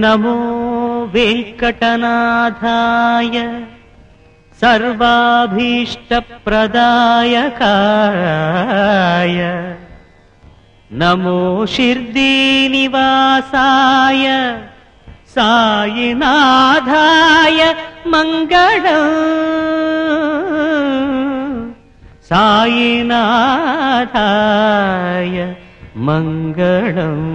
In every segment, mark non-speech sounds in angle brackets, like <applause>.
नमो वेङ्कटनाथाय सर्वाभीष्टप्रदायकारय नमो शिर्दीनिवासाय सायिनाथाय मङ्गळ सायिनाथाय मङ्गळम्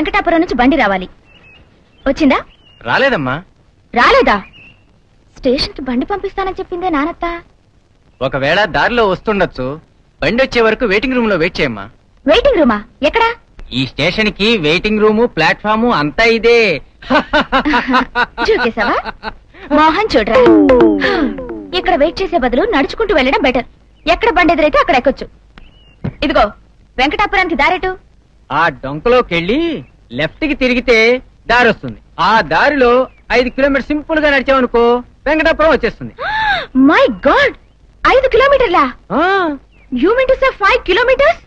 వెంకటాపురం నుంచి బండి రావాలి. వచ్చిందా? రాలేదమ్మా. రాలేదా? స్టేషన్కి బండి పంపిస్తానని చెప్పిందే నానత్త. ఒకవేళ దారిలో వస్తుండొచ్చు. బండి వచ్చే వరకు వెయిటింగ్ రూమ్లో వెయిట్ చేయమ్మా. వెయిటింగ్ రూమా? ఎక్కడా? ఈ స్టేషన్కి వెయిటింగ్ రూము ప్లాట్ఫాము అంతా ఇదే. <laughs> చూకేశావా మోహన్ చూడరా. ఇక్కడ వెయిట్ చేసే బదులు నడుచుకుంటూ వెళ్ళడం బెటర్. ఎక్కడ బండి ఎదురైతే అక్కడ ఎక్కొచ్చు. ఇదిగో వెంకటాపురానికి దారెటు. ఆ డొంకలోకి వెళ్ళి లెఫ్ట్కి తిరిగితే దారి వస్తుంది ఆ దారిలో ఐదు కిలోమీటర్ సింపుల్గా నడిచామనుకో వెంకటాపురం వచ్చేస్తుంది. <gasps> My God! ఐదు కిలోమీటర్లా? ఆ, you mean to say five kilometres.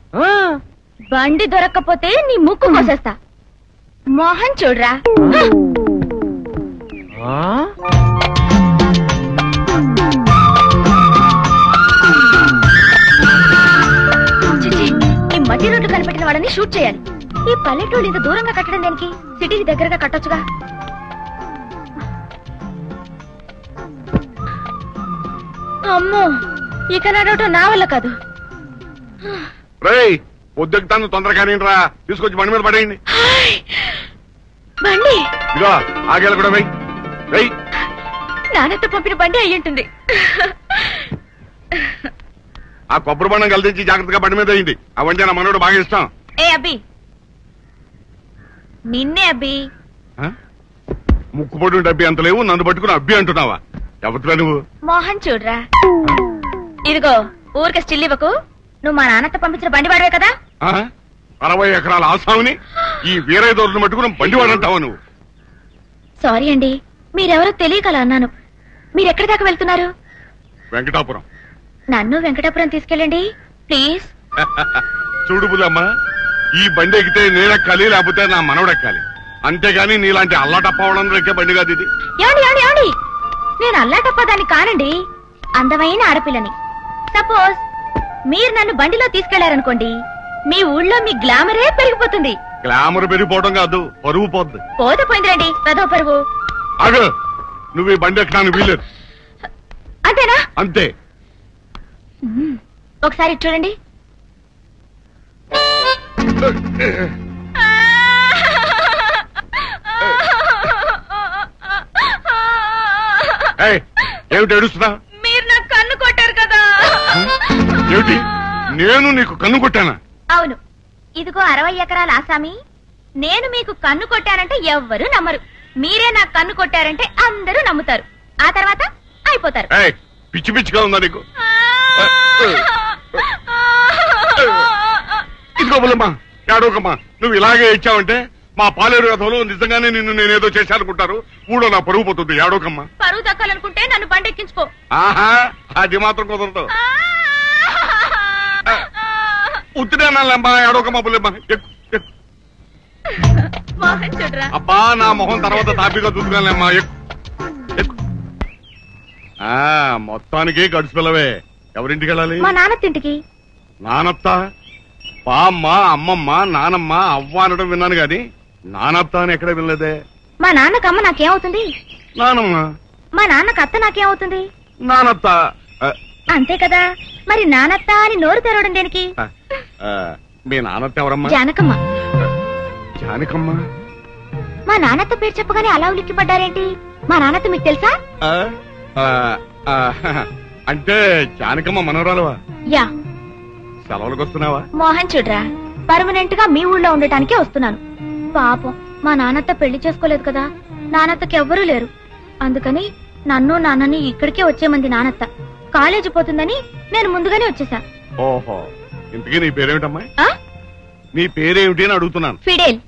బండి దొరక్కపోతే నీ ముక్కు కోసేస్తా. మోహన్ చూడరా. మట్టి రోడ్లు కనిపెట్టిన వాళ్ళని షూట్ చేయాలి. ఈ పల్లెటూళ్ళు ఇంత దూరంగా కట్టడం దానికి? సిటీకి దగ్గరగా కట్టొచ్చుగా? అమ్మో ఇక నడవటం నా వల్ల కాదు. రేయ్ పొద్దుకుతాను తొందరగా రా తీసుకొచ్చి బండి మీద పడేయండి. హాయ్! బండి! ఇదిగో ఆగేళ్ళు కూడా వెయ్యి నాన్నతో పంపిన బండి అయి ఉంటుంది ఆ కొబ్బరి బండం కలిసి జాగ్రత్తగా బండి మీద వేయండి. అవంటే నా మనోడు బాగా ఇష్టం. ఏ అబ్బి? నిన్నే అబ్బి. ఆ? ముక్కు పొడి డబ్బి అంత లేవు నన్ను పట్టుకుని అబ్బి అంటున్నావా? ఎవరిరా నువ్వు? మోహన్ చూడరా. ఇదిగో ఊరికే స్టిల్ ఇవ్వకు. నువ్వు మా నాన్నతో పంపించిన బండి వాడవే కదా? ఆ? అరవై ఎకరాల ఆసాముని ఈ వీరయ్య దొరను పట్టుకుని బండి వాడంటావా నువ్వు? సారీ అండి మీరెవరో తెలియకలా అన్నాను. మీరెక్కడి దాకా వెళ్తున్నారు? వెంకటాపురం. నన్ను వెంకటాపురం తీసుకెళ్ళండి. ప్లీజ్. <laughs> చూడు బుల్లమ్మ ఈ బండి ఎక్కితే నేనెక్కాలి లేకపోతే నా మనవడెక్కాలి. అంతేగాని నీలాంటి అల్లాటప్పవడం ఎక్కే బండి కాదు ఇది. ఏమండి ఏమండి ఏమండి నేను అల్లాటప్పదాన్ని కానండి. అందమైన ఆడపిల్లని. సపోజ్ మీరు నన్ను బండిలో తీసుకెళ్ళారనుకోండి మీ ఊళ్ళో మీ గ్లామరే పెరిగిపోతుంది. గ్లామర్ పెరిగిపోవడం కాదు పరువు పోద్ది. పోతే పోయిందిరండి ప్రదో పరువు. అగు నువ్వు ఈ బండి ఎక్కడానికి వీలేదు అంతేనా? అంతే. ఒకసారి చూడండి. ఏమిటి ఏడుస్తున్నా? మీరు నా కన్ను కొట్టారు ఏమిటి? నేను నీకు కన్ను కొట్టానా? అవును. ఇదిగో అరవై ఎకరాల ఆసామి. నేను మీకు కన్ను కొట్టానంటే ఎవ్వరూ నమ్మరు. మీరే నాకు కన్ను కొట్టారంటే అందరూ నమ్ముతారు. ఆ తర్వాత అయిపోతారు. పిచ్చి పిచ్చిగా ఉందా నీకు? ఇదిగో బుల్లమ్మా ఏడోకమ్మా నువ్వు ఇలాగే ఇచ్చావంటే మా పాలేరు కథలో నిజంగానే నిన్ను నేనేదో చేశానుకుంటారు ఊళ్ళో నా పరుగు పోతుంది ఏడోకమ్మా. పరువు దక్కాలనుకుంటే నన్ను బండెక్కించుకో. ఆహా అది మాత్రం కుదరదు. ఉత్తిరేనాలమ్మా ఏడోకమ్మా చూడరా. అబ్బా నా మొహం తర్వాత తాపిగా చూసుకోలేమ్మా మొత్తానికి గడిచి పిల్లవే ఎవరింటికి వెళ్ళాలి? మా నాన్న తింటికి నానత్త? పామ్మ అమ్మమ్మ నానమ్మ అవ్వ అనడం విన్నాను గాని నానత్త అని ఎక్కడ వినలేదే? మా నాన్నకు అమ్మ నాకేమవుతుంది? నానమ్మ? మా నాన్నకు అత్త నాకేమవుతుంది? నానత్త. అంతే కదా. మరి నానత్త అని నోరు తెరవడం దేనికి? మీ నానత్త ఎవరమ్మా? జానకమ్మ. జానకమ్మ? మా నాన్నత్త పేరు చెప్పగానే అలా ఉలిక్కి పడ్డారేంటి మా నాన్నత్త మీకు తెలుసా? అంటే జానకమ్మ మనవరాలవా? యా. సెలవులకు వస్తున్నావా మోహన్ చూడరా పర్మనెంట్గా మీ ఊళ్ళో ఉండటానికే వస్తున్నాను. పాపం మా నాన్నత్త పెళ్ళి చేసుకోలేదు కదా నాన్నత్తకి ఎవ్వరూ లేరు. అందుకని నన్ను నాన్నని ఇక్కడికే వచ్చేమంది నానత్త కాలేజీ పోతుందని నేను ముందుగానే వచ్చేసా. ఓహో ఇంతకీ నీ పేరేమిటమ్మా? ఆ? నీ పేరేమిటి అని అడుగుతున్నాను. ఫిడేల్?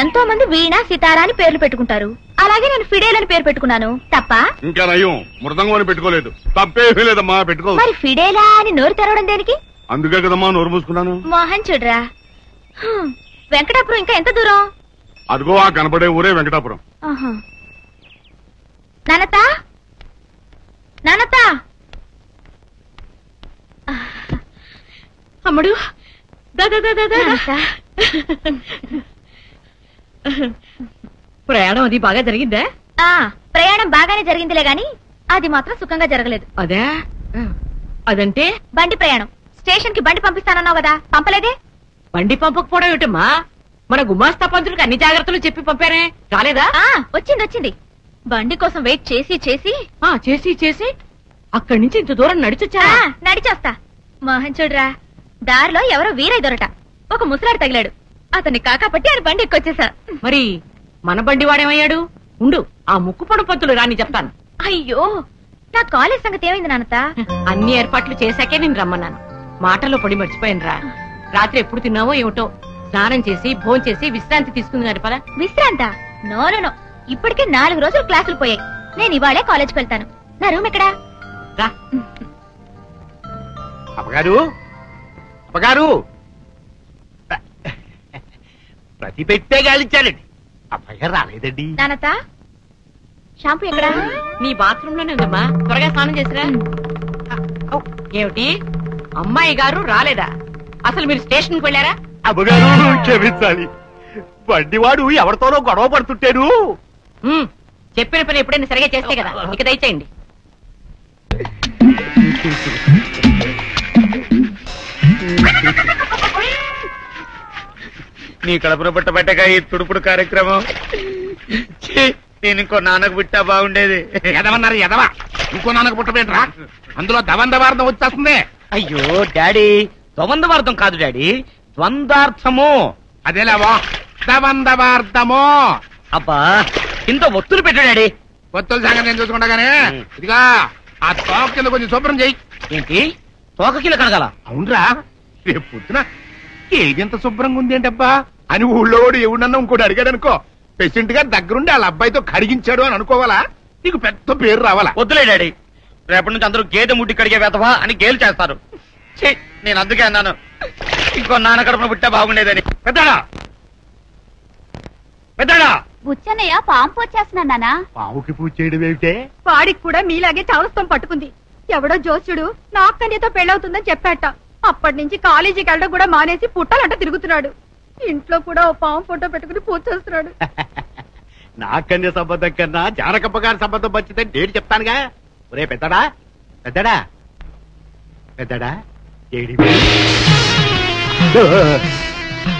ఎంతో మంది వీణ సితారా అని పేర్లు పెట్టుకుంటారు. అలాగే నేను ఫిడేల్ అని పేరు పెట్టుకున్నాను. తప్ప? ఇంకా నయం. మృదంగం అని పెట్టుకోలేదు. తప్పేమీ లేదమ్మా పెట్టుకో మరి ఫిడేలా అని నోరు తెరవడం దేనికి? అందుకే కదమ్మా నోరు మూసుకున్నాను. మోహన్ చూడరా. వెంకటాపురం ఇంకా ఎంత దూరం? అదిగో ఆ కనపడే ఊరే వెంకటాపురం. నానత? నానత? అమ్ముడు. దా దా దా దా దా. నానత, ప్రయాణం అది బాగా జరిగిందా? ఆ, ప్రయాణం బాగానే జరిగిందిలే గాని అది మాత్రం సుఖంగా జరగలేదు. అదే? అదంటే? బండి ప్రయాణం. స్టేషన్కి బండి పంపిస్తానన్నావు కదా పంపలేదే? బండి పంపకపోవడం ఏమిటమ్మా? మన గుమాస్తా పంతులకు అన్ని జాగ్రత్తలు చెప్పి పంపారే. రాలేదా? ఆ వచ్చింది వచ్చింది. బండి కోసం వెయిట్ చేసి చేసి. ఆ చేసి చేసి. అక్కడి నుంచి ఇంత దూరం ఆ, నడిచొచ్చా నడిచొస్తా. మోహన్ చూడరా దారిలో ఎవరో వీరై దొరట. ఒక ముసలాడు తగిలాడు. అతన్ని కాకాపట్టి ఆయన బండి ఎక్కొచ్చేసా. మరి మన బండి వాడేమయ్యాడు? ఉండు ఆ ముక్కు పొడ పంతులు రాని చెప్తాను. అయ్యో నా కాలేజ్ సంగతి ఏమైంది నాన్నత? అన్ని ఏర్పాట్లు చేశాకే నేను రమ్మన్నాను. మాటల్లో పడి మర్చిపోయాను రా రాత్రి ఎప్పుడు తిన్నావో ఏమిటో? స్నానం చేసి భోంచేసి చేసి విశ్రాంతి తీసుకుంది నడిపదా విశ్రాంత? No no no. ఇప్పటికే నాలుగు రోజులు క్లాసులు పోయాయి. నేను ఇవాళే కాలేజ్కి వెళ్తాను. నా రూమ్ ఎక్కడా? రా. అమ్మగారు? అమ్మగారు? ప్రతి పెట్టే గాలిచ్చారండి అమ్మగారు రాలేదండి. నానత షాంపూ ఎక్కడా? నీ బాత్రూమ్లోనే ఉందమ్మా. త్వరగా స్నానం చేసిరా. ఏమిటి? అమ్మాయి గారు రాలేదా? అసలు మీరు స్టేషన్కి వెళ్ళారా? అమ్మగారు క్షమించాలి. బండివాడు ఎవరితోనో గొడవ పడుతుంటేను. ఉమ్, చెప్పిన పని ఎప్పుడైనా సరిగా చేస్తే కదా. ఇక దయచేయండి. <laughs> నీ కడుపున పుట్టబట్టగా ఈ తుడుపుడు కార్యక్రమం. నేను ఇంకో నాన్నకు పుట్టా బాగుండేది. ఎదవన్నారు ఎదవ. ఇంకో నాన్నకు పుట్టబెట్రా అందులో దవందవార్థం వచ్చేస్తుంది. అయ్యో డాడీ. ద్వంద్వార్థం కాదు డాడీ. ద్వంద్వార్థము అదేలావా? దవందవార్థము అబ్బా ఇంత ఒత్తులు పెట్టు డాడీ. పొత్తుల సంగతి నేను చూసుకుంటాగానే. ఇదిగా ఆ తోక కింద కొంచెం శుభ్రం చెయ్యి ఏంటి? తోక కింద కడగల అవునరా రేపు పొద్దున ఏదెంత శుభ్రంగా ఉంది ఏంటబ్బా? అని ఊళ్ళో వాడు ఎవడన్నా ఇంకోటి అడిగాడు అనుకో పేషెంట్గా దగ్గరుండి వాళ్ళ అబ్బాయితో కడిగించాడు అని అనుకోవాలా? నీకు పెద్ద పేరు రావాలా? వద్దులే డాడీ. రేపటి నుంచి అందరూ గేదె ముడ్డి కడిగే వెతవా అని గేలు చేస్తారు. ఛీ, నేను అందుకే అన్నాను. ఇంకో నాన్న కడుపున పుట్టా బాగుండేదని. పెద్దడా? పెద్దడా? బుచ్చన్నయ్య పాంపు వచ్చేస్తున్నానా పావుకి పూజ చేయడం ఏమిటే? వాడికి కూడా మీలాగే చవరస్తం పట్టుకుంది. ఎవడో జోస్యుడు నాకు కన్యతో పెళ్ళవుతుందని చెప్పాట. అప్పటి నుంచి కాలేజీకి వెళ్ళడం కూడా మానేసి పుట్టాలంట తిరుగుతున్నాడు. ఇంట్లో కూడా ఓ పాము ఫోటో పెట్టుకుని పూజ చేస్తున్నాడు. <laughs> నా కన్య సంబంధం కన్నా జానకప్ప గారి సంబంధం మంచిదని నేను చెప్తానుగా. ఒరే పెద్దడా పెద్దడా పెద్దడా ఏడి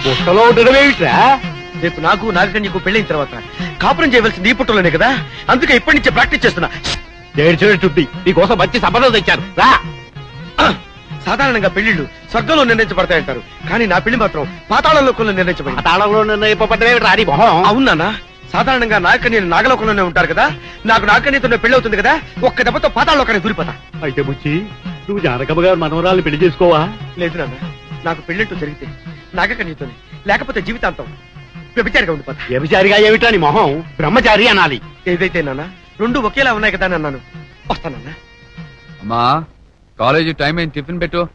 బుట్టలో ఉండడం ఏమిట్రా? రేపు నాకు నాగకన్యకు పెళ్ళైన తర్వాత కాపురం చేయవలసింది ఈ పుట్టలోనే కదా? అందుకే ఇప్పటి నుంచే ప్రాక్టీస్ చేస్తున్నా. ఏడ్చినట్టుంది నీకోసం మంచి సంబంధం తెచ్చాను. రా. సాధారణంగా పెళ్ళిళ్ళు స్వర్గంలో నిర్ణయించబడతాయంటారు. కానీ నా పెళ్ళి మాత్రం పాతాళ లోకంలో నిర్ణయించబడింది. తాళంలో నిర్ణయింపబడ్డమే రాని మొహం? అవునా సాధారణంగా నాగకన్య నాగలోకంలోనే ఉంటారు కదా? నాకు నాగకన్యతో పెళ్ళి అవుతుంది కదా? ఒక్క దెబ్బతో పాతాళ లోకానికి దూరిపోతా. అయితే బుచ్చి నువ్వు జానకమ్మ గారు మనవరాలు పెళ్ళి చేసుకోవా? లేదు నాన్న. నాకు పెళ్ళంటూ జరిగితే నాగకన్యతో లేకపోతే జీవితాంతం వ్యభిచారిగా ఉండిపోతా. వ్యభిచారిగా ఏమిటా నీ మొహం? బ్రహ్మచారి అనాలి. ఏదైతే నాన్న రెండు ఒకేలా ఉన్నాయి కదా అని అన్నాను. వస్తానన్నా అమ్మా కాలేజీ టైం అయింది టిఫిన్ పెట్టు?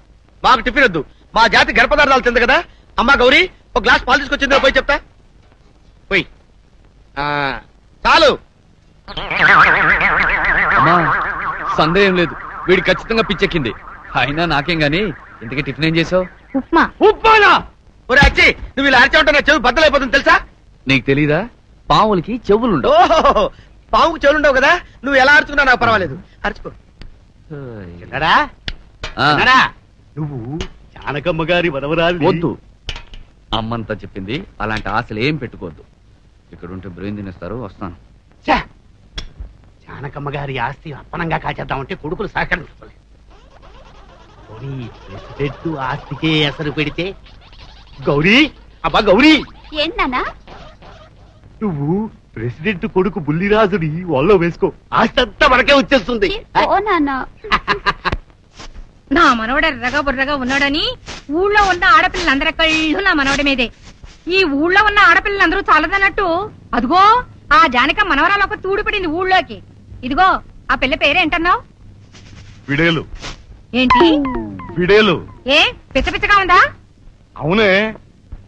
మాకు టిఫిన్ వద్దు. మా జాతి గర్భపదార్థాలు తింది కదా. అమ్మా గౌరీ ఒక గ్లాస్ పాలు తీసుకొచ్చిందో పోయి చెప్తా. పోయి. ఆ, చాలు. అమ్మా సందేహం లేదు. వీడి ఖచ్చితంగా పిచ్చెక్కింది. అయినా నాకేం గాని ఇంతకీ టిఫిన్ ఏం చేసావు? ఉప్మా. ఉప్మానా? ఒరే అచ్చి నువ్వు ఇలా అరిచే ఉంటా చెవి బద్దలైపోతుంది తెలుసా? నీకు తెలీదా? పావులకి చెవులుండవు. పావుకు చెవులుండవు కదా. నువ్వు ఎలా అరుచుకున్నా నాకు పర్వాలేదు. అరుచుకో. చిన్నడా? ఆ, చిన్నడా? నువ్వు జానకమ్మ గారి మనవరాలు వద్దు. అమ్మంతా చెప్పింది అలాంటి ఆశలు ఏం పెట్టుకోవద్దు. ఇక్కడ ఉంటే బ్రెయిన్ తినేస్తారు వస్తాను. ఛే! జానకమ్మ గారి ఆస్తి అప్పనంగా కాచేద్దామంటే కొడుకులు సహకరించుకోలేదు పోనీ ప్రెసిడెంట్ ఆస్తికే ఎసరు పెడితే? గౌరీ! అబ్బా గౌరీ! ఏంటన్నా నువ్వు ప్రెసిడెంట్ కొడుకు బుల్లిరాజుని వాళ్ళలో వేసుకో. ఆస్తి అంతా మనకే వచ్చేస్తుంది. ఓ నాన్న. నా మనవడ ఎర్రగా బుర్రగా ఉన్నాడని ఊళ్ళో ఉన్న ఆడపిల్లలందరి కళ్ళు నా మనవడి మీదే. ఈ ఊళ్ళో ఉన్న ఆడపిల్లలందరూ చాలదన్నట్టు. అదిగో ఆ జానక మనవరాలు ఒక తూడిపడింది ఊళ్ళోకి. ఇదిగో ఆ పిల్ల పేరేంటన్నావు ఏంటి? ఏ పిచ్చ పిచ్చగా ఉందా? అవునే.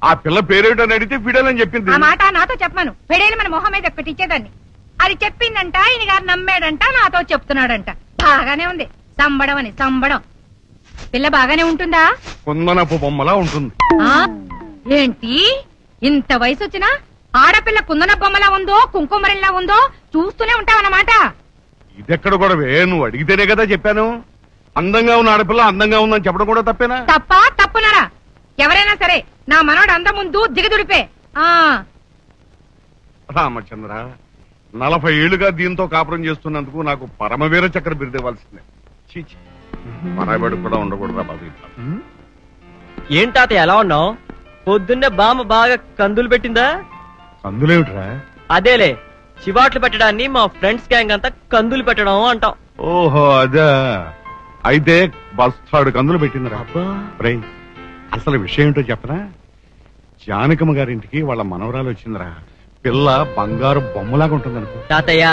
ఆ పిల్ల పేరేటని అడిగితే ఫిడేల్ అని చెప్పింది. ఆ మాట నాతో చెప్పాను పెడేలు మన మొహం మీద ఒకటి ఇచ్చేదాన్ని అది చెప్పిందంట ఈయన గారు నమ్మాడంట నాతో చెప్తున్నాడంట. బాగానే ఉంది. సంబడం అని సంబడం. పిల్ల బాగానే ఉంటుందా? కుందనపు బొమ్మలా ఉంటుంది. ఆ? ఏంటి? ఇంత వయసు వచ్చినా ఆడపిల్ల కుందన బొమ్మలా ఉందో కుంకుమరిలా ఉందో చూస్తూనే ఉంటావన్నమాట. ఇదెక్కడ కూడా నువ్వు అడిగితేనే కదా చెప్పాను. అందంగా ఉన్న ఆడపిల్ల అందంగా ఉందని చెప్పడం కూడా తప్పేనా? తప్ప తప్పునరా? ఎవరైనా సరే నా మనోడు అంద ముందు దిగదుడిపే. ఆ. రామచంద్ర నలభై ఏళ్ళుగా దీంతో కాపురం చేస్తున్నందుకు నాకు పరమవీర చక్ర బిరుదు ఇవ్వాల్సిందే. చీ, చీ. మనబడి కూడా ఉండకూడదా బాబు ఇట్లా. ఏం తాతయ్య ఎలా ఉన్నావు? పొద్దున్నే బామ్మ బాగా కందులు పెట్టిందా? అందులేమిట్రా అదేలే చివాట్లు పెట్టడాన్ని మా ఫ్రెండ్స్ గ్యాంగ్ అంతా కందులు పెట్టడం అంటాం. ఓహో అదా. అయితే బస్తాడు కందులు పెట్టిందిరా. రేయ్, అసలు విషయం ఏంటో చెప్పనా? జానకమ్మ గారింటికి వాళ్ళ మనవరాలు వచ్చిందిరా. పిల్ల బంగారు బొమ్మలాగా ఉంటుంది అనుకో తాతయ్య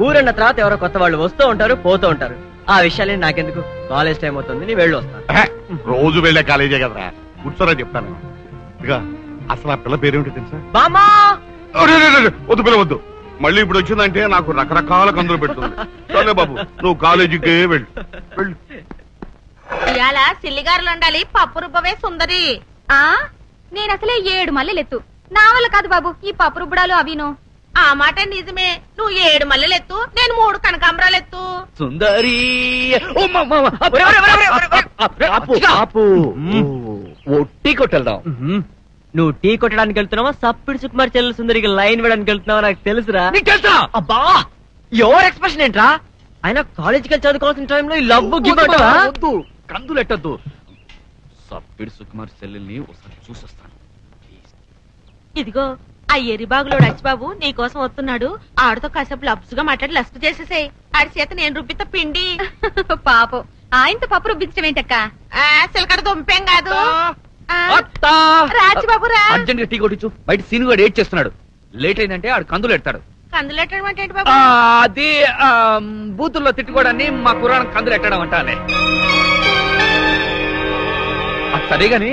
ఊరన్న తర్వాత ఎవరో కొత్త వాళ్ళు వస్తూ ఉంటారు పోతూ ఉంటారు. ఆ విషయాలే నాకెందుకు? కాలేజ్ టైం అవుతుంది నీ వెళ్ళి వస్తాను ఆహా, రోజు వెళ్ళే కాలేజే కదరా. కూర్చోరా చెప్తాను. ఇక అసలు ఆ పిల్ల పేరేమిటో తెలుసా? బామ్మా! వద్దు పిల్ల వద్దు. మళ్ళీ ఇప్పుడు వచ్చిందంటే నాకు రకరకాల కందులు పెడుతుంది. సరే బాబు నువ్వు కాలేజీకి వెళ్ళు. వెళ్ళు. ఇవాళ సిల్లిగారులు ఉండాలి పప్పు రుబ్బవే సుందరి. ఆ? నేను అసలే ఏడు మల్లెలెత్తు. నా వల్ల కాదు బాబు ఈ పప్పు రుబ్బడాలు అవిను. ఆ మాట నిజమే. నువ్వు ఏడు మల్లెలెత్తు నేను మూడు కనకాంబరాలెత్తు. సుందరి. ఒట్టి కొట్టెళ్దాం. నువ్వు టీ కొట్టడానికి వెళ్తున్నావా? సప్పిడి సుకుమార్ చెల్లెలు సుందరికి లైన్ వేయడానికి వెళ్తున్నావా? నాకు తెలుసురా. నీకు తెలుసా? అబ్బా ఎవరు ఎక్స్ప్రెషన్ ఏంట్రా? ఆయన కాలేజీకి వెళ్ళి చదువుకోవాల్సిన టైంలో ఈ లవ్ గివ్ వద్దు, అంటావా వద్దు కందులు ఎట్టద్దు సప్పిడి సుకుమార్ చెల్లెల్ని ఒకసారి చూసొస్తాను. ఇదిగో ఆ ఎరిబాగులోడు అచ్చిబాబు నీ కోసం వస్తున్నాడు. ఆడితో కాసేపు లబ్సుగా మాట్లాడి లస్ట్ చేసేసాయి ఆడి చేత నేను రుబ్బిత పిండి. <laughs> పాపం. ఆయనతో పప్పు రుబ్బించడం ఏంటక్క? ఆ, సిలకడ దుంపేం కాదు! రాజుబాబు రా. అర్జెంట్గా టీ కొట్టించు. బయట సీను గారు ఏడ్ చేస్తున్నాడు లేట్ అయిందంటే ఆడు కందులు ఎడతాడు. కందులెట్టడం అంటే ఏంటి ఆ, బాబు అది ఆ, బూతుల్లో తిట్టుకోవడాన్ని మా కురాణం కందులు ఎట్టడం అంటానే. అది సరే గాని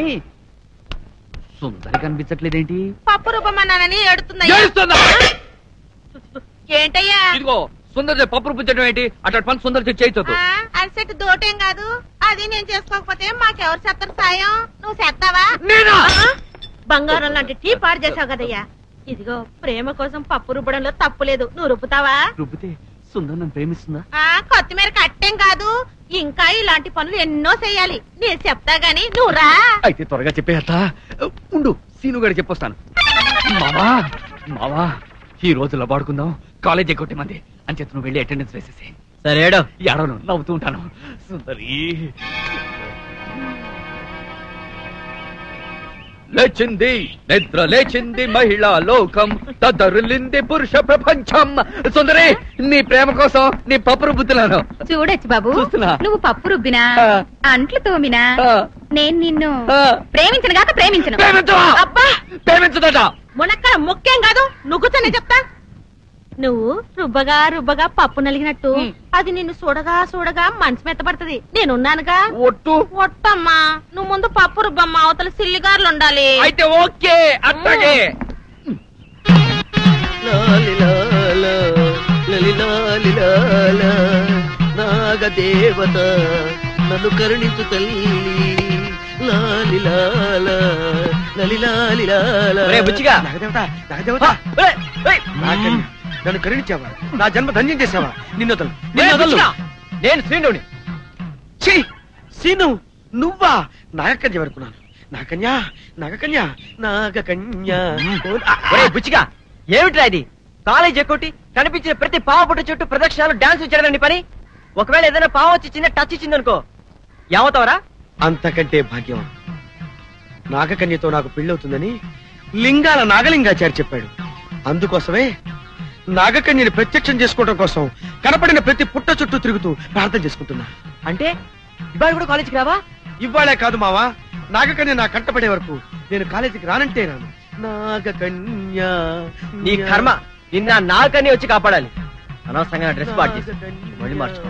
సుందరి కనిపించట్లేదేంటి? పప్పు రుబ్బమన్నానని ఏడుతుందయ్యా. ఏడుస్తుందా? ఏంటయ్యా? ఇదిగో సుందరి పప్పు రుబ్బించడం ఏంటి? అట్లా పని సుందరి చేయొద్దు ఆ, అరిసెట్టు దోటేం కాదు. అది నేను చేసుకోకపోతే మాకెవరు చేస్తారు సాయం? నువ్వు చేస్తావా? నేనా? బంగారం లాంటి టీ పాడు చేసావు కదయ్యా. ఇదిగో ప్రేమ కోసం పప్పు రుబ్బడంలో తప్పు లేదు. నువ్వు రుబ్బుతావా? రుబ్బితే సుందరి నన్ను ప్రేమిస్తుందా? ఆ కొత్తిమీర కట్టేం కాదు. ఇంకా ఇలాంటి పనులు ఎన్నో చెయ్యాలి నేను చెప్తా గాని నువ్వు రా. అయితే త్వరగా చెప్పేట ఉండు సీను గారికి చెప్పొస్తాను. మావా మావా ఈ రోజు లబాడుకుందాం. కాలేజ్ ఎగ్గొట్టే మంది అని చెప్పి నువ్వు వెళ్ళి అటెండెన్స్ వేసేసి. సరేడో ఎడవను నవ్వుతూ ఉంటాను. సుందరి. లేచింది నిద్ర లేచింది మహిళా లోకం తదరులింది పురుష ప్రపంచం సుందరి నీ ప్రేమ కోసం నీ పప్పురు బుద్ధులను చూడొచ్చు బాబు చూస్తున్నా. నువ్వు పప్పు రుబ్బినా ఆ. అంట్లు తోమినా ఆ. నేను నిన్ను ఆ. ప్రేమించను కాక ప్రేమించను ప్రేమించవా? అబ్బా ప్రేమించదట మునక్కడ ముఖ్యం కాదు నుగ్గుతూనే చెప్తా నువ్వు రుబ్బగా రుబ్బగా పప్పు నలిగినట్టు అది నిన్ను చూడగా చూడగా మనసు మెత్తపడుతుంది నేనున్నానుగా? ఒట్టు. ఒట్టమ్మా. నువ్వు ముందు పప్పు రుబ్బమ్మా అవతల సిల్లిగారులు ఉండాలి. అయితే ఓకే అట్లాగే. నాగదేవత నన్ను కరుణించు తల్లి. లాలి లాల లలి లాలి లాల. ఒరే బుచ్చిగా. నాగదేవత నాగదేవత. ఏయ్, ఏయ్. నాకన్య, నన్ను కరుణించావా? నా జన్మ ధన్యం చేసావా నిన్ను వదలు నేను శ్రీనుని ఛీ! సీను నువ్వా? నాగకన్య వరకున్నాను నాగకన్య నాగకన్య నాగకన్య. బుచ్చిగా ఏమిట్రా ఇది? కాలేజ్ ఎక్కొట్టి కనిపించిన ప్రతి పావ పుట్ట చుట్టూ ప్రదక్షిణాలు డాన్స్ చేయడం పని? ఒకవేళ ఏదైనా పావ వచ్చి చిన్న టచ్ ఇచ్చింది అనుకో ఏమవుతావరా అంతకంటే భాగ్యం నాగకన్యతో నాకు పెళ్ళవుతుందని లింగాల నాగలింగాచారి చెప్పాడు. అందుకోసమే నాగకన్యని ప్రత్యక్షం చేసుకోవడం కోసం కనపడిన ప్రతి పుట్ట చుట్టూ తిరుగుతూ ప్రార్థన చేసుకుంటున్నా. అంటే ఇవాళ కూడా కాలేజీకి రావా? ఇవాళే కాదు మావా. నాగకన్య నా కంటపడే వరకు నేను కాలేజీకి రానంటే రాను. నాగకన్య నీ కర్మ నిన్న నాకని వచ్చి కాపాడాలి. అనవసరంగా డ్రెస్ పార్ట్ చేసి మళ్ళీ మార్చుకో.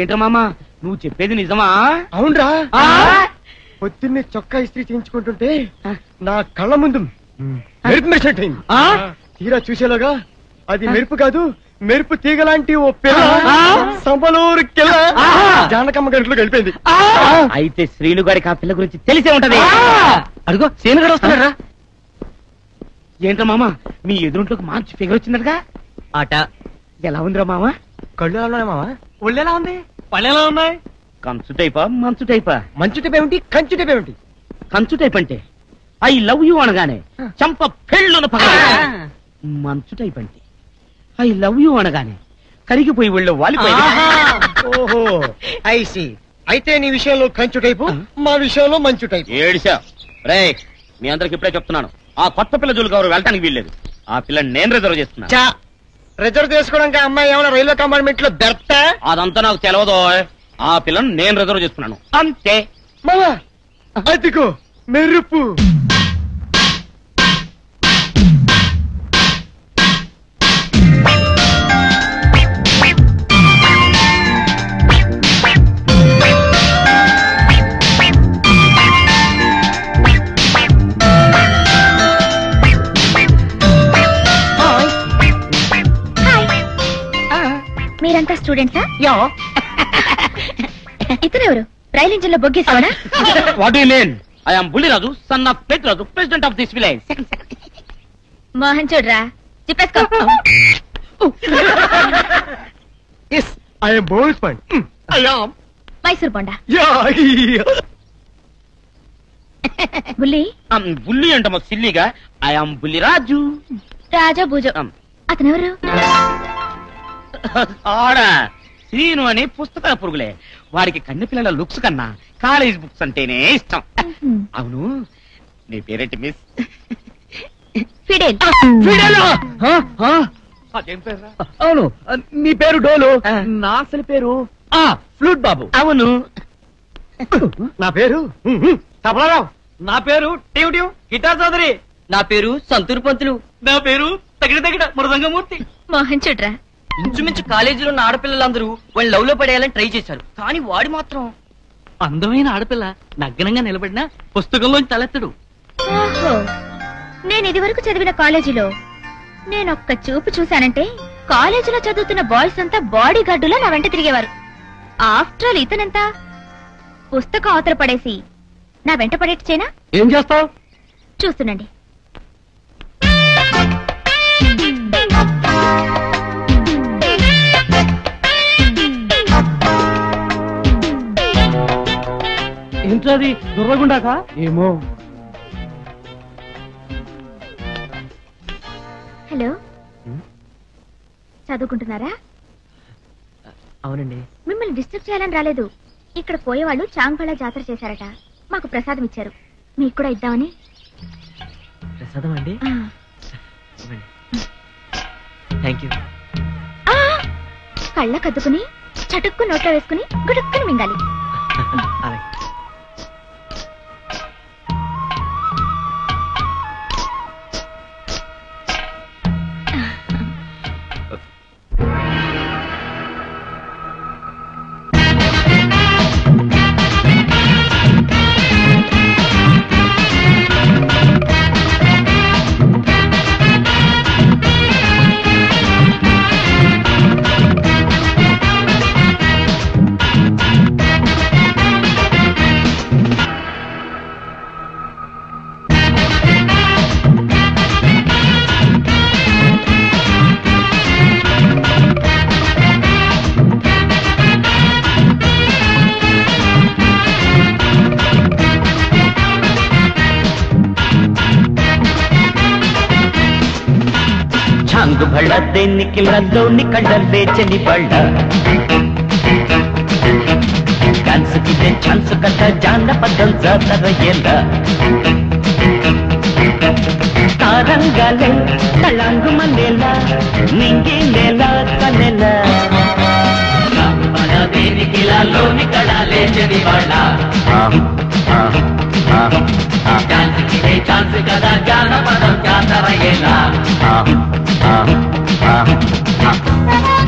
ఏంట్రా మామ? నువ్వు చెప్పేది నిజమా? అవునరా. పొద్దున్నే చొక్కా ఇస్త్రీ చేయించుకుంటుంటే నా కళ్ళ ముందు మెరుపు మెరిసినట్టయింది తీరా చూసేలాగా అది మెరుపు కాదు మెరుపు తీగలాంటి ఓ పిల్ల సంబలూరు కిల్ల జానకమ్మ గంటలో గడిపోయింది. అయితే శ్రీను గారికి ఆ పిల్ల గురించి తెలిసే ఉంటది. అడుగో శ్రీను గారు వస్తున్నారా? ఏంట్రా మామ మీ ఎదురుంట్లోకి మంచి ఫిగర్ వచ్చిందటగా? ఆట. ఎలా ఉందిరా మామ? కళ్ళు ఎలా ఉన్నాయి మావా ఒళ్ళు ఎలా ఉంది? పళ్ళు ఎలా ఉన్నాయి? కంచు టైపా మంచు టైపా? మంచు టైప్ ఏమిటి? కంచు టైప్ ఏమిటి? కంచు టైప్ అంటే ఐ లవ్ యూ అనగానే చంప పెళ్ళున పగల మంచు టైప్ అంటే ఐ లవ్ యూ అనగానే కరిగిపోయి వెళ్ళి వాలిపోయి ఓహో. ఐసి అయితే నీ విషయంలో కంచు టైపు మా విషయంలో మంచు టైపు. ఏడిసా? రే మీ అందరికి ఇప్పుడే చెప్తున్నాను. ఆ కొత్త పిల్ల జోలికి ఎవరు వెళ్ళటానికి వీల్లేదు. ఆ పిల్లని నేను రిజర్వ్ చేస్తున్నా చా రిజర్వ్ చేసుకోవడానికి అమ్మాయి ఏమైనా రైల్వే కంపార్ట్మెంట్లో బెర్త? అదంతా నాకు తెలవదు. ఆ పిల్లని నేను రిజర్వ్ చేస్తున్నాను. అంతే. మావా! అదిగో మెరుపు. మీరంతా స్టూడెంట్సా ఇతనెవరు? రైలు ఇంజిన్లో బొగ్గేసావనా what you mean I am Bulliraju son of Petraju president of this village Mohan చూడరా? చెప్పేసుకో ఎస్ ఐఎమ్ బోల్స్ పన్ అయామ్ మైసూర్ బొండ. యా <laughs> బుల్లి? బుల్లి అంటమో సిల్లిగా. I am Bulliraju. రాజా భూజం. Um. అతనెవరు? <laughs> ఆడ శ్రీను అని పుస్తకాల పురుగులే. వాడికి కన్ను పిల్లల లుక్స్ కన్నా కాలేజ్ బుక్స్ అంటేనే ఇష్టం. అవును. నీ పేరేంటి మిస్? ఫిడేల్. అవును నీ పేరు డోలు. నా అసలు పేరు? ఆ ఫ్లూట్ బాబు. అవును. నా పేరు? తబలారావు. నా పేరు టీవ్ టీవ్ గిటార్ చౌదరి. నా పేరు సంతూర్ పంతులు. నా పేరు తగిన తగిన మృదంగమూర్తి మోహన్ చూడరా. ఇంచుమించు కాలేజీలో ఉన్న ఆడపిల్లలందరూ వాళ్ళు లవ్లో పడేయాలని ట్రై చేశారు. కానీ వాడు మాత్రం అందమైన ఆడపిల్ల నగ్నంగా నిలబడినా పుస్తకంలోంచి తలెత్తడు. నేను ఇదివరకు చదివిన కాలేజీలో నేను ఒక్క చూపు చూశానంటే కాలేజీలో చదువుతున్న బాయ్స్ అంతా బాడీ గార్డులా నా వెంట తిరిగేవారు. ఆఫ్టర్ ఆల్ ఇతనంతా పుస్తకం అవతల పడేసి నా వెంట పడేట్చేనా? ఏం చేస్తావు? చూస్తుండండి. ఏంటది? దుర్రగుండాక ఏమో. హలో. చదువుకుంటున్నారా? అవునండి. మిమ్మల్ని డిస్టర్బ్ చేయాలని రాలేదు. ఇక్కడ పోయేవాళ్ళు చాంగ్పళ జాతర చేశారట. మాకు ప్రసాదం ఇచ్చారు. మీకు కూడా ఇద్దామని. ప్రసాదం అండి. Thank you! కళ్ళ కద్దుకుని చటుక్కు నోట్లో వేసుకుని గుడుక్కుని మింగాలి. అలాగే. ಬಳ್ಳ ತೆನ್ನಿಕ್ಕಿಲ್ಲ ದೋಣಿ ಕಳ್ಳಲ್ಲೇ ಚನಿ ಬಳ್ಳ ಕಾನ್ಸುಕಿದೆ ಚಾನ್ಸು ಕಥ ಜಾನಪದಂ ಜಾತರ ಎಲ್ಲ ತಾರಂಗಲೆ ತಳಂಗು ಮನೆಲ ನಿಂಗಿ ನೆಲ ಕನೆಲ దేనికిలా లోని కడాలే చని వాళ్ళ ఛాన్స్కి ఛాన్స్ కదా జానపదం జాతర ఎలా యమ్మ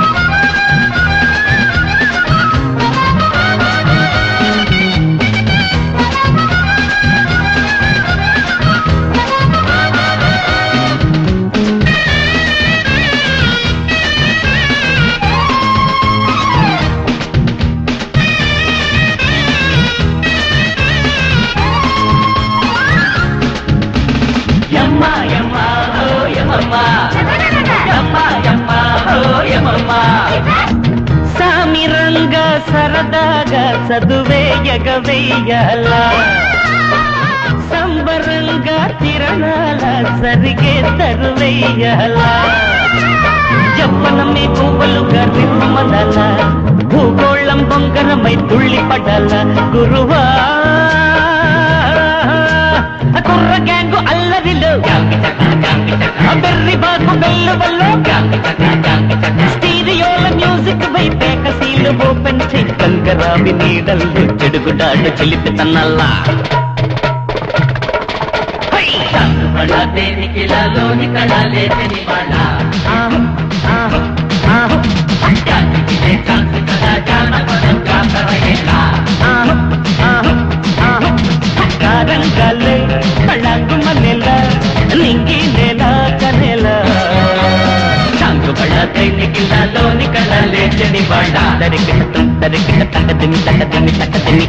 సరదాగా చదువే ఎగవేయాల? సంబరంగా తిరణాల సరిగే తరువేయాల? యవ్వనమే పువ్వులుగా రిమ్మదల భూగోళం బొంగరమై తుళ్ళిపడాల గురువా. గురువా కుర్ర గ్యాంగు అల్లరిలో. బెర్రి బాకు బెల్లు వల్ల స్టీరియోల మ్యూజిక్ పై పేకసీలు ఓపెన్ చేయి. కంకరామి నీడల్లో చెడుగుడాడు చిలిపి తన్నల్లా. దేనికి లోని కళలే తిని వాళ్ళ. కారంగాలే కళ్ళంగు మనెల నింగి నెల కనెల. చాంగు బళ్ళ తైనికిల లోని కళ్ళలే చెడి వాళ్ళ దరికి దరికి తక్క తిని తక్క తిని తక్క తిని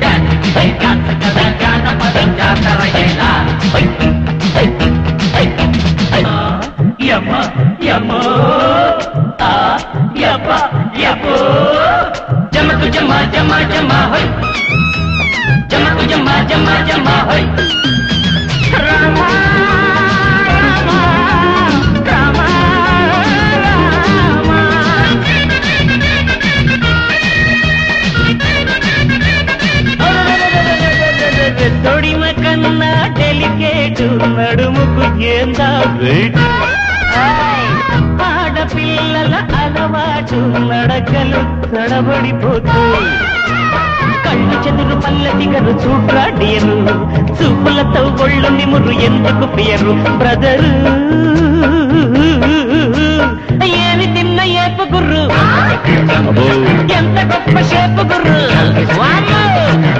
పై కాంత కదా జానపదం జాతర ఎలా యమ్మ యమ్మ ఆ యప్ప యప్పో జమకు జమ జమ జమ హోయ్ జమకు జమ జమ జమ హోయ్ రామ రామ రామ తొడిమ కన్నా డెలికేటు నడుముకు ఏందా ఆడపిల్లల అలవాటు నడకలు తడబడిపోతూ కళ్ళు చెదురు పల్ల దిగరు చూడ్రా డియరు చూపులతో ఒళ్ళు నిమురు ఎందుకు పియరు బ్రదరు? ఏమి తిన్న ఏపు గుర్రు? ఎంత గొప్ప షేపు గుర్రు?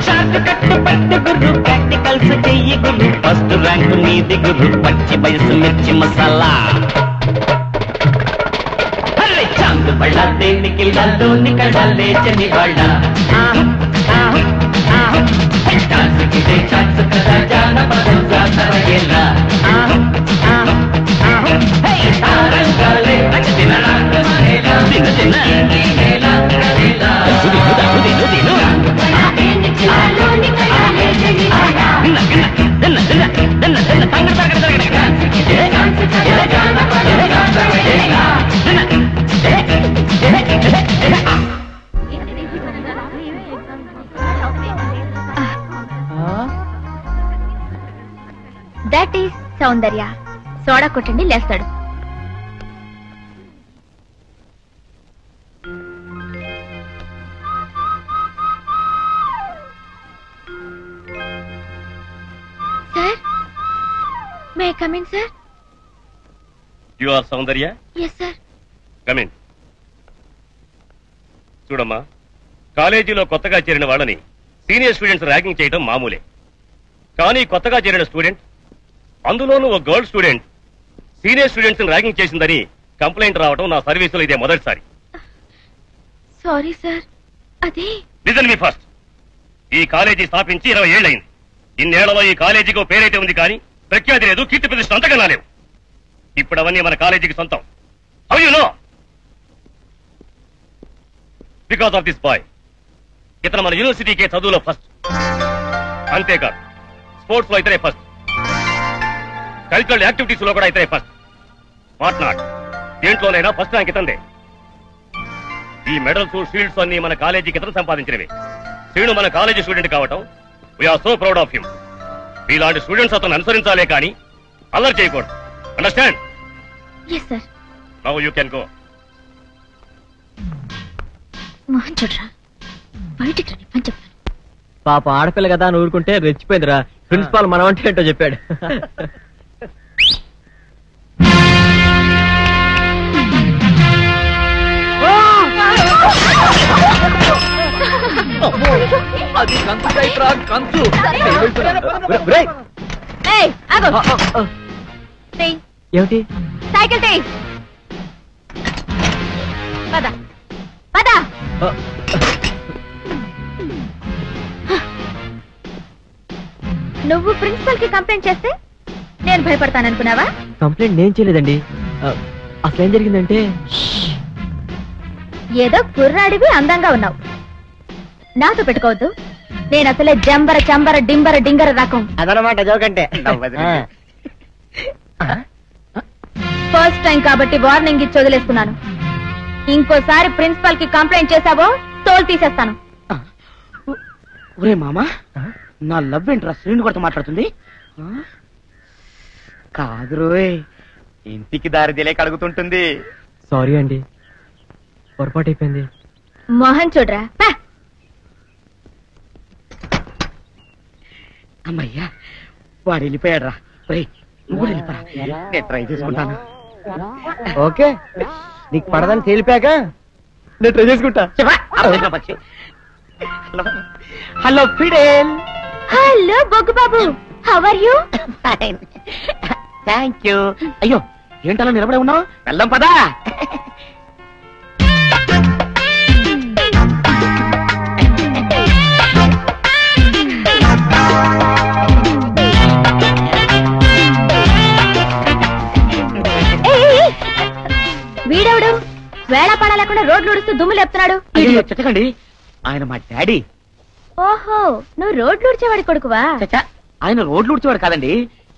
షార్ట్ కట్టు పట్టు గుర్రు ప్రాక్టికల్స్ చెయ్యి గుర్రు. ఫస్ట్ ర్యాంకు నీది గుర్రు పచ్చి వయసు మిర్చి మసాలా. అరే చాందు బళ్ళ దేనికి లల్లోని కళ్ళల్లే చని వాళ్ళ? ఛాన్స్ ఛాన్స్ కదా జానపదం జాతర ఎలా తారంగాలే తినరాక మనేలా తిన తిన. దిను దిను సౌందర్య. సోడా కొట్టండి లేస్తాడు. Sir may come in sir you are Soundarya? Yes sir come in చూడమ్మా కాలేజీలో కొత్తగా చేరిన వాళ్ళని సీనియర్ స్టూడెంట్స్ ర్యాగింగ్ చేయడం మామూలే. కానీ కొత్తగా చేరిన స్టూడెంట్ అందులోనూ ఒక girl student senior students ragging చేసిందని కంప్లైంట్ రావడం నా సర్వీసులో ఇదే మొదటిసారి. సారీ సార్ అదే? Listen me first. ఈ కాలేజీ స్థాపించి ఇరవై ఏళ్ళయింది. ఇన్నేళ్ళలో ఈ కాలేజీకి ఓ పేరైతే ఉంది కానీ ప్రఖ్యాతి లేదు కీర్తి ప్రతిష్ట అంతకన్నా లేవు. ఇప్పుడు అవన్నీ మన కాలేజీకి సొంతం. How you know because of this boy ఇతను మన యూనివర్సిటీకే చదువులో ఫస్ట్ అంతేకాదు స్పోర్ట్స్లో ఇతరే ఫస్ట్ కల్చరల్ యాక్టివిటీస్లో కూడా ఇతరే ఫస్ట్ వాట్ నాట్ దేంట్లోనైనా ఫస్ట్ ర్యాంక్ ఇతందే ఈ మెడల్స్ షీల్డ్స్ అన్ని మన కాలేజీకి ఇతను సంపాదించినవి. శ్రీను మన కాలేజీ స్టూడెంట్ కావటం we're so proud of him ఇలాంటి స్టూడెంట్స్ అతను అనుసరించాలే కానీ అల్లరి చేయకూడదు. Understand yes sir now you can go Mohan చూడరా? బయటికి రండి పని చెప్తాను పాప ఆడపిల్ల కదా అని ఊరుకుంటే రెచ్చిపోయిందిరా. ప్రిన్సిపాల్ మనం అంటే ఏంటో చెప్పాడు. అది కంచు టైప్రా కంచు. ఏమిటి? సైకిల్ పద. పద. నువ్వు ప్రిన్సిపల్కి కంప్లైంట్ చేస్తే నేను భయపడతాననుకున్నావా? కంప్లైంట్ నేను చేయలేదండి. ఆ, అసలు ఏం జరిగిందంటే ఏదో కుర్రాడివి అందంగా ఉన్నావు. నాతో పెట్టుకోవద్దు. నేను అసలే జంబర చంబర డింబర డింగర రకం. అదనమాట జోకంటే. ఫస్ట్ టైం కాబట్టి వార్నింగ్ ఇచ్చి వదిలేస్తున్నాను. ఇంకోసారి ప్రిన్సిపల్కి కంప్లైంట్ చేశావో తోలు తీసేస్తాను. ఒరే మామా నా లవ్ ఏంట్రా శ్రీను కొడుతూ మాట్లాడుతుంది? కాదు రోయ్ ఇంటికి దారి తెలియక అడుగుతుంటుంది. సారీ అండి. పొరపాటు అయిపోయింది. మోహన్ చూడరా. అమ్మయ్యా వాడు వెళ్ళిపోయాడు రా ఒరేయ్, నువ్వు కూడా వెళ్ళిపోరా. నేను ట్రై చేసుకుంటాను. ఓకే. నీకు పడదని తేలిపాక నేను ట్రై చేసుకుంటా. హలో హలో ఫిడేల్. హలో బొగ్గు బాబు how are you thank you అయ్యో ఏంటలా నిలబడి ఉన్నావు? వెళ్దాం పదా. వీడెవడు? వేళ పడ లేకుండా రోడ్లు ఉడుస్తూ దుమ్ము లేపుతున్నాడు. చెత్తకండి ఆయన మా డాడీ. ఓహో నువ్వు రోడ్లు ఉడిచేవాడి కొడుకువా? చచ్చా ఆయన రోడ్లు ఉడిచేవాడు కాదండి.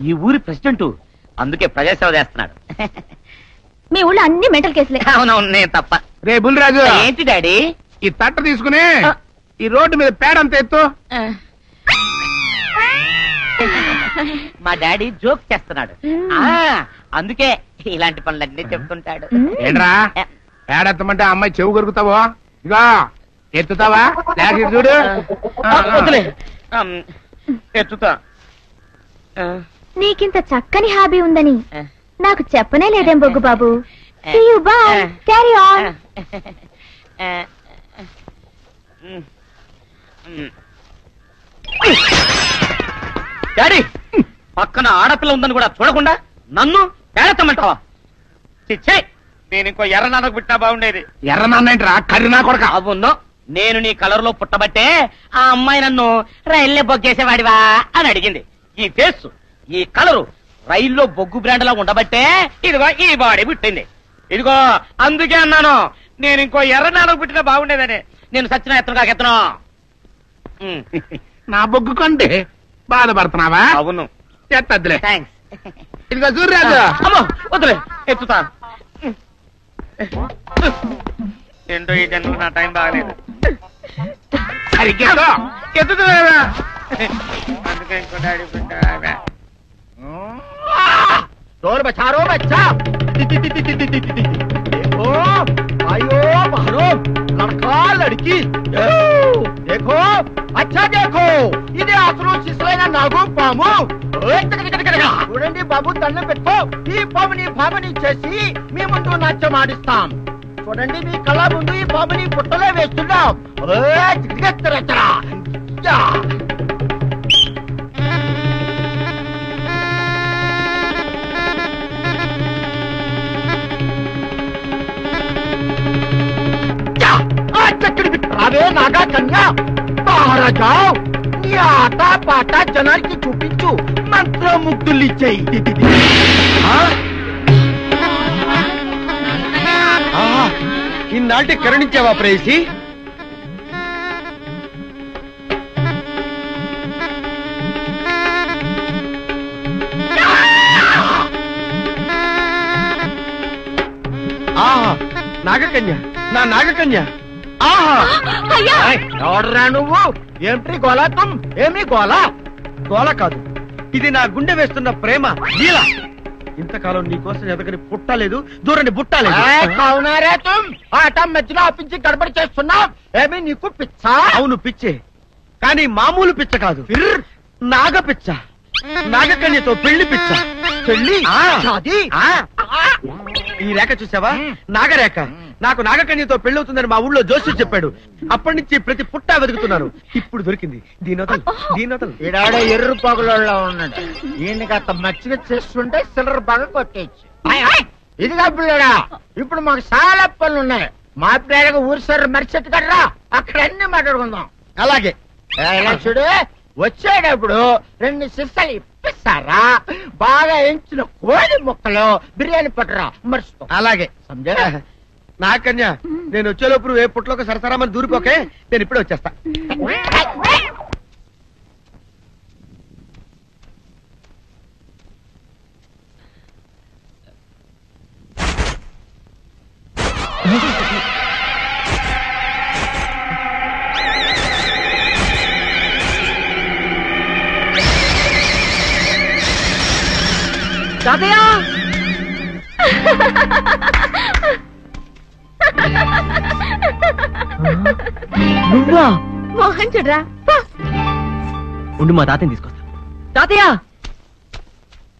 ఈ ఊరి ప్రెసిడెంట్. అందుకే ప్రజాసేవ చేస్తున్నాడు. <laughs> మీ ఊళ్ళో అన్ని మెంటల్ కేసులే. అవునవును నేను తప్ప. రే బుల్రాజు. ఏంటి డాడీ? ఈ తట్ట తీసుకుని ఈ రోడ్డు మీద పేడంత ఎత్తు. మా డాడీ జోక్ చేస్తున్నాడు. ఆ అందుకే ఇలాంటి పనులన్నీ చెప్తుంటాడు. ఏంట్రా పేడెత్తమంటే ఆ అమ్మాయి చెవు కొరుకుతావో ఇగా ఎత్తుతావా లేక ఇటు చూడు ఆ, వదిలే. ఆమ్, ఎత్తుతా ఆ, నీకింత చక్కని హాబీ ఉందని ఆ. నాకు చెప్పనే లేదేం బొగ్గు బాబు. See you, bye. ఆ. Carry on. ఆ, మ్, మ్. డాడీ! పక్కన ఆడపిల్ల ఉందని కూడా చూడకుండా నన్ను చిచ్చే నేను ఇంకో ఎర్ర నాన్నకు పుట్టినా బాగుండేది. ఎర్ర నాన్నేంట్రా కర్రీ కొడక? అవును నేను నీ కలర్లో పుట్టబట్టే ఆ అమ్మాయి నన్ను రైల్లో బొగ్గేసేవాడివా అని అడిగింది. ఈ ఫేస్ ఈ కలరు రైల్లో బొగ్గు బ్రాండ్ లా ఉండబట్టే ఇదిగో ఈ బాడీ పుట్టింది. ఇదిగో అందుకే అన్నాను నేను ఇంకో ఎర్ర నాన్నకు పుట్టినా బాగుండేదని. నేను సచిన ఎత్తను కాక ఎత్తను ఉమ్, <laughs> నా బొగ్గు కొంటే బాధపడుతున్నావా అవును చేస్తాదిలే థ్యాంక్స్ ఇదిగో సూర్యరాజు అమ్మో వద్దులే ఎత్తుతాను ఏంటో ఈ జన్మ నా టైం బాగలేదు సరిగ్గా ఎత్తుతున్నావా అందుకే ఇంకో డాడీ పెట్టావా డోర్ బచారో బచ్చా देखो आयो मारो लड़का लड़की देखो अच्छा देखो ఇది అసలు శిశులైన నాగు పాము ఓయ్ టక టక టక టక. చూడండి బాబు దండం పెట్టుకో ఈ పాముని పాముని చేసి మీ ముందు నాట్యం ఆడిస్తాం చూడండి మీ కళ్ళ ముందు ఈ పాముని పుట్టలో వేస్తున్నాం ఓయ్ టక టక టక టక. యా. రావే నాగా కన్యా బాగా జావ్ నీ ఆట పాట జనానికి చూపించు మంత్రముగ్ధులు ఇచ్చేయి ఇన్నాళ్ళకి కరుణించావా ప్రేసి ఆహా నాగకన్య నా నాగకన్య ఆహా ఎవడరా నువ్వు? ఏమిటి గోలా? తుమ్ ఏమి గోలా? గోల కాదు. ఇది నా గుండె వేస్తున్న ప్రేమ లీల. ఇంతకాలం నీ కోసం ఎదగని పుట్టలేదు దూరని బుట్టలేదు అవునారే తుమ్? ఆట మధ్యలో ఆపించి గడబడి చేస్తున్నావు ఏమి నీకు పిచ్చా? అవును పిచ్చే. కానీ మామూలు పిచ్చ కాదు. నాగ పిచ్చ. నాగకన్యతో పెళ్ళి పిచ్చ. పెళ్ళి. ఈ రేఖ చూసావా? నాగరేఖ. నాకు నాగకన్యతో పెళ్ళవుతుందని మా ఊళ్ళో జోషి చెప్పాడు. అప్పటి నుంచి ప్రతి పుట్ట వెతుకుతున్నాను. ఇప్పుడు దొరికింది. దీనోతలు దీనోతలు ఈడాడ ఎర్రు పగులలో ఉన్నాడు. ఈయనకి అంత మచ్చిగా చేస్తుంటే సిల్లర్ బాగా కొట్టేయచ్చు. ఇదిగా పిల్లడా ఇప్పుడు మాకు చాలా పనులు ఉన్నాయి మా పిల్లగా ఊరి సార్ మరిచెట్టు కడరా అక్కడ అన్ని మాట్లాడుకుందాం. అలాగే. చూడు. వచ్చేటప్పుడు రెండు సిస్సలు ఇప్పిస్తారా? బాగా ఎంచిన కోడి ముక్కలు బిర్యానీ పట్టరా మర్చిపో. అలాగే. సంజయ్? నాకన్య నేను వచ్చేలోపు నువ్వు ఏ పుట్లోకి సరసరామని దూరిపోకే నేను ఇప్పుడే వచ్చేస్తా. తాతయ్య నువ్వా? మోహన్ చూడరా. ఉండు మా తాతయ్యని తీసుకొస్తా. తాతయ్య!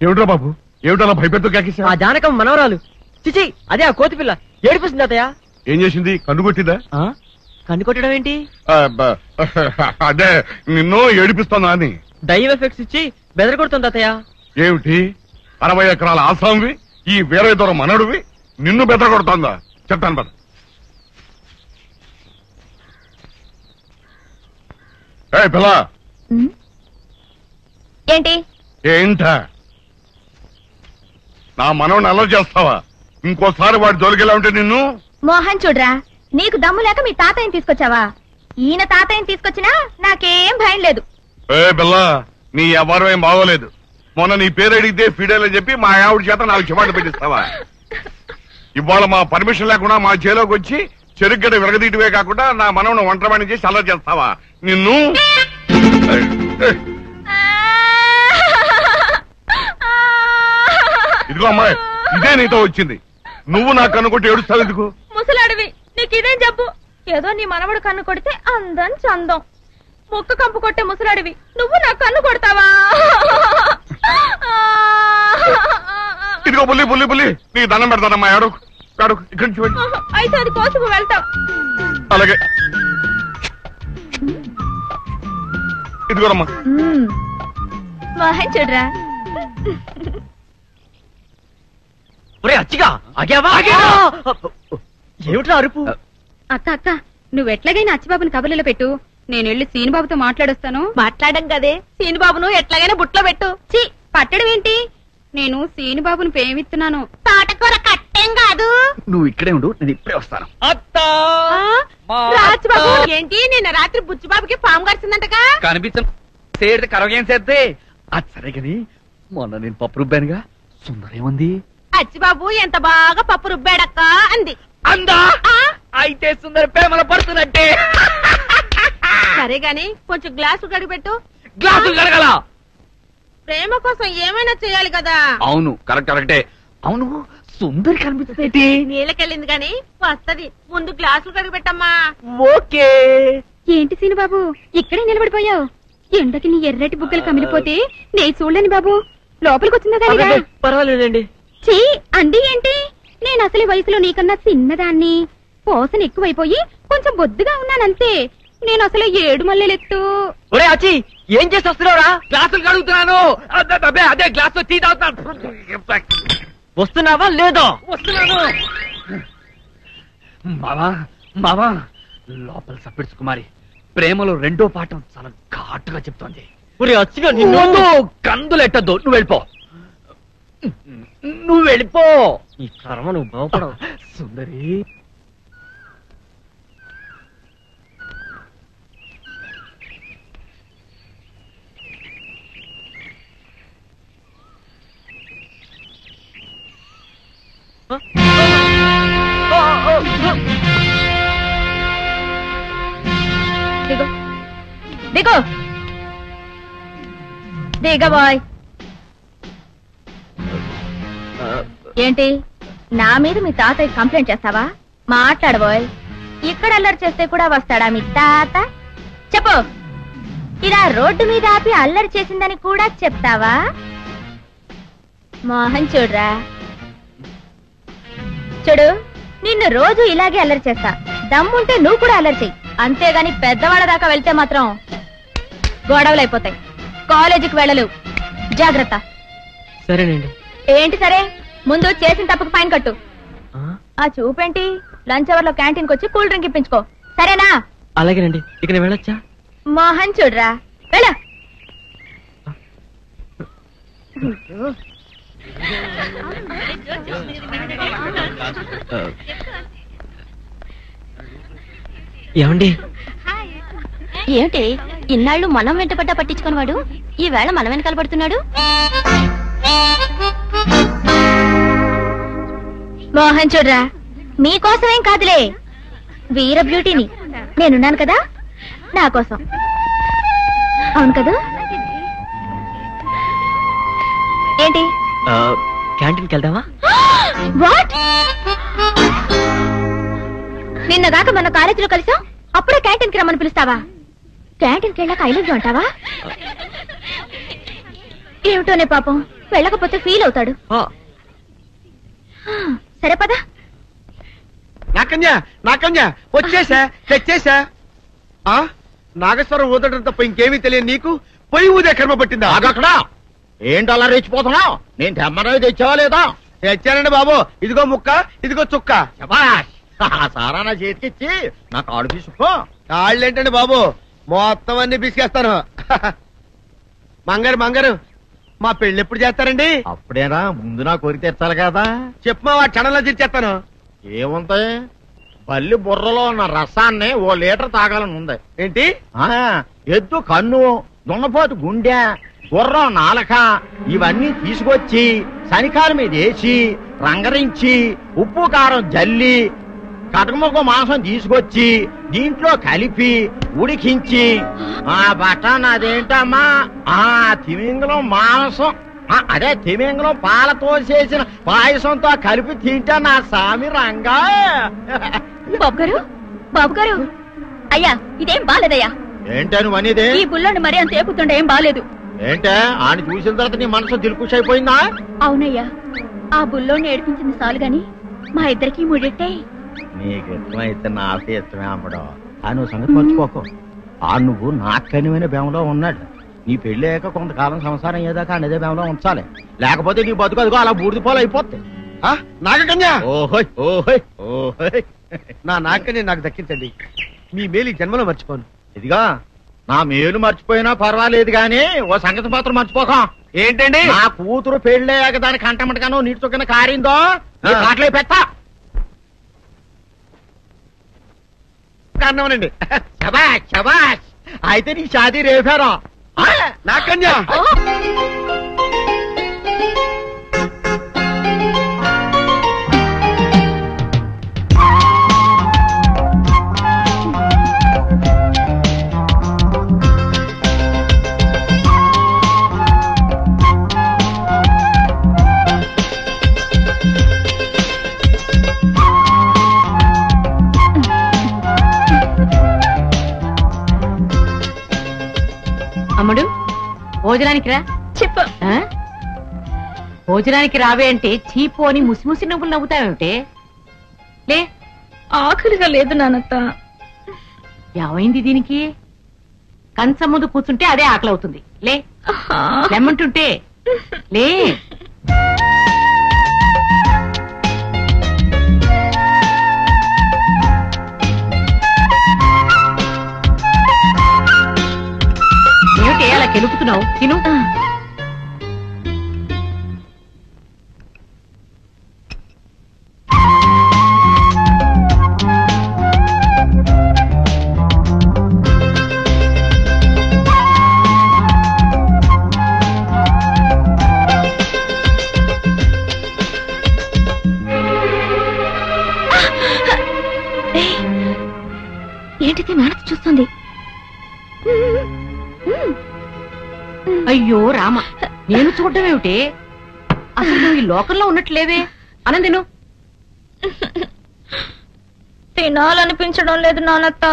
ఏమిట్రా బాబు? ఏమిటలా భయపెడుతూ కాకేశా ఆ జానకం మనవరాలు. చిచి అదే ఆ కోతి పిల్ల. ఏడిపిస్తుంది తాతయ్య? ఏం చేసింది? కన్ను కొట్టిందా? ఆ? కన్ను కొట్టడం ఏంటి? ఆ, బ- <laughs> అదే నిన్ను ఏడిపిస్తానా అని దైవ ఎఫెక్ట్స్ ఇచ్చి బెదరగొడుతుంది తాతయ్య. ఏమిటి? అరవై ఎకరాల ఆసాంవి ఈ వేరే దూర మనడువి నిన్ను బెదరగొడుతోందా? చెప్తాను పద. ఏ పిల్ల. ఏంటి? ఏంటా? నా మనవని అల్లరి చేస్తావా? ఇంకోసారి వాడి జోలికెలా ఉంటే నిన్ను? మోహన్ చూడరా నీకు దమ్ము లేక మీ తాతయ్యని తీసుకొచ్చావా? ఈయన తాతయ్యని తీసుకొచ్చినా నాకేం భయం లేదు. ఏ బిల్ల నీ వ్యవహారం ఏం బాగోలేదు. మొన్న నీ పేరు అడిగితే ఫిడేలని చెప్పి మా ఆవిడ చేత నాకు చివాటు పెట్టిస్తావా? ఇవాళ మా పర్మిషన్ లేకుండా మా చేలోకి వచ్చి చెరుగ్గడ విరగదీటివే కాకుండా నా మనవను ఒంటరివాణి చేసి అల్లరి చేస్తావా? నిన్ను? ఇదిగో అమ్మాయి ఇదే నీతో వచ్చింది. నువ్వు నా కనుకొట్టి ఏడుస్తావు ఎందుకు? ముసలాడివి నీకు ఇదేం చెప్పు ఏదో నీ మనవడు కన్ను కొడితే అందం చందం. ముక్కు కంపు కొట్టే ముసలాడివి. నువ్వు నా కన్ను కొడతావా? ఇదిగో బుల్లి బుల్లి బుల్లి. నీకు దండం పెడతానమ్మా ఏడుకు ఏడుకు ఇక్కడి నుంచి వెళ్ళి. అయితే అది కోసుకు వెళ్తాం. అలాగే. ఇదిగోనమ్మా. మోహన్ చూడరా. ఒరే అచ్చిగా ఆగావా? ఏమిట్రా అరుపు? అక్క అక్క నువ్వు ఎట్లాగైనా అచ్చిబాబుని కబుర్లలో పెట్టు. నేను వెళ్ళి సీనుబాబుతో మాట్లాడొస్తాను. మాట్లాడడం కదే. సీనుబాబును ఎట్లాగైనా బుట్లో పెట్టు. చి పట్టడం ఏంటి? నేను సీనుబాబుని ప్రేమిస్తున్నాను. తోటకూర కట్టేం కాదు. నువ్వు ఇక్కడే ఉండు నేను ఇప్పుడే వస్తాను. అత్తా! రాజుబాబు ఏంటి? నిన్న రాత్రి బుచ్చిబాబుకి పాము కరిచిందంటగా కనిపించను సేడితే కరగేం అది సరే గాని మొన్న నేను పప్పు రుబ్బానుగా సుందరేముంది అచ్చిబాబు ఎంత బాగా పప్పు రుబ్బాడక్క? అంది. అందా? అయితే సుందర ప్రేమల పడుతున్నట్టే. సరే గాని కొంచెం గ్లాసు గడిపెట్టు గ్లాసులు కడగల? ప్రేమ కోసం ఏమైనా చేయాలి కదా. అవును కరెక్ట్ కరెక్టే. అవును సుందరి కనిపిస్తుంది నీళ్ళకెళ్ళింది గాని వస్తది. ముందు గ్లాసులు కడిగి పెట్టమ్మా ఓకే. ఏంటి సీను బాబు ఇక్కడే నిలబడిపోయావు. ఎండకి నీ ఎర్రటి బుగ్గలు కమిలిపోతే నే చూడలేని బాబు. లోపలికి వచ్చిందా పర్వాలేదండి. చీ అండి ఏంటి? నేను అసలు వయసులో నీకన్నా చిన్నదాన్ని. పోసన ఎక్కువైపోయి కొంచెం బొద్దుగా ఉన్నానంతే. నేను అసలు ఏడు మల్లెలెత్తు. ఒరే అచ్చి ఏం చేసి వస్తున్నావురా? గ్లాసులు కడుగుతున్నాను. అదే, అదే అదే గ్లాస్ టీ తాగుతాను వస్తున్నావా లేదో? వస్తున్నాను. మావా మావా లోపల సప్పిడ్స్ కుమారి ప్రేమలో రెండో పాఠం చాలా ఘాటుగా చెప్తోంది. ఒరే అచ్చిగా నిన్ను నిన్ను కందులెట్టద్దు నువ్వు వెళ్ళిపో. నువ్వు వెళ్ళిపో. ఈ కర్మ నువ్వు బాగుపడవు సుందరి దిగు దిగు దిగ బాయ్ ఏంటి? నా మీద మీ తాతయ్య కంప్లైంట్ చేస్తావా? మాట్లాడు బోయ్ ఇక్కడ అల్లరి చేస్తే కూడా వస్తాడా మీ తాత? చెప్పు. ఇలా రోడ్డు మీద ఆపి అల్లరి చేసిందని కూడా చెప్తావా? మోహన్ చూడరా. చూడు నిన్ను రోజు ఇలాగే అల్లరి చేస్తా. దమ్ముంటే నువ్వు కూడా అల్లరి చెయ్యి. అంతేగాని పెద్దవాళ్ళ దాకా వెళ్తే మాత్రం గొడవలు అయిపోతాయి. కాలేజీకి వెళ్ళలేవు. జాగ్రత్త. సరేనండి. ఏంటి సరే? ముందు చేసిన తప్పుకు ఫైన్ కట్టు. ఆ, ఆ చూపేంటి? లంచ్ అవర్లో క్యాంటీన్ వచ్చి కూల్ డ్రింక్ ఇప్పించుకో. సరేనా? అలాగేనండి. ఇక నేను వెళ్ళొచ్చా? మోహన్ చూడరా. వెళ్ళ. ఏమండి? ఏమిటి? ఇన్నాళ్ళు మనం వెంట పడ్డా పట్టించుకున్నవాడు ఈ వేళ మనం వెనకాల పడుతున్నాడు? మోహన్ చూడరా మీకోసమేం కాదులే. వీర బ్యూటీని. నేనున్నాను కదా? నా కోసం. అవును కదా? ఏంటి? క్యాంటీన్కి వెళ్దామా? నిన్న దాకా మన కాలేజీలో కలిసాం అప్పుడే క్యాంటీన్కి రమ్మని పిలుస్తావా? క్యాంటీన్కి వెళ్ళాక ఐ లవ్ యూ అంటావా ఏమిటోనే పాపం వెళ్ళకపోతే ఫీల్ అవుతాడు. ఆ, సరే పదా. నాకన్యా నాకన్యా వచ్చేసా తెచ్చేసా? ఆ? నాగేశ్వరం ఊదటం తప్ప ఇంకేమీ తెలియదు నీకు పొయ్యి ఊదే కర్మ పట్టిందా? ఆగక్కడ ఏంటి అలా రెచ్చిపోతున్నావు? నేను తెమ్మనవి తెచ్చావా లేదా? తెచ్చానండి బాబు. ఇదిగో ముక్క ఇదిగో చుక్క. సారా నా చేతికిచ్చి నా కాడు తీసుకో కాళ్ళేంటండి బాబు? మొత్తం అన్ని బిసికేస్తాను <laughs> మంగారు మంగారు. మా పెళ్ళి ఎప్పుడు చేస్తారండి? అప్పుడేనా? ముందు నా కోరిక తెచ్చాలి కదా. చెప్పు మా క్షణంలో తీర్చేస్తాను. ఏముంటాయి బల్లి బుర్రలో ఉన్న రసాన్ని ఓ లీటర్ తాగాలని ఉంది. ఏంటి? ఆ ఎద్దు కన్ను దున్నపోతు గుండె గుర్రం నాలక ఇవన్నీ తీసుకొచ్చి శనికాల మీద వేసి రంగరించి ఉప్పు కారం జల్లి కటకముఖ మాంసం తీసుకొచ్చి దీంట్లో కలిపి ఉడికించి ఆ బటన్ అదేంటమ్మా? ఆ తిమింగలం మాంసం. ఆ, అదే తిమింగలం పాలతో చేసిన పాయసంతో కలిపి తింటా నా సామి రంగా. బాబు గారు బాబు గారు అయ్యా ఇదేం బాలేదయ్యా? ఏంటే నువ్వు అనేది ఈ బుల్లోని మరీ అంత ఏపుతుండే ఏం బాలేదు. ఏంటే? ఆయన చూసిన తర్వాత నీ మనసు దిల్కుష్ అయిపోయిందా? అవునయ్యా. ఆ బుల్లోని ఏడిపించింది చాలు గాని మా ఇద్దరికి ముడిట్టే. నీకు ఇష్టమైతే నాకే ఇష్టమే అమ్మడం ఆ నువ్వు సంగతి మర్చిపోకు. ఆ నువ్వు నాకు కనివైన బేమలో ఉన్నాడు. నీ పెళ్ళి అయ్యాక కొంతకాలం సంసారం ఏదాకా అనేదే బేమలో ఉంచాలి. లేకపోతే నీ బతుకు అదిగో అలా బూడిద పోలు అయిపోద్ది ఆ, నాగకన్యా! ఓహోయ్ ఓహోయ్ ఓహోయ్. నా నాగకన్య నాకు దక్కించండి. మీ మేలు ఈ జన్మలో మర్చిపోను. ఇదిగా నా మేలు మర్చిపోయినా పర్వాలేదు గాని ఓ సంగతి మాత్రం మర్చిపోకం. ఏంటండి? నా కూతురు పెళ్ళయ్యాక దాని కంటమటగానో నీటి చొక్కన కారిందో. కాట్లే పెట్టా కారణమనండి? శబాష్ శబాష్. అయితే నీ షాదీ రేపారా. నాకన్యా భోజనానికి రా. చెప్పు? భోజనానికి రావే అంటే చీపు అని ముసిముసి నవ్వులు నవ్వుతావేమిటే? లే. ఆకలిగా లేదు నానత్త. ఏమైంది దీనికి? కంచం ముందు కూర్చుంటే అదే ఆకలి అవుతుంది లే లెమ్మంటుంటే లే. కెలుపుతున్నావు తిను. ఏంటిది? నానత్త చూస్తుంది. అయ్యో రామ. నేను చూడటం ఏమిటి అసలు నువ్వు ఈ లోకంలో ఉన్నట్లేవే. అనందిను తినాలనిపించడం లేదు నానత్త.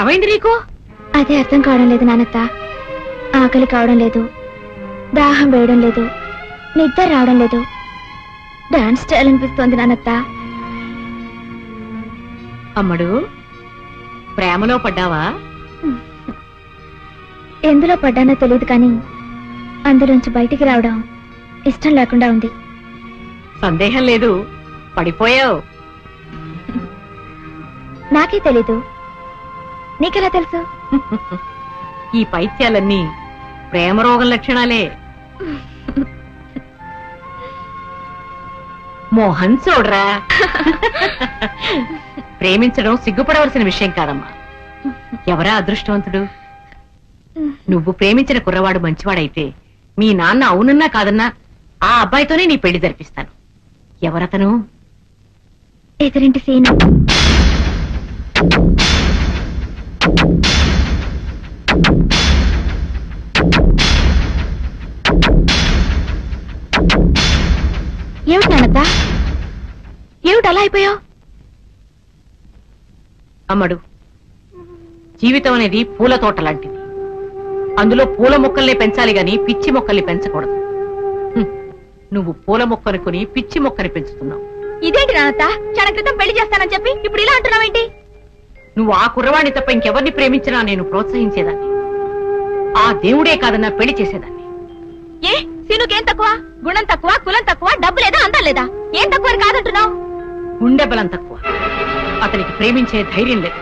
ఏమైంది నీకు? అదే అర్థం కావడం లేదు నానత్త. ఆకలి కావడం లేదు. దాహం వేయడం లేదు. నిద్ర రావడం లేదు. డాన్స్ చేయాలనిపిస్తోంది నానత్త. అమ్మడు ప్రేమలో పడ్డావా? ఎందులో పడ్డానో తెలియదు కానీ అందులోంచి బయటికి రావడం ఇష్టం లేకుండా ఉంది. సందేహం లేదు. పడిపోయావు. నాకే తెలీదు. నీకెలా తెలుసు? ఈ పైత్యాలన్నీ ప్రేమ రోగం లక్షణాలే. మోహన్ చూడరా? ప్రేమించడం సిగ్గుపడవలసిన విషయం కాదమ్మా. ఎవరా అదృష్టవంతుడు? నువ్వు ప్రేమించిన కుర్రవాడు మంచివాడైతే మీ నాన్న అవునన్నా కాదన్నా ఆ అబ్బాయితోనే నీ పెళ్ళి జరిపిస్తాను. ఎవరతను? ఎదురింటి సీను. అమ్మడు. జీవితం అనేది పూల తోట లాంటిది. అందులో పూల మొక్కల్ని పెంచాలి గాని పిచ్చి మొక్కల్ని పెంచకూడదు. నువ్వు పూల మొక్కను కొని పిచ్చి మొక్కని పెంచుతున్నావు. ఇదేంటి నానత్త? క్షణ క్రితం పెళ్ళి చేస్తానని చెప్పి ఇప్పుడు ఇలా అంటున్నావేంటి నువ్వు ఆ కుర్రవాణ్ణి తప్ప ఇంకెవరిని ప్రేమించినా నేను ప్రోత్సహించేదాన్ని. ఆ దేవుడే కాదన్నా పెళ్ళి చేసేదాన్ని. ఏ? సీనుకేం తక్కువ? గుణం తక్కువ కులం తక్కువ డబ్బు లేదా అందం లేదా? ఏం తక్కువ కాదంటున్నావు? గుండె బలం తక్కువ. అతనికి ప్రేమించే ధైర్యం లేదు.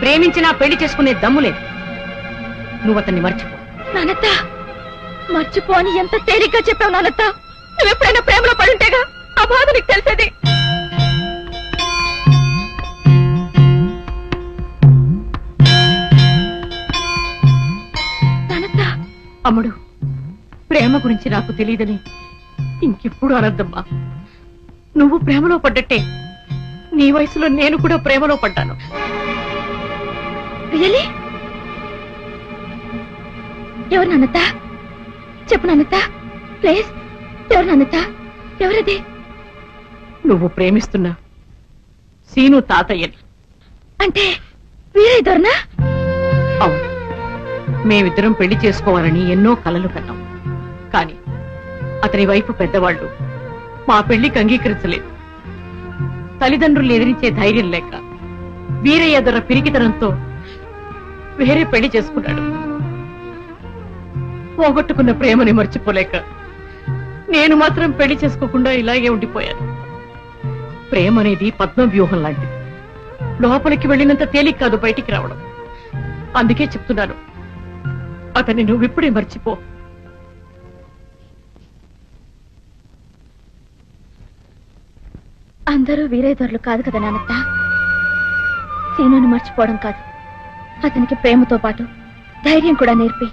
ప్రేమించినా పెళ్ళి చేసుకునే దమ్ము లేదు. నువ్వు అతన్ని మర్చిపో. నానత్త మర్చిపో అని ఎంత తేలిగ్గా చెప్పావు నానత్త? నువ్వెప్పుడైనా ప్రేమలో పడుంటేగా ఆ బాధ నీకు తెలిసేది? అమ్ముడు ప్రేమ గురించి నాకు తెలియదని ఇంకెప్పుడు అనద్దమ్మా. నువ్వు ప్రేమలో పడ్డట్టే నీ వయసులో నేను కూడా ప్రేమలో పడ్డాను. ఎవరు నాన్నత చెప్పు నాన్నత ప్లీజ్. ఎవరు నాన్నత ఎవరది? నువ్వు ప్రేమిస్తున్నా సీను తాతయ్యని. అంటే వీరే దొరనా అవును. మేమిద్దరం పెళ్ళి చేసుకోవాలని ఎన్నో కలలు కన్నాం కాని అతని వైపు పెద్దవాళ్ళు మా పెళ్ళికి అంగీకరించలేదు. తల్లిదండ్రులు ఎదిరించే ధైర్యం లేక వీరయ్య దొర పిరికితనంతో వేరే పెళ్ళి చేసుకున్నాడు పోగొట్టుకున్న ప్రేమని మర్చిపోలేక నేను మాత్రం పెళ్ళి చేసుకోకుండా ఇలాగే ఉండిపోయాను. ప్రేమ అనేది పద్మవ్యూహం లాంటిది. లోపలికి వెళ్ళినంత తేలిక కాదు బయటికి రావడం. అందుకే చెప్తున్నాను. అతన్ని నువ్వు ఇప్పుడే మర్చిపో. అందరూ వీరే కాదు కదా నాన్నత్త సీనుని మర్చిపోవడం కాదు. అతనికి ప్రేమతో పాటు ధైర్యం కూడా నేర్పి.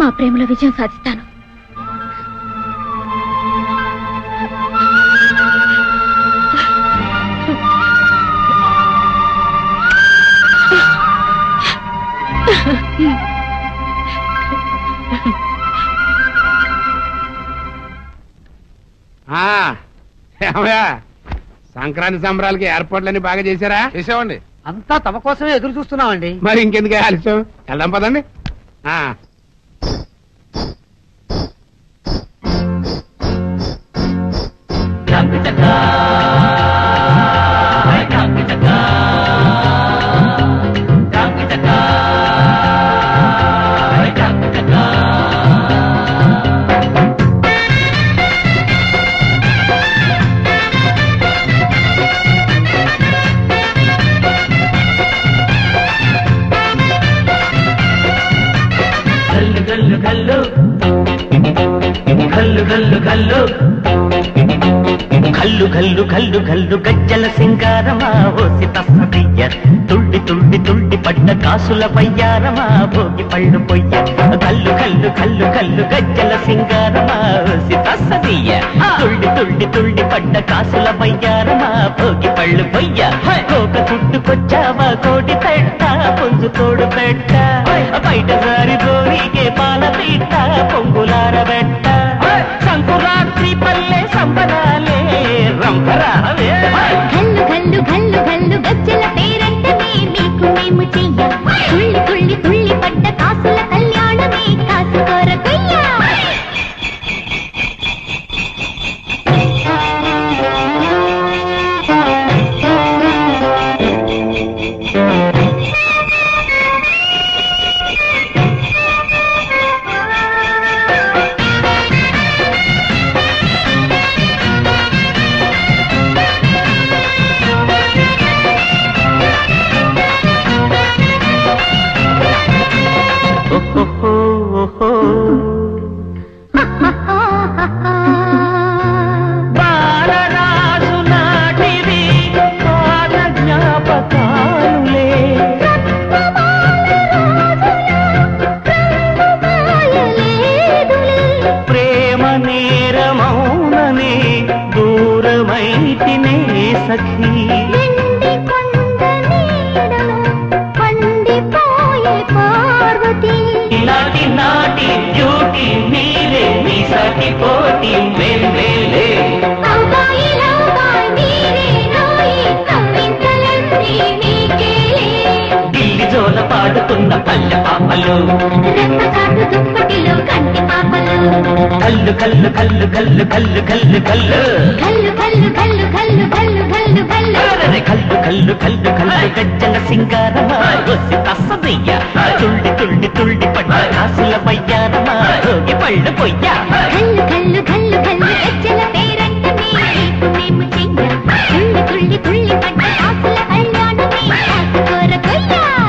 మా ప్రేమలో విజయం సాధిస్తాను. ఆ, సంక్రాంతి సంబరాలకి ఏర్పాట్లన్నీ బాగా చేశారా? చేసామండి అంతా తమ కోసమే ఎదురు చూస్తున్నామండి. మరి ఇంకెందుకు ఆలస్యం? వెళ్దాం పదండి. ఆ, గల్లు కల్లు కల్లు కల్లు కల్లు గజ్జల సింగారమా? ఓసి తస్సదయ్య తుళ్ళి తుళ్ళి తుళ్ళి పడ్డ కాసుల పయ్యారమా భోగి పళ్ళు పొయ్య. కల్లు కల్లు కల్లు కల్లు గజ్జల సింగారమా? ఓసి తస్సదయ్య తుళ్ళి తుళ్ళి తుళ్ళి పడ్డ కాసుల పయ్యారమా భోగి పళ్ళు పొయ్య. కోక చుట్టుకొచ్చావా కోడి పెట్ట పుంజు తోడు పెట్ట బయట జారి దోరికే పాల పీట పొంగులార పెట్ట సంకురాత్రి పల్లె సంపదాలే రంపరావే గల్లు గల్లు గల్లు గల్లు గజ్జల పేరంటమే మీకు మేము చెయ్యం. తుళ్ళి తుళ్ళి తుళ్ళి పడ్డ కాసులు కల్లు కల్లు కల్లు కల్లు కల్లు కల్లు కల్లు కల్లు కల్లు కల్లు కల్లు కల్లు కల్లు కల్లు కల్లు గజ్జల సింగారమా తస్సదయ్య తుళ్ళి తుళ్ళి తుళ్ళి పడ్డ కాసుల పయ్యారమా రోగి పళ్ళు పొయ్యా కల్లు కల్లు కల్లు కల్లు గజ్జల పేరంటమే మీకు మేము చెయ్య తుళ్ళి తుళ్ళి తుళ్ళి పడ్డ కాసుల కళ్యాణమే కాసు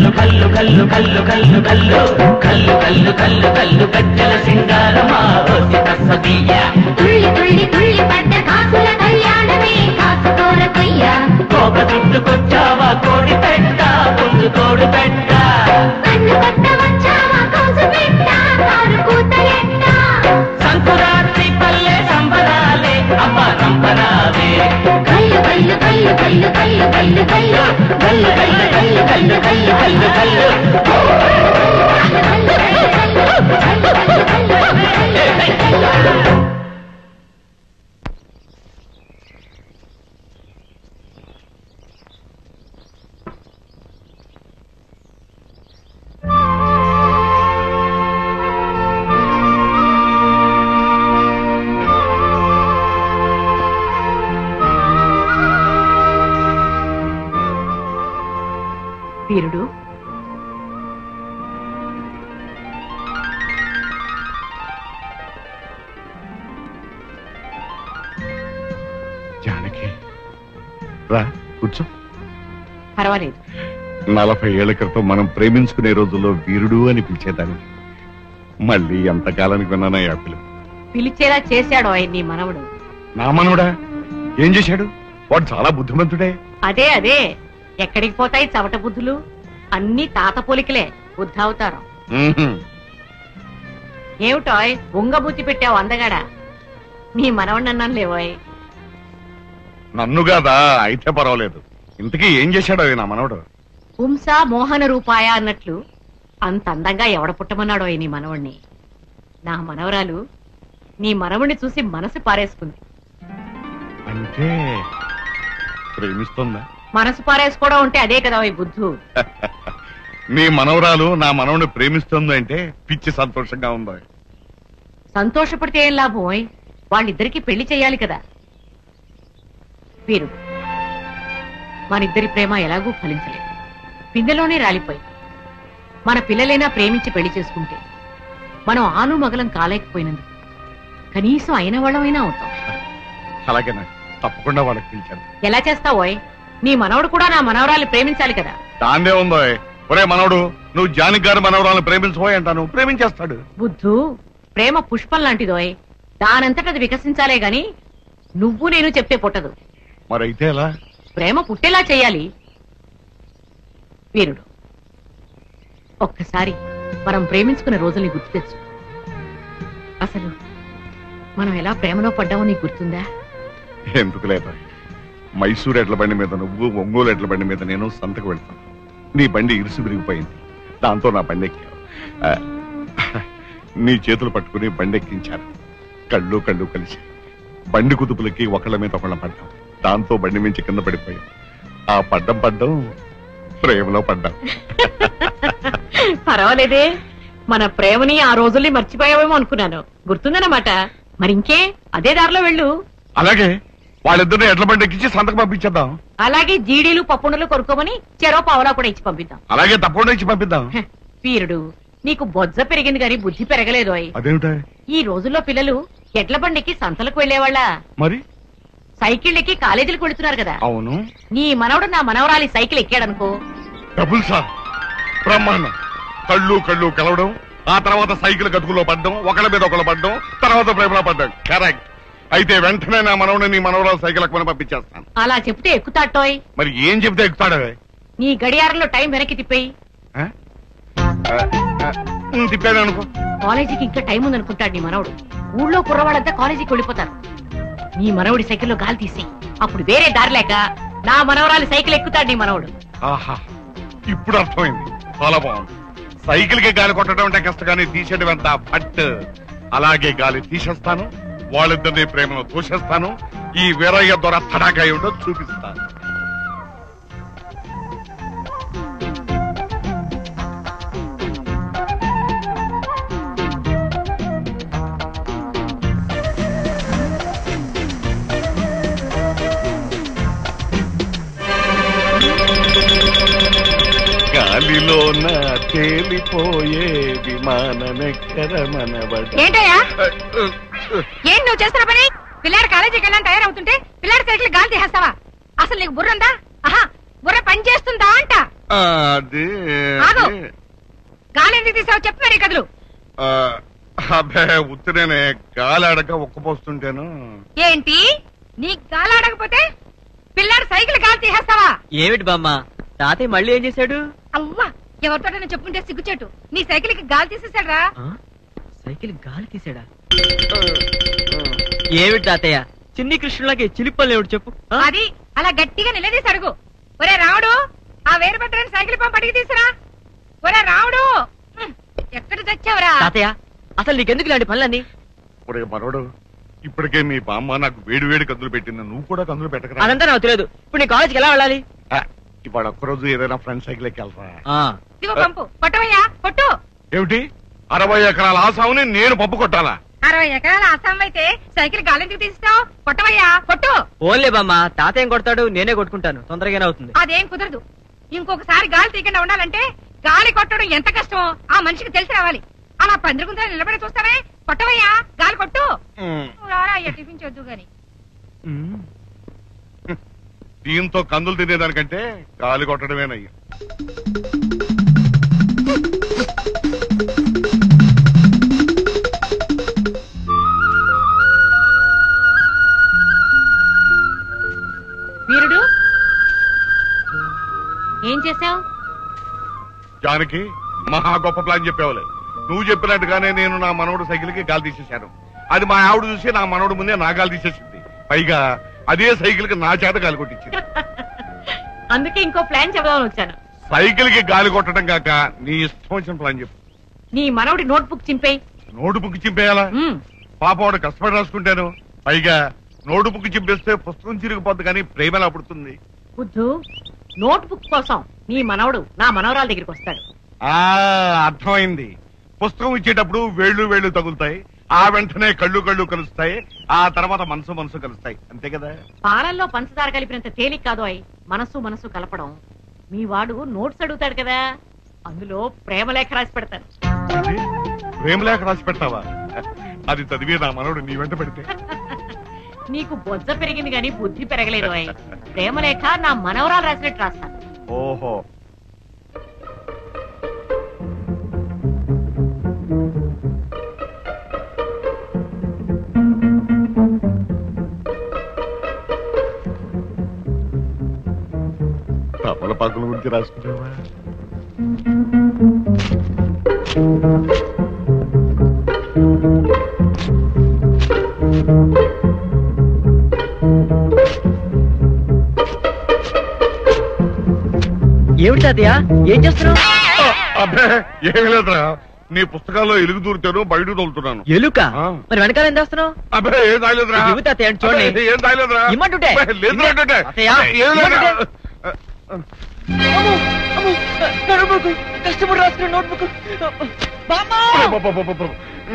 కల్లు కల్లు కల్లు కల్లు కల్లు కల్లు కల్లు కల్లు కల్లు కల్లు కట్టెల సింగారమా తుళ్ళి తుళ్ళి తుళ్ళి పడ్డ కాసుల కళ్యాణమే కాసు కోర కొయ్యా కోప తిట్టుకొచ్చావా కోడి పెట్ట ముందు కోడి పెట్ట కన్ను కొట్ట వచ్చావా కోసు పెట్ట కారు కూత ఎట్ట సంకురాత్రి పల్లె సంపదాలే అమ్మ నంపరావే కల్లు కల్లు కల్లు కల్లు కల్లు కల్లు కల్లు கல்லு கல்லு கல்லு கல்லு கல்லு கல்லு கல்லு నలభై ఏళ్ళ క్రితం మనం ప్రేమించుకునే రోజుల్లో వీరుడు అని పిలిచేదాన్ని. మళ్ళీ ఎంతకాలానికి విన్నానా ఆ పిలుపు పిలిచేలా చేశాడు ఆయన నీ మనవడు. నా మనవడా? ఏం చేశాడు? వాడు చాలా బుద్ధిమంతుడే. అదే అదే. ఎక్కడికి పోతాయి చవట బుద్ధులు? అన్ని తాత పోలికలే బుద్ధావతారం. ఉహుం. ఏమిటోయ్ ఉంగబుద్ధి పెట్టావు అందగాడా? నీ మనవడిని అన్నాను లేవోయ్ నన్ను కాదా? అయితే పర్వాలేదు. ఇంతకీ ఏం చేశాడు అవి నా మనవడు? పుంస మోహన రూపాయ అన్నట్లు అంత అందంగా ఎవడ పుట్టమన్నాడో నీ మనవణ్ణి? నా మనవరాలు నీ మనవణ్ణి చూసి మనసు పారేసుకుంది. అంటే ప్రేమిస్తుందా? మనసు పారేసుకోవడం ఉంటే అదే కదా ఈ బుద్ధు. <laughs> నీ మనవరాలు నా మనవని ప్రేమిస్తుంది అంటే పిచ్చి సంతోషంగా ఉందా? సంతోషపడితే ఏం లాభం? వాళ్ళిద్దరికీ పెళ్ళి చేయాలి కదా. వీరు. మనిద్దరి ప్రేమ ఎలాగూ ఫలించలేదు. పిందెలోనే రాలిపోయి మన పిల్లలైనా ప్రేమించి పెళ్ళి చేసుకుంటే మనం ఆను మగలం కాలేకపోయినందుకు కనీసం అయిన వాళ్ళమైనా అవుతాం. తప్పకుండా వాళ్ళకి పిలిచాను ఎలా చేస్తావోయ్ నీ మనవడు కూడా నా మనవరాలు ప్రేమించాలి కదా. దాందే ఉందో ఒరే మనవడు నువ్వు జానకి గారి మనవరాలను ప్రేమించబోయి అంటాను. ప్రేమించేస్తాడు. బుద్ధు ప్రేమ పుష్పం లాంటిదోయ్ దానంతట అది వికసించాలే గాని నువ్వు నేను చెప్తే పుట్టదు. మరి అయితే ఎలా? ప్రేమ పుట్టేలా చేయాలి. వీరుడు. ఒక్కసారి మనం ప్రేమించుకున్న రోజుల్ని గుర్తు తెచ్చు. అసలు మనం ఎలా ప్రేమలో పడ్డామో నీకు గుర్తుందా? ఎందుకు లేదా మైసూర్ ఎడ్ల బండి మీద నువ్వు ఒంగోలు ఎడ్ల బండి మీద నేను సంతకు వెళ్తాను నీ బండి ఇరుసు విరిగిపోయింది. దాంతో నా బండి ఎక్కావు. నీ చేతులు పట్టుకుని బండి ఎక్కించాను కళ్ళు కళ్ళు కలిసి. బండి కుదుపులకి ఒకళ్ళ మీద ఒకళ్ళ పడ్డాం. దాంతో బండి మించి కింద పడిపోయాం. ఆ పడ్డం పడ్డం ప్రేమలో పడ్డాం. పర్వాలేదే. మన ప్రేమని ఆ రోజుల్ని మర్చిపోయావేమో అనుకున్నాను. గుర్తుందన్నమాట. మరి ఇంకే అదే దారిలో వెళ్ళు. అలాగే వాళ్ళిద్దరిని ఎడ్ల బండి ఎక్కించి సంతకు పంపించేద్దాం. అలాగే జీడీలు పప్పుండలు కొనుక్కోమని చెరో పావలా కూడా ఇచ్చి పంపిద్దాం. అలాగే తప్పకుండా ఇచ్చి పంపిద్దాం. వీరుడు నీకు బొజ్జ పెరిగింది గాని బుద్ధి పెరగలేదోయ్ అదేమిటా? ఈ రోజుల్లో పిల్లలు ఎడ్ల బండికి సంతలకు వెళ్ళేవాళ్ళ మరి? సైకిల్ ఎక్కి కాలేజీలకు వెళుతున్నారు కదా. అవును. నీ మనవడు నా మనవరాలి సైకిల్ ఎక్కాడనుకో. డబుల్ సార్ బ్రహ్మాండం. కళ్ళు కళ్ళు కలవడం ఆ తర్వాత సైకిల్ గతుకులో పడ్డం ఒకళ్ళ మీద ఒకళ్ళు పడ్డం తర్వాత ప్రేమలో పడ్డం. కరెక్ట్ అయితే వెంటనే నా మనవని నీ మనవరాలు సైకిల్ ఎక్కమని పంపించేస్తాను. అలా చెప్తే ఎక్కుతాటోయ్. మరి ఏం చెప్తే ఎక్కుతాడే? నీ గడియారంలో టైం వెనక్కి తిప్పేయి. తిప్పాను అనుకో. కాలేజీకి ఇంకా టైం ఉందనుకుంటాడు నీ మనవడు. ఊళ్ళో కుర్రవాళ్ళంతా కాలేజీకి వెళ్ళిపోతారు నీ మనవడి సైకిల్లో గాలి తీసి అప్పుడు వేరే దారి లేక నా మనవరాలి సైకిల్ ఎక్కుతాడు నీ మనవడు. ఆహా ఇప్పుడు అర్థమైంది. చాలా బాగుంది. సైకిల్కి గాలి కొట్టడం అంటే కష్టగానే తీసేయడం ఎంత ఫట్. అలాగే గాలి తీసేస్తాను వాళ్ళిద్దరిని ప్రేమను తోసేస్తాను ఈ వీరయ్య ద్వారా తడాకా ఏమిటో చూపిస్తాను. గాలిలోన తేలిపోయే విమానమెక్కర మనవడ. ఏంటయ్యా? ఏం నువ్వు చేస్తున్న పని? పిల్లాడు కాలేజీకి వెళ్ళని తయారవుతుంటే పిల్లాడి సైకిల్ గాలి తీసేస్తావా? అసలు నీకు బుర్ర ఉందా? ఆహా బుర్ర పని చేస్తుందా అంట. అది ఆగు. గాలి ఎందుకు తీసావు చెప్పు మరి కదులు ఆ, అబ్బే ఉత్తిరేనే గాలి అడక ఒక్కపోస్తుంటేను. ఏంటి? నీ గాలి ఆడకపోతే పిల్లాడు సైకిల్ గాలి తీసేస్తావా? ఏమిటి బామ్మ? తాతయ్య మళ్ళీ ఏం చేశాడు? అవ్వా ఎవరితో చెప్పుంటే సిగ్గుచేటు. నీ సైకిల్కి గాలి తీసేసాడరా సైకిల్ గాలి తీసాడా ఏమిటి తాతయ్య? చిన్ని కృష్ణులాగే చిలిపల్లి ఏమిటి చెప్పు? అది అలా గట్టిగా నిలదీసి అడుగు. ఒరే రావుడు ఆ వేరుభద్రని సైకిల్ పంప్ అడిగి తీసురా. ఒరే రావుడు హ్మ్, ఎక్కడ తెచ్చావురా? తాతయ్య అసలు నీకెందుకు ఇలాంటి పనులన్నీ? ఒరే మనోడు ఇప్పటికే మీ బామ్మ నాకు వేడి వేడి కందులు పెట్టింది. నువ్వు కూడా కందులు పెట్టకరా. అదంతా నాకు తెలియదు. ఇప్పుడు నీ కాలేజ్కి ఎలా వెళ్ళాలి? ఇవాళ ఒక్కరోజు ఏదైనా ఫ్రెండ్ సైకిల్ ఎక్కి వెళ్తారా? ఇదిగో పంపు కొట్టవయ్యా కొట్టు ఏమిటి? అరవై ఎకరాల ఆసాముని నేను పప్పు కొట్టాలా? అరవై ఎకరాల అస్సాం అయితే సైకిల్ గాలి ఎందుకు తీస్తావు కొట్టవయ్యా కొట్టు ఓన్లే బామ్మ తాతయ్య ఏం కొడతాడు నేనే కొట్టుకుంటాను తొందరగానే అవుతుంది. అదేం కుదరదు. ఇంకొకసారి గాలి తీయకుండా ఉండాలంటే గాలి కొట్టడం ఎంత కష్టమో ఆ మనిషికి తెలిసి రావాలి. అలా పందిరుగుందా నిలబడి చూస్తావే? కొట్టవయ్యా గాలి కొట్టు. టిఫిన్ చేద్దు గాని. దీంతో కందులు తినేదానికంటే గాలి కొట్టడమేనయ్యా. వీరుడు? ఏం చేశావు? జానకి మహా గొప్ప ప్లాన్ చెప్పేవాలే నువ్వు చెప్పినట్టుగానే నేను నా మనవడు సైకిల్కి గాలి తీసేశాను. అది మా ఆవిడ చూసి నా మనవడు ముందే నా గాలి తీసేసింది. పైగా అదే సైకిల్కి నా చేత గాలి కొట్టించింది. <laughs> అందుకే ఇంకో ప్లాన్ చెబుదామని వచ్చాను. సైకిల్కి గాలి కొట్టడం కాక నీ ఇష్టం వచ్చిన ప్లాన్ చెప్పు. నీ మనవడి నోట్బుక్ చింపేయి. నోటు బుక్ చింపేయాలా పాప వాడు కష్టపడి రాసుకుంటాను. పైగా నోటు బుక్ చింపేస్తే పుస్తకం చిరిగిపోద్ది కానీ ప్రేమ ఎలా పుడుతుంది? బుద్ధు నోట్బుక్ కోసం నీ మనవడు నా మనవరాల దగ్గరికి వస్తాడు. ఆ అర్థమైంది. పుస్తకం ఇచ్చేటప్పుడు వేళ్ళు వేళ్ళు తగులుతాయి. ఆ వెంటనే కళ్ళు కళ్ళు కలుస్తాయి ఆ తర్వాత మనసు మనసు కలుస్తాయి. అంతే కదా? పాలల్లో పంచదార కలిపినంత తేలిక కాదు అయి మనసు మనసు కలపడం. మీ వాడు నోట్స్ అడుగుతాడు కదా అందులో ప్రేమ లేఖ రాసి పెడతాను? ప్రేమలేఖ రాసి పెడతావా అది చదివి నా మనవడు నీ వెంట పెడితే. <laughs> నీకు బొజ్జ పెరిగింది గాని బుద్ధి పెరగలేదు అయి ప్రేమ లేఖ నా మనవరాలు రాసినట్టు రాస్తాను. ఓహో తమలపాకుల గురించి రాసుకున్నావా ఏమిటి తాతయ్య ఏం చేస్తున్నావు అబ్బే ఏమి లేదురా నీ పుస్తకాల్లో ఎలుగు దూరుతాను బయట తోలుతున్నాను ఎలుక మరి వెనకాల ఏం చేస్తున్నావు అబ్బే ఏం తాగలేదురా ఇవ్వు తాతయ్య, చూడండి. అబ్బే, ఏం తాగలేదురా ఇమ్మంటుంటే. అబ్బే, లేదురా అంటుంటే. తాతయ్య, ఏం లేదురా. ఇమ్మంటుంటే.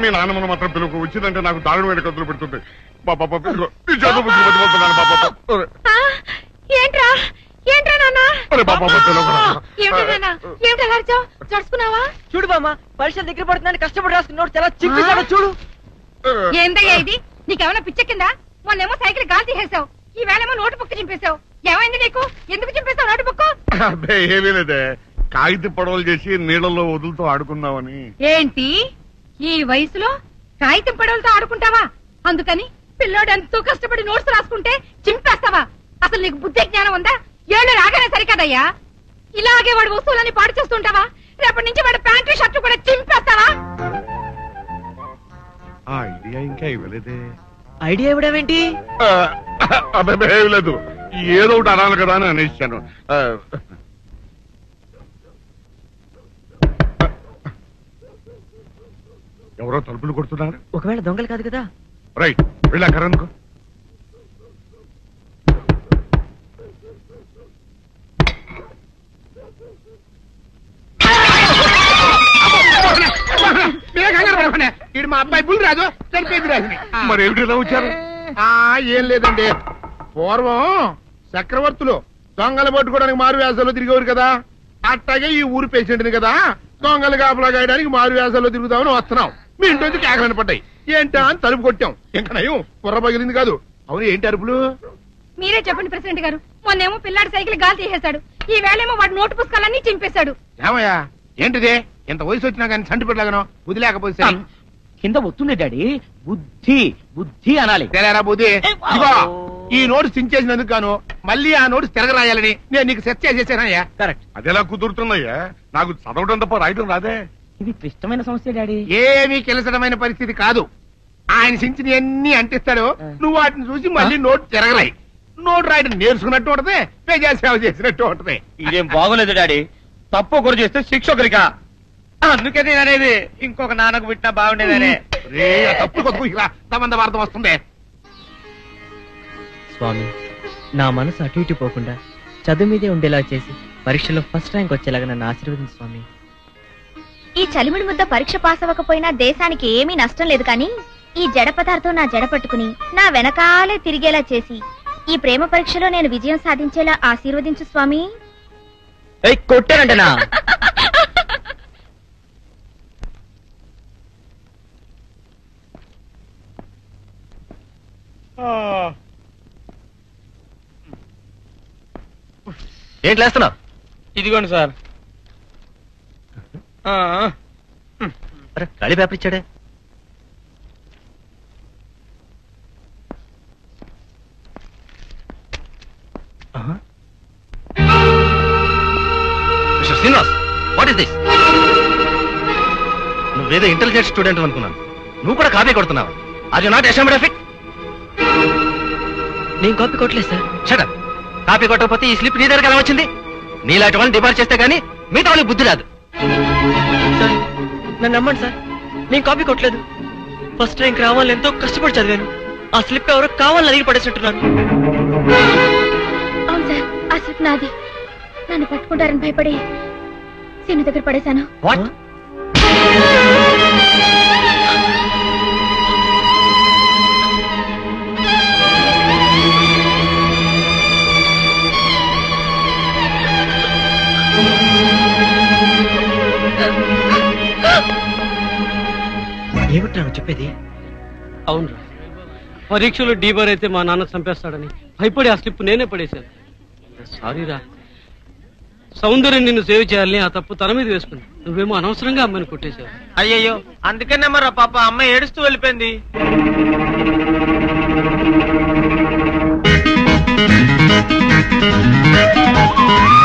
మీ నాన్నమ్మను మాత్రం పిలుపు వచ్చిందంటే నాకు దారుణమైన కదులు పెడుతుంది. ఏంట్రా? ఏంట్రా నాన్న? చూడు బామ్మ పరీక్షలు దగ్గర పడుతుందని కష్టపడి రాసుకున్న నోట్స్ ఎలా చింపేశాడో చూడు. ఏందయ్యా ఇది? నీకేమైనా పిచ్చెక్కిందా? మొన్నేమో సైకిల్ గాలి తీసేసావు. ఈ వేళేమో నోటు బుక్ చింపేశావు. ఏమైంది నీకు? ఎందుకు చింపేశావు నోటు బుక్ అబ్బే ఏమీ లేదే. కాగిత పడవలు చేసి నీళ్ళల్లో వదులుతూ ఆడుకుందామని. ఏంటి? ఈ వయసులో కాగితం పడవలతో ఆడుకుంటావా? అందుకని పిల్లోడు ఎంతో కష్టపడి నోట్స్ రాసుకుంటే చింపేస్తావా? అసలు నీకు బుద్ధి జ్ఞానం ఉందా? ఏళ్ళు రాగానే సరికదయ్యా. ఇలాగే వాడు వస్తువులని పాడు చేస్తుంటావా? రేపటి నుంచి వాడు ప్యాంటు షర్టు కూడా చింపేస్తావా? ఆ ఐడియా ఇంకా ఇవ్వలేదే. ఐడియా ఇవ్వడమేంటి ఆ, అబ్బే లేదు. ఏదో ఒకటి అనాలి కదా అని అనేసాను ఎవరో తలుపులు కొడుతున్నారు? ఒకవేళ దొంగలు కాదు కదా? రైట్ వెళ్ళా కరణ్కు. ఈడు మా అబ్బాయి బుల్ రాజు చనిపోయింది రాజుని మరి ఏమిటి ఇలా వచ్చారు? ఆ ఏం లేదండి. పూర్వం చక్రవర్తులు దొంగలు పట్టుకోవడానికి మారు వేసాల్లో తిరిగేవారు కదా? అట్టాగే ఈ ఊరు పేషెంట్ని కదా? దొంగలు కాపలా గాయడానికి మారు వేసాల్లో తిరుగుదామని వస్తున్నాం. మీ ఇంటి నుంచి కేకలని పడ్డాయి? ఏంటా అని తలుపు కొట్టాం. ఇంకా నయం కుర్ర పగిలింది కాదు. అవును ఏంటి అరుపులు? మీరే చెప్పండి ప్రెసిడెంట్ గారు. మొన్నేమో పిల్లాడి సైకిల్ గాలి తీసేశాడు. ఈ వేళేమో వాడు నోటు పుస్తకాలన్నీ చింపేశాడు. ఏమయ్యా? ఏంటిది? ఇంత వయసు వచ్చినా కానీ చంటి పెట్టలాగను వదిలేకపోతే సరే. కింద వస్తుంది డాడీ. బుద్ధి బుద్ధి అనాలి. తెలేరా బుద్ధి? ఇదిగో. ఈ నోటు చించేసినందుకు గాను మళ్ళీ ఆ నోటు తిరగరాయాలని నేను నీకు సెట్ చేసేసానయ్యా. కరెక్ట్. అది ఎలా కుదురుతుందయ్యా? నాకు చదవడం తప్ప రాయడం రాదే. ఇది క్లిష్టమైన సమస్య డాడీ. ఏమీ కిలసడమైన పరిస్థితి కాదు. ఆయన చించిన ఎన్ని అంటిస్తాడు నువ్వు వాటిని చూసి మళ్ళీ నోటు తిరగరాయి. నోటు రాయడం నేర్చుకున్నట్టు ఉంటది ప్రజా సేవ చేసినట్టు ఉంటది. ఇదేం బాగోలేదు డాడీ. తప్పు ఒకరు చేస్తే శిక్ష ఒకరికా? అందుకే నేను అనేది ఇంకొక నాన్నకు పుట్టినా బాగుండేదనే. రే ఆ తప్పుడు కొత్త ఇలా తమంద వార్త వస్తుంది. స్వామి నా మనసు అటు ఇటు పోకుండా చదువు మీదే ఉండేలా చేసి పరీక్షలో ఫస్ట్ ర్యాంక్ వచ్చేలాగా నన్ను ఆశీర్వదించు స్వామి. ఈ చలిమిడి ముద్ద పరీక్ష పాస్ అవ్వకపోయినా దేశానికి ఏమీ నష్టం లేదు కానీ ఈ జడ పదార్థం నా జడ పట్టుకుని నా వెనకాలే తిరిగేలా చేసి ఈ ప్రేమ పరీక్షలో నేను విజయం సాధించేలా ఆశీర్వదించు స్వామి. కొట్టానంటనా <laughs> ఏంటి లేస్తున్నావు ఇదిగోండి సార్. ఆ, అరే ఖాళీ paper ఇచ్చాడే. Mister Srinivas what is this నువ్వేదో ఇంటెలిజెంట్ స్టూడెంట్ అనుకున్నాను. నువ్వు కూడా కాపీ కొడుతున్నావు? అది నాట్ ఎస్ఎండాఫిక్ నేను కాపీ కొట్టలేదు సార్. షటప్ కాపీ కొట్టకపోతే ఈ స్లిప్ నీ దగ్గర ఎలా వచ్చింది? నీలాంటి వాళ్ళని డిపార్ట్ చేస్తే గానీ మిగతా వాళ్ళకి బుద్ధి రాదు. సార్ నన్ను నమ్మండి సార్. నేను కాపీ కొట్టలేదు. ఫస్ట్ ర్యాంక్ రావాలని ఎంతో కష్టపడి చదివాను. ఆ స్లిప్ ఎవరో కావాలని అడిగి పడేసినట్టున్నారు. అవును సార్ ఆ స్లిప్ నాది. నన్ను పట్టుకుంటారని భయపడి సీను దగ్గర పడేశాను. వాట్ ఏమిట్రా నువ్వు చెప్పేది? అవునరా పరీక్షలో డీబర్ అయితే మా నాన్న చంపేస్తాడని భయపడి ఆ స్లిప్ నేనే పడేశాను. సారీరా సౌందర్యం నిన్ను సేవ్ చేయాలని ఆ తప్పు తన మీద వేసుకుంది. నువ్వేమో అనవసరంగా అమ్మాయిని కొట్టేశావు. అయ్యయ్యో అందుకనే మరి పాప అమ్మాయి ఏడుస్తూ వెళ్ళిపోయింది. సౌందర్య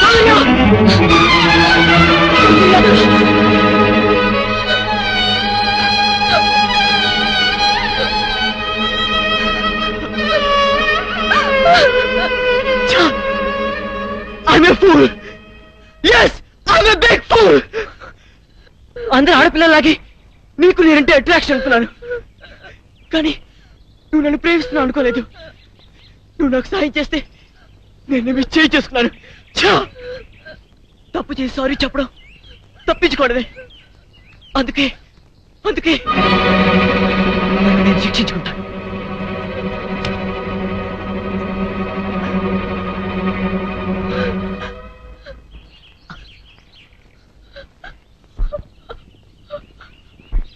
I'm a fool. Yes, I'm a big fool. అందరూ ఆడపిల్లలాగే నీకు నేనంటే అట్రాక్షన్ అనుకున్నాను కానీ నువ్వు నన్ను ప్రేమిస్తున్నావు అనుకోలేదు నువ్వు నాకు సాయం చేస్తే నేను మిస్ చేయి చేసుకున్నాను ఛా! తప్పు చేసి సారీ చెప్పడం తప్పించుకోవడమే అందుకే అందుకే నేను శిక్షించుకుంటాను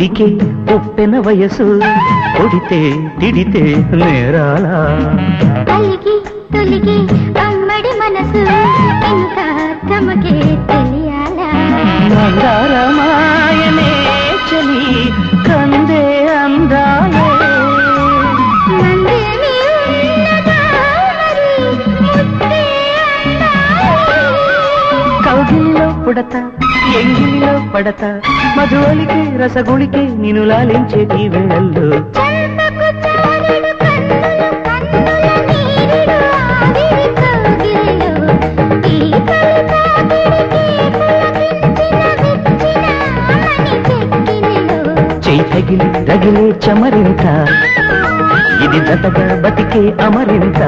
ఉడికే ఉప్పెన వయసు. కొడితే తిడితే నేరాలా. కలిగి తొలిగి అమ్మడి మనసు. ఇంత తమకే తెలియాలా. మందారమాయనే చలి కందే అందాలే. కౌగిలిలో పుడత ఎంగిలిలో పడత. మధువలికి రసగుళికి వేళల్లో. ఆవిరి కౌగిలిలో ఈ తొలి తాకిడికి పులకించిన విచ్చిన ఆమని చెక్కిలిలో చేయి తగిలి రగిలే చమరింత. ఇది జతగా బతికే అమరింత.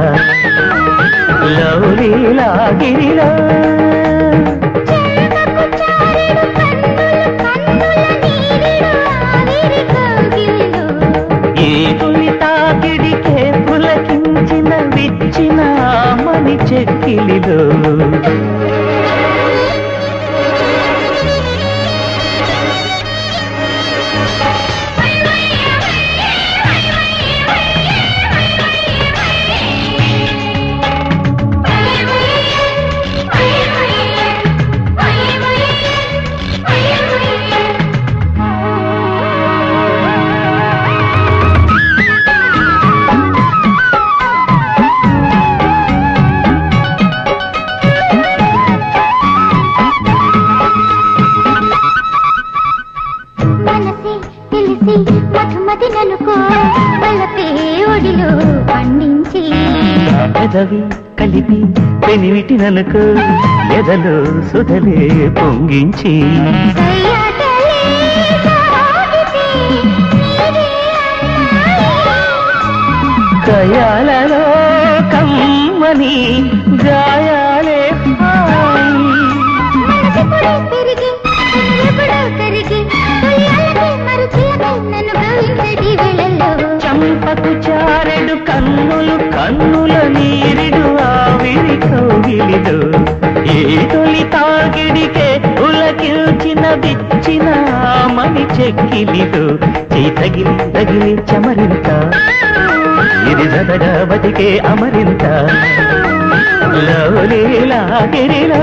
లౌలీలా గిరిలో. చెక్కిలిలో కలవి కలిపి పెనివిటిననుకో ఎదలో సుధలే పొంగించి. మణి చెక్కిలిడు చేయి తగిలి తగిలి చమరింత ఇది జతగా బతికే అమరింత. గిరిలా.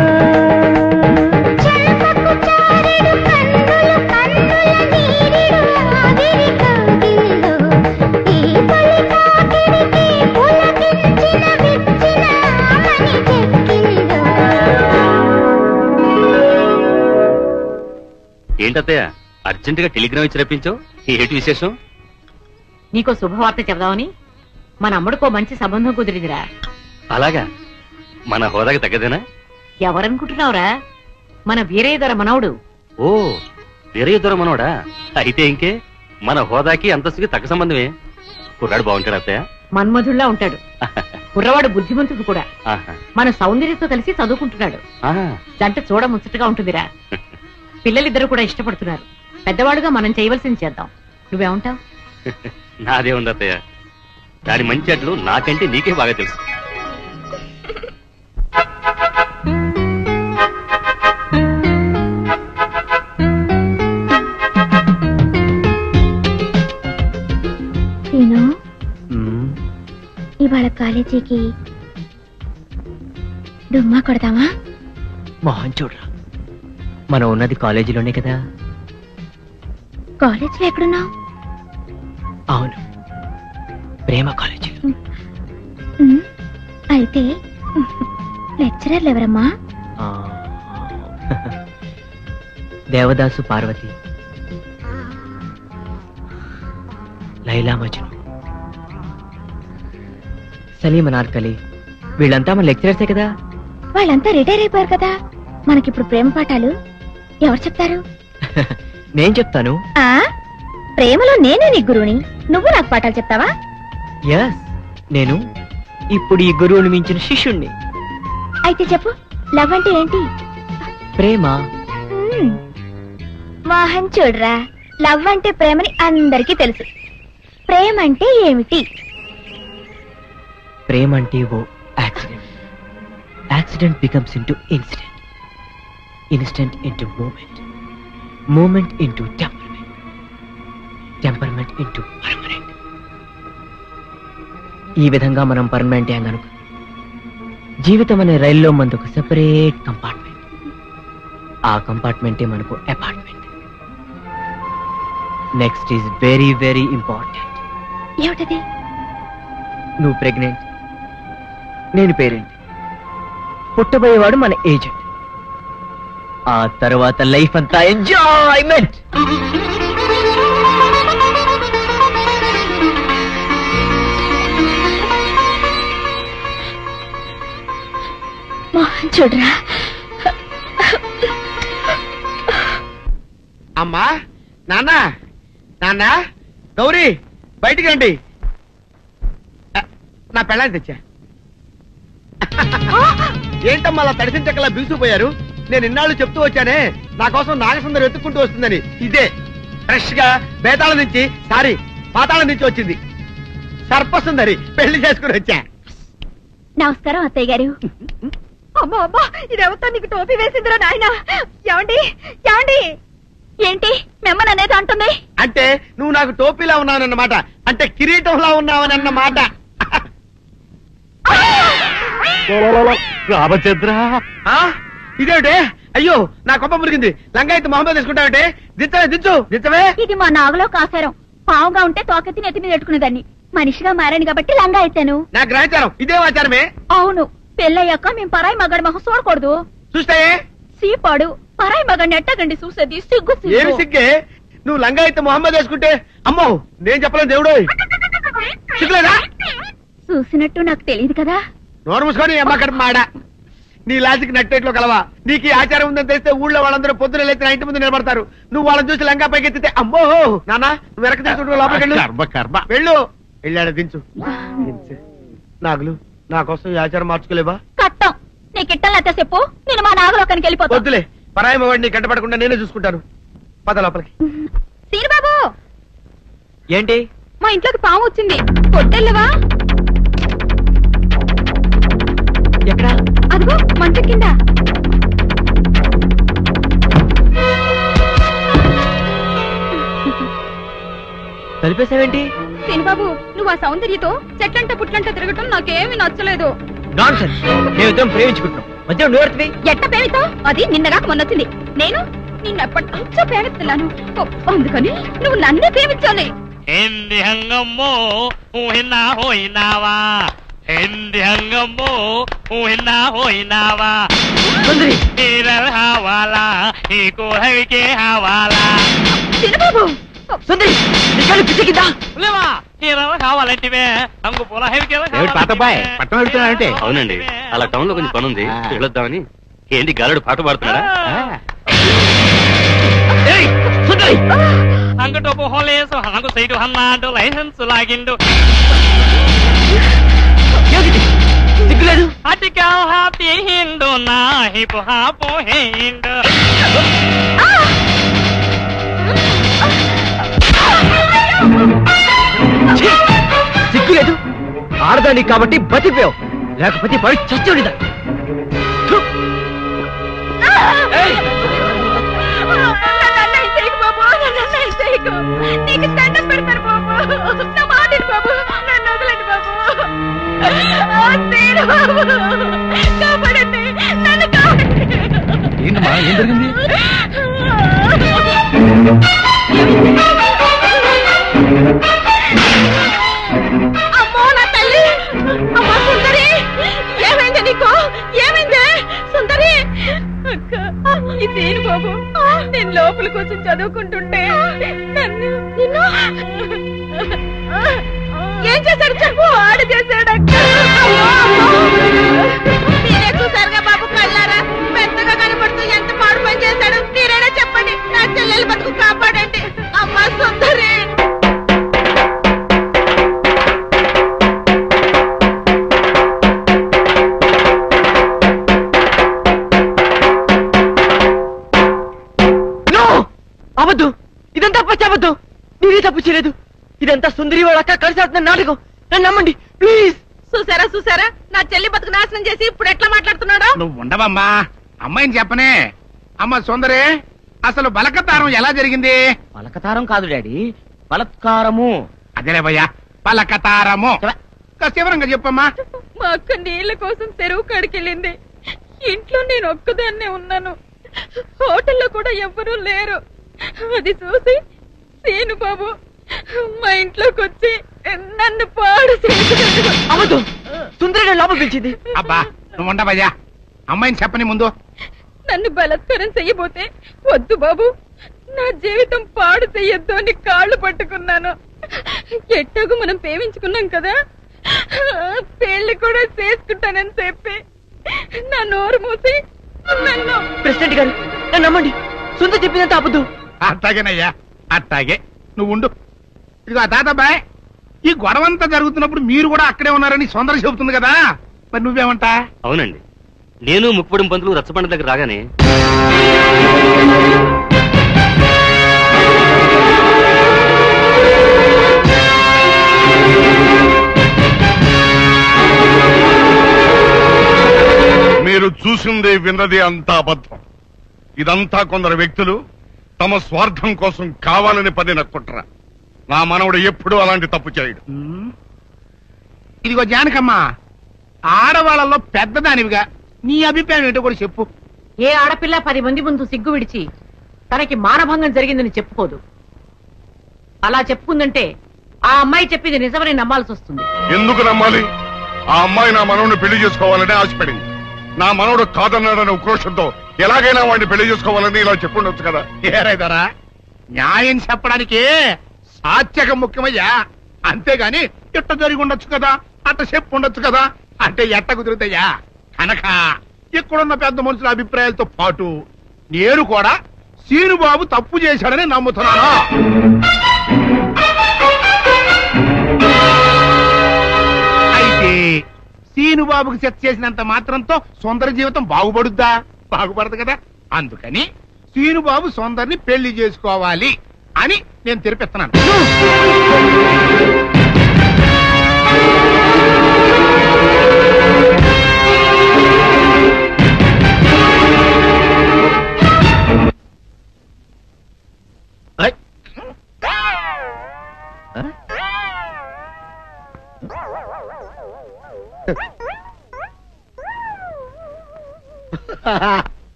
ఏంటత్తయ్య? అర్జెంట్గా టెలిగ్రామ్ ఇచ్చి రప్పించావు ఏంటి విశేషం? నీకో శుభవార్త చెబుదామని మన అమ్ముడికో మంచి సంబంధం కుదిరిందిరా. అలాగా? మన హోదాకి తగ్గదేనా? ఎవరనుకుంటున్నావురా? మన వీరయ్యధర మనవడు. ఓ వేరే దూరం మనోడా? అయితే ఇంకే మన హోదాకి అంతస్తుకి తగ్గ సంబంధమే. కుర్రాడు బాగుంటాడు అత్తయ్య? మన్మధుల్లా ఉంటాడు. <laughs> కుర్రవాడు బుద్ధిమంతుడు కూడా. ఆహా. మన సౌందర్యతో కలిసి చదువుకుంటున్నాడు. ఆహా. జంట చూడ ముచ్చటగా ఉంటుందిరా. <laughs> పిల్లలిద్దరూ కూడా ఇష్టపడుతున్నారు. పెద్దవాడుగా మనం చేయవలసింది చేద్దాం. నువ్వేమంటావు? <laughs> నాదే ఉంది అత్తయ్య దాని మంచి అట్లు నాకంటే నీకే బాగా తెలుసు. ఇవాళ కాలేజీకి డుమ్మా కొడదామా? మొహం చూడరా. మనం ఉన్నది కాలేజీలోనే కదా. కాలేజీలో ఎక్కడున్నావు? అవును. ప్రేమ కాలేజీ అయితే లెక్చరర్లు ఎవరమ్మా? ఆ. దేవదాసు పార్వతి లైలా మజ్ను సలీం అనార్కలి వీళ్ళంతా మన లెక్చరర్సే కదా? వాళ్ళంతా రిటైర్ అయిపోయారు కదా. మనకిప్పుడు ప్రేమ పాఠాలు ఎవరు చెప్తారు? <laughs> నేను చెప్తాను. ఆ? ప్రేమలో నేనే నీ గురువుని. నువ్వు నాకు పాఠాలు చెప్తావా? ఎస్ నేను ఇప్పుడు ఈ గురువుని మించిన శిష్యుణ్ణి. అయితే చెప్పు లవ్ అంటే ఏంటి? ప్రేమ. మ్మ్. మోహన్ చూడరా. లవ్ అంటే ప్రేమని అందరికీ తెలుసు. ప్రేమ అంటే ఏమిటి? ప్రేమ అంటే ఓ accident. Accident becomes into incident. Instant into moment. Moment into temperament temperament into permanent ఈ విధంగా మనం పర్మనెంట్ అయ్యాం కనుక జీవితం అనే రైల్లో మనకు ఒక సెపరేట్ కంపార్ట్మెంట్ ఆ కంపార్ట్మెంటే మనకు apartment next is very very important ఏమిటది? నువ్వు ప్రెగ్నెంట్ నేను పేరెంట్ పుట్టబోయేవాడు మన ఏజెంట్ ఆ తర్వాత లైఫ్ అంతా ఎంజాయ్మెంట్. మోహన్ చూడరా. అమ్మా నాన్న నాన్న గౌరీ బయటికి రండి. నా పెళ్ళాన్ని తెచ్చా. ఏంటమ్మా అలా తడిసిన చెక్కలా బిగుసిపోయారు నేను ఇన్నాళ్ళు చెప్తూ వచ్చానే నా కోసం నాగసుందరం వెతుక్కుంటూ వస్తుందని. ఇదే. ఫ్రెష్గా బేతాళం నుంచి సారీ పాతాళం నుంచి వచ్చింది. సర్పసుందరి పెళ్ళి చేసుకుని వచ్చా. నమస్కారం అత్తయ్య గారు. అమ్మా అమ్మా ఇదేవతా నీకు టోపీ వేసిందిరా నాయన? ఏమండి ఏమండి? ఏంటి? మిమ్మల్ని అనేది అంటుంది. అంటే నువ్వు నాకు టోపీలా ఉన్నావనన్నమాట. అంటే కిరీటంలా ఉన్నావనన్నమాట రామచంద్ర! ఆ? ఇదేమిటే? అయ్యో నా కొప్ప మురిగింది. లంగాయత్ మొహమ్మద్ తీసుకుంటావంటే దించవే దించు దించవే ఇది మా నాగులో కాసారం. పావుగా ఉంటే తోకెత్తి నెత్తి మీద పెట్టుకునేదాన్ని మనిషిగా మారాను కాబట్టి లంగా నా గ్రహచారం ఇదే ఆచారమే. అవును పెళ్ళయ్యాక మేము పరాయి మగాడి మొహం చూడకూడదు. చూస్తాయే సీపాడు పరాయి మగాడిని ఎట్టగండి చూసేది? సిగ్గు ఏమి సిగ్గు? నువ్వు లంగాయత్ మొహమ్మద్ వేసుకుంటే అమ్మో నేను చెప్పలేను దేవుడు. సిగ్గులేదా? చూసినట్టు నాకు తెలియదు కదా. నోరు మూసుకొని అమ్మ కడుపు మాడ. నీ లాజిక్ నట్టేట్లో కలవా? నీకు ఈ ఆచారం ఉందని తెలిస్తే ఊళ్ళో వాళ్ళందరూ పొద్దున లేచి నా ఇంటి ముందు నిలబడతారు. నువ్వు వాళ్ళని చూసి లంగా పైకి ఎత్తితే అమ్మో! నాన్న నువ్వు వెనక తీసుకుంటూ లోపలికి వెళ్ళు. కర్మ కర్మ. వెళ్ళు. వెళ్ళాడు దించు. దించు. నాగులు నా కోసం ఈ ఆచారం మార్చుకోలేవా? కట్టం. నీకు ఇట్టలేత చెప్పు. నేను మా నాగలోకానికి వెళ్ళిపోతా. వద్దులే. పరాయి వాడిని కంటపడకుండా నేనే చూసుకుంటాను. పద లోపలికి. సీనుబాబు! ఏంటి? మా ఇంట్లోకి పాము వచ్చింది. కొట్టెళ్ళవా ఎక్కడ? అదిగో మంచం కింద. తలిపేసావేంటి బాబు నువ్వు ఆ సౌందర్యతో చెట్లంట పుట్లంట తిరగటం నాకేమి నచ్చలేదు. నాన్సెన్స్. నేను ఇద్దరం ప్రేమించుకుంటున్నాం. మధ్య నువ్వెడతవి ఎట్ట ప్రేమితో? అది నిన్నగాక మొన్నొచ్చింది. నేను నిన్ను ఎప్పటి నుంచో ప్రేమిస్తున్నాను అందుకని నువ్వు నన్నే ప్రేమించాలి. ఏంది హంగమ్మో? ఊహినా హోయినావా ఎంది అంగంబో ఊహిన్నా హోయినావా సుందరి హీరల్ హావాలా ఈ కోహవికే హావాలా లేవా అవునండి. అలా టౌన్లో కొంచెం పని ఉంది వెళ్ళొద్దామని ఏంటి గాలుడు పాట పాడుతున్నాడా? సుందరి అంగటోపు హోలేసు సైడు హన్నాడు లైసెన్స్ లాగిండు. సిగ్గులేదు అటికా హాపీ హిండు నా హిపు హాపు ఛీ! సిగ్గులేదు ఆడదాన్ని కాబట్టి బతిపోయావు లేకపోతే పడి చచ్చుడిదా నీకు దండం పెడతారు బాబు నా మాటని బాబు ఏంటమ్మా ఏం జరిగింది? అమ్మో నా తల్లి! అమ్మా సుందరి! ఏమైంది నీకు? ఏమైంది? సుందరి! అక్క ఇదేను బాబు. నేను లోపలికి వచ్చి చదువుకుంటుంటే నన్ను నిన్ను ఏం చేశాడు చెప్పు? ఆడు చేశాడు అక్క మీరే చూసారుగా బాబు కళ్ళారా? పెద్దగా కనపడుతూ ఎంత మాడు పని చేశాడు? మీరైనా చెప్పండి. నా చెల్లెలు బతుకు కాపాడండి. అమ్మా సుందరి. నో! అవద్దు ఇదంతా పచ్చి అవద్దు నేనే తప్పు చేయలేదు. ఇదంతా సుందరి వాళ్ళ అక్క కలిసి ఆడుతున్న నాటకం. నన్ను నమ్మండి. ప్లీజ్ చూసారా చూసారా? నా చెల్లి బతుకు నాశనం చేసి ఇప్పుడు ఎట్లా మాట్లాడుతున్నాడు? నువ్వు ఉండవమ్మా. అమ్మాయిని చెప్పనే. అమ్మ సుందరే అసలు బలకతారం ఎలా జరిగింది? పలకతారం కాదు డాడీ. బలత్కారము. అదేలే భయ్యా. పలకతారము కాస్త వివరంగా చెప్పమ్మా. మా అక్క నీళ్ళ కోసం చెరువు కాడికెళ్ళింది. ఇంట్లో నేను ఒక్కదాన్నే ఉన్నాను. హోటల్లో కూడా ఎవ్వరూ లేరు. అది చూసి సీను బాబు మా ఇంట్లోకి వచ్చి నన్ను పాడు. అవదు సుందరగా లోపల పిలిచింది. అబ్బా నువ్వు ఉండబయ్యా అమ్మాయిని చెప్పని ముందు. నన్ను బలత్కారం చెయ్యబోతే వద్దు బాబు. నా జీవితం పాడు చెయ్యొద్దు అని కాళ్ళు పట్టుకున్నాను. ఎట్టాగు మనం ప్రేమించుకున్నాం కదా. పెళ్ళి కూడా చేసుకుంటానని చెప్పి నా నోరు మూసి నన్ను ప్రెసిడెంట్ గారు నన్ను నమ్మండి. సుందర చెప్పినంత అబద్ధం. అట్టాగేనయ్యా అట్టాగే నువ్వు ఉండు. ఇదిగో తాతబాయ్ ఈ గొడవంతా జరుగుతున్నప్పుడు మీరు కూడా అక్కడే ఉన్నారని సొందర చెబుతుంది కదా. మరి నువ్వేమంటా? అవునండి. నేను ముక్కుపడం పంతులు రచ్చబండ దగ్గర రాగానే మీరు చూసింది విన్నది అంతా అబద్ధం. ఇదంతా కొందరు వ్యక్తులు తమ స్వార్థం కోసం కావాలని పనిన కుట్ర. నా మనవడు ఎప్పుడూ అలాంటి తప్పు చేయడు. ఇదిగో జానకమ్మ ఆడవాళ్ళలో పెద్దదానివిగా నీ అభిప్రాయం ఏంటో కూడా చెప్పు. ఏ ఆడపిల్ల పది మంది ముందు సిగ్గు విడిచి తనకి మానభంగం జరిగిందని చెప్పుకోదు. అలా చెప్పుకుందంటే ఆ అమ్మాయి చెప్పింది నిజమని నమ్మాల్సి వస్తుంది. ఎందుకు నమ్మాలి? ఆ అమ్మాయి నా మనవడిని పెళ్ళి చేసుకోవాలని ఆశపడింది. నా మనవడు కాదన్నాడనే ఉక్రోషంతో ఎలాగైనా వాడిని పెళ్ళి చేసుకోవాలని ఇలా చెప్పుండొచ్చు కదా. ఏరైదరా న్యాయం చెప్పడానికి సాత్యకం ముఖ్యమయ్యా. అంతేగాని ఇట్ట జరిగి ఉండొచ్చు కదా? అట్ట చెప్పు ఉండొచ్చు కదా? అంటే ఎట్ట కుదురుతాయా కనుక ఇక్కడున్న పెద్ద మనుషుల అభిప్రాయాలతో పాటు నేను కూడా సీనుబాబు తప్పు చేశాడని నమ్ముతున్నాను. అయితే సీనుబాబుకి సెట్ చేసినంత మాత్రంతో సుందర జీవితం బాగుపడుద్దా? బాగుపడదు కదా? అందుకని సీనుబాబు సొందరిని పెళ్ళి చేసుకోవాలి. అని నేను తెరిపిస్తున్నాను.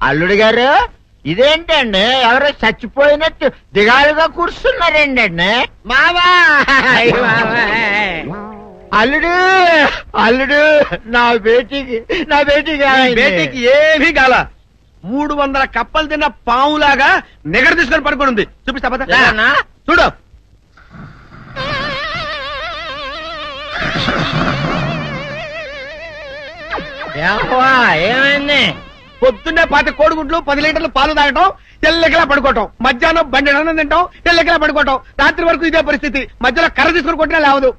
అల్లుడు గారు? ఇదేంటండి? ఎవరో చచ్చిపోయినట్టు దిగాలుగా కూర్చున్నారండి మావా! అయ్య మావా. అల్లుడు! అల్లుడు! నా బేటీకి నా బేటీకి? బేటీకి ఏమీ గాల మూడు వందల కప్పలు తిన్న పావులాగా నిగడ తీసుకొని పడుకొని ఉంది. చూపిస్తా? చూడు. ఏమైంది? పొద్దున్నే పాతి కోడిగుడ్లు పది లీటర్లు పాలు తాగటం తెల్లకిలా పడుకోవటం. మధ్యాహ్నం బండి అన్నం తింటాం తెల్లకిలా పడుకోవటం. రాత్రి వరకు ఇదే పరిస్థితి. మధ్యలో కర్ర తీసుకుని కొట్టినా లేవదు.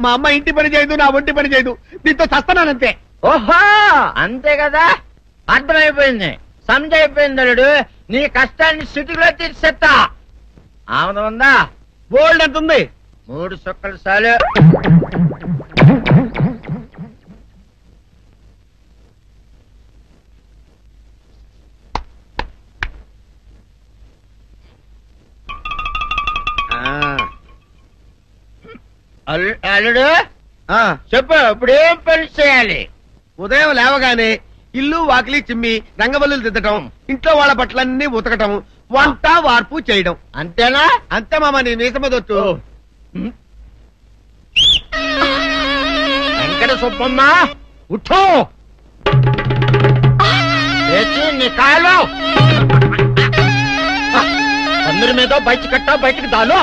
మా అమ్మ ఇంటి పని చేయదు నా ఒంటి పని చేయదు. దీంతో చస్తున్నానంతే. ఓహో అంతే కదా? అర్థమైపోయింది. సంజ అయిపోయింది అల్లుడు. నీ కష్టాన్ని సిటీలో తీర్చేస్తా. ఆమె ఉందా? బోల్డ్ ఎంత ఉంది? మూడు సుక్కలు చాలు. అల్లుడు? చెప్పు ఇప్పుడు ఏం పని చేయాలి? ఉదయం లేవగానే ఇల్లు వాకిలి చిమ్మి రంగవల్లులు దిద్దటం ఇంట్లో వాళ్ళ బట్టలన్నీ ఉతకటం వంట వార్పు చేయడం. అంతేనా? అంతే మామ నీ మీసమదొట్టు వెంకట సుబ్బమ్మ ఉఠో. నీ కాలు. అందరి మీద బయట కట్ట బయటికి దాలో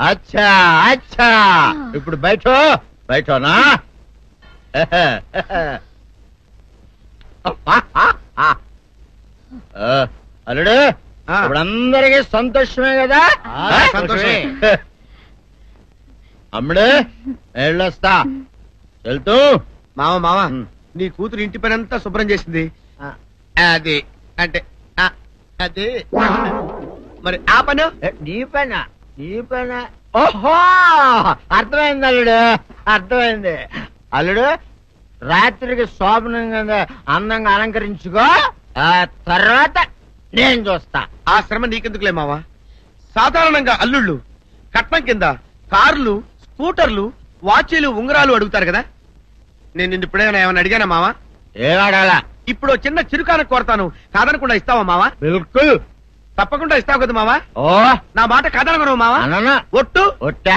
అచ్చా అచ్చా. ఇప్పుడు బయట బయటనా? అల్లుడు ఇప్పుడు అందరికీ సంతోషమే కదా? సంతోషమే. <laughs> అమ్ముడు వెళ్ళొస్తా వెళ్తూ. మామ మామ నీ కూతురు ఇంటి పని అంతా శుభ్రం చేసింది. అది అంటే అది. మరి ఆ పను? నీ పైన? నీ పైన? ఓహో! అర్థమైంది అల్లుడు. అర్థమైంది. అల్లుడు రాత్రికి శోభనంగా అందంగా అలంకరించుకో ఆ తర్వాత నేను చూస్తా. ఆ శ్రమ నీకెందుకులే మావా? సాధారణంగా అల్లుళ్ళు కట్నం కింద కార్లు స్కూటర్లు వాచీలు ఉంగరాలు అడుగుతారు కదా? నేను నిన్ను ఇప్పుడేమైనా ఏమైనా అడిగానా మావా? ఏడాడాలా ఇప్పుడు చిన్న చిరుకాన కోరతాను. కాదనకుండా ఇస్తావా మావా? బిల్కుల్. తప్పకుండా ఇస్తావు కదా మావా? ఓ. నా మాట కాదనగను మావా? అననా. ఒట్టు. ఒట్టా.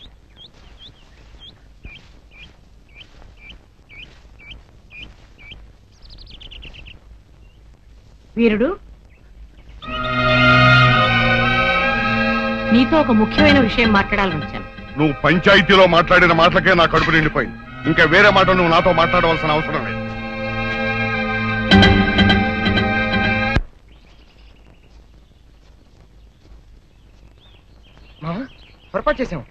వీరుడు? నీతో ఒక ముఖ్యమైన విషయం మాట్లాడాలని వచ్చాను నువ్వు పంచాయతీలో మాట్లాడిన మాటలకే నా కడుపు నిండిపోయింది. ఇంకా వేరే మాట నువ్వు నాతో మాట్లాడవలసిన అవసరం లేదు. మామ పొరపాటు చేసాం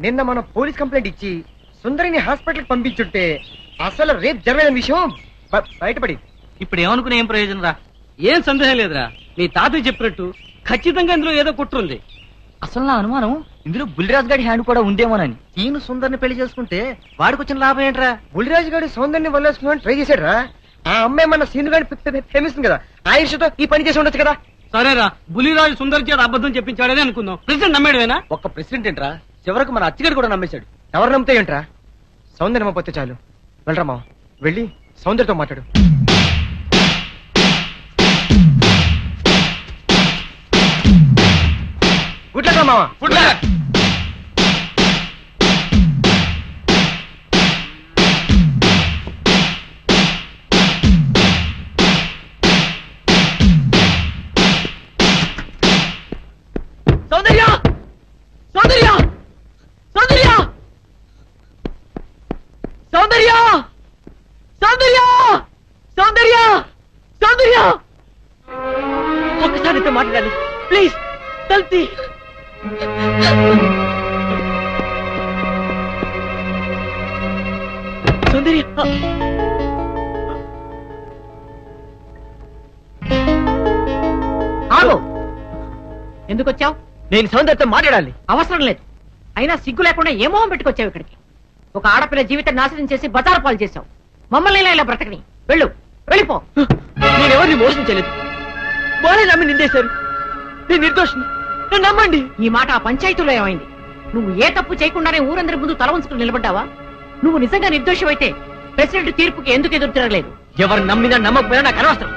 నిన్న మనం పోలీస్ కంప్లైంట్ ఇచ్చి సుందరిని హాస్పిటల్కి పంపించుంటే అసలు రేపు జరగని విషయం. బ- బయటపడింది ఇప్పుడు ఏమనుకునే ఏం ప్రయోజనం రా? ఏం సందేహం లేదురా. మీ తాతయ్య చెప్పినట్టు ఖచ్చితంగా ఇందులో ఏదో కుట్రుంది అసలు నా అనుమానం ఇందులో బుల్లిరాజ్ గారి హ్యాండ్ కూడా ఉందేమోనని. ఈయన సుందర్ని పెళ్ళి చేసుకుంటే వాడికి వచ్చిన లాభం ఏంట్రా? బుల్లిరాజు గారి సౌందర్యాన్ని వల్లేసుకుని ట్రై చేశాడు రా ఆ అమ్మాయి మన సీను గారి ప్రేమిస్తుంది కదా. ఆ ఇష్టతో ఈ పని చేసి ఉండొచ్చు కదా. సరేరా బులిరాజు సుందర్ చేత అబద్ధం చెప్పించాడని అనుకుందాం. ప్రెసిడెంట్ నమ్మేడువేనా? ఒక్క ప్రెసిడెంట్ ఏంట్రా? చివరకు మన అచ్చగాడు కూడా నమ్మేశాడు. ఎవరు నమ్మితే ఏంట్రా? సౌందర్యం నమ్మపోతే చాలు. వెళ్ళరా మావ? వెళ్ళి సౌందర్యతో మాట్లాడు. గుడ్ లక్ రా మావ గుడ్ లక్ సౌందర్య సౌందర్య సౌందర్య సౌందర్య సౌందర్య సౌందర్య సౌందర్య ఒక్కసారి నీతో మాట్లాడాలి ప్లీజ్ తల్తి ఆగు. ఎందుకు వచ్చావు నేను సౌందర్యతో మాట్లాడాలి. అవసరం లేదు. అయినా సిగ్గు లేకుండా ఏ మొహం పెట్టుకొచ్చావు ఇక్కడికి? ఒక ఆడపిల్ల జీవితం నాశనం చేసి బజారు పాలు చేశావు. మమ్మల్ని ఇలా బ్రతకని. వెళ్ళు. వెళ్ళిపో. నేను ఎవరిని మోసం చేయలేదు. వాళ్ళే నమ్మి నిందేశారు. నేను నిర్దోషిని. నమ్మండి. ఈ మాట ఆ పంచాయతీలో ఏమైంది? నువ్వు ఏ తప్పు చేయకుండానే ఊరందరి ముందు తల ఉంచుకుని నిలబడ్డావా? నువ్వు నిజంగా నిర్దోషమైతే ప్రెసిడెంట్ తీర్పుకి ఎందుకు ఎదురు తిరగలేదు ఎవరు నమ్మినా నమ్మకపోయినా నాకు అనవసరం.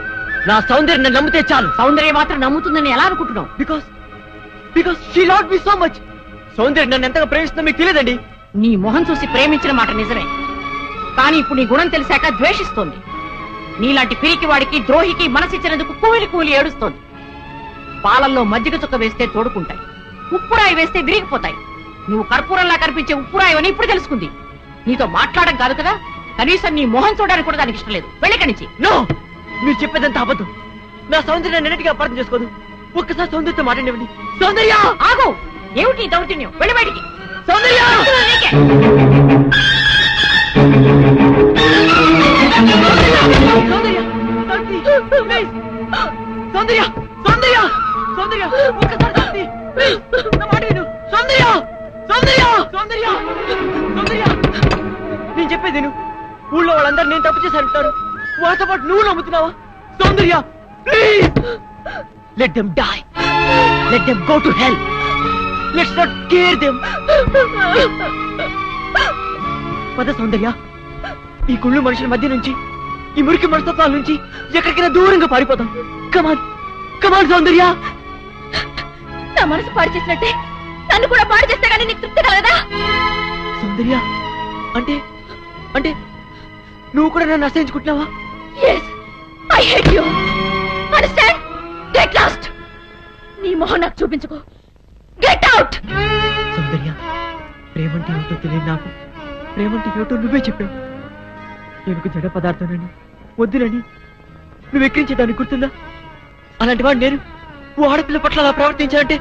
నా సౌందర్యం నమ్మితే చాలు. సౌందర్యం మాత్రం నమ్ముతుందని ఎలా అనుకుంటున్నావు? Because because she lot me so much సౌందర్యం నన్ను ఎంతగా ప్రేమిస్తుందో మీకు తెలియదండి. నీ మొహం చూసి ప్రేమించిన మాట నిజమే. కానీ ఇప్పుడు నీ గుణం తెలిసాక ద్వేషిస్తోంది. నీలాంటి పిరికి వాడికి ద్రోహికి మనసిచ్చినందుకు కూలి కూలి ఏడుస్తోంది. పాలల్లో మజ్జిగ చుక్క వేస్తే తోడుకుంటాయి. ఉప్పురాయి వేస్తే విరిగిపోతాయి. నువ్వు కర్పూరంలా కనిపించే ఉప్పురాయి అని ఇప్పుడు తెలుసుకుంది. నీతో మాట్లాడడం కాదు కదా? కనీసం నీ మొహం చూడడానికి కూడా దానికి ఇష్టం లేదు. వెళ్ళిక్కడి నుంచి. నో! మీరు చెప్పేదంతా అబద్ధం. నా సౌందర్యాన్ని నిన్నటిగా అపార్థం చేసుకోదు. ఒక్కసారి సౌందర్యతో మాట్లాడివ్వండి సౌందర్య! ఆగు! ఏమిటి ఈ దౌర్జన్యం? వెళ్ళి బయటికి. సౌందర్య. సౌందర్య! సౌందర్య! సౌందర్య! సౌందర్య ఒక్కసారి నా మాట విను. సౌందర్య సౌందర్య సౌందర్య సౌందర్య. నేను చెప్పేది విను. ఊళ్ళో వాళ్ళందరూ నేను తప్పు చేశారంటారు వాళ్ళతో పాటు నువ్వు నమ్ముతున్నావా? Soundarya please let them die let them go to hell let's not care them పద సౌందర్య. ఈ కుళ్ళు మనుషుల మధ్య నుంచి ఈ మురికి మనస్తత్వాల నుంచి ఎక్కడికైనా దూరంగా పారిపోతాం. Come on come on Soundarya. నా మనసు పాడు చేసినట్టే నన్ను కూడా పాడు చేస్తే కానీ నీకు తృప్తి కలగదా సౌందర్య అంటే అంటే నువ్వు కూడా నన్ను అసహించుకుంటున్నావా? Yes I hate you understand get lost నీ మొహం నాకు చూపించుకో. గెట్ అవుట్ సౌందర్య ప్రేమంటే ఏమిటో తెలియదు నాకు. ప్రేమంటే ఏమిటో నువ్వే చెప్పావు. నేను జడ పదార్థానని వద్దునని నువ్వు ఎక్కించేదాన్ని గుర్తుందా? అలాంటి వాడు నేను ఓ ఆడపిల్ల పట్ల అలా ప్రవర్తించాలంటే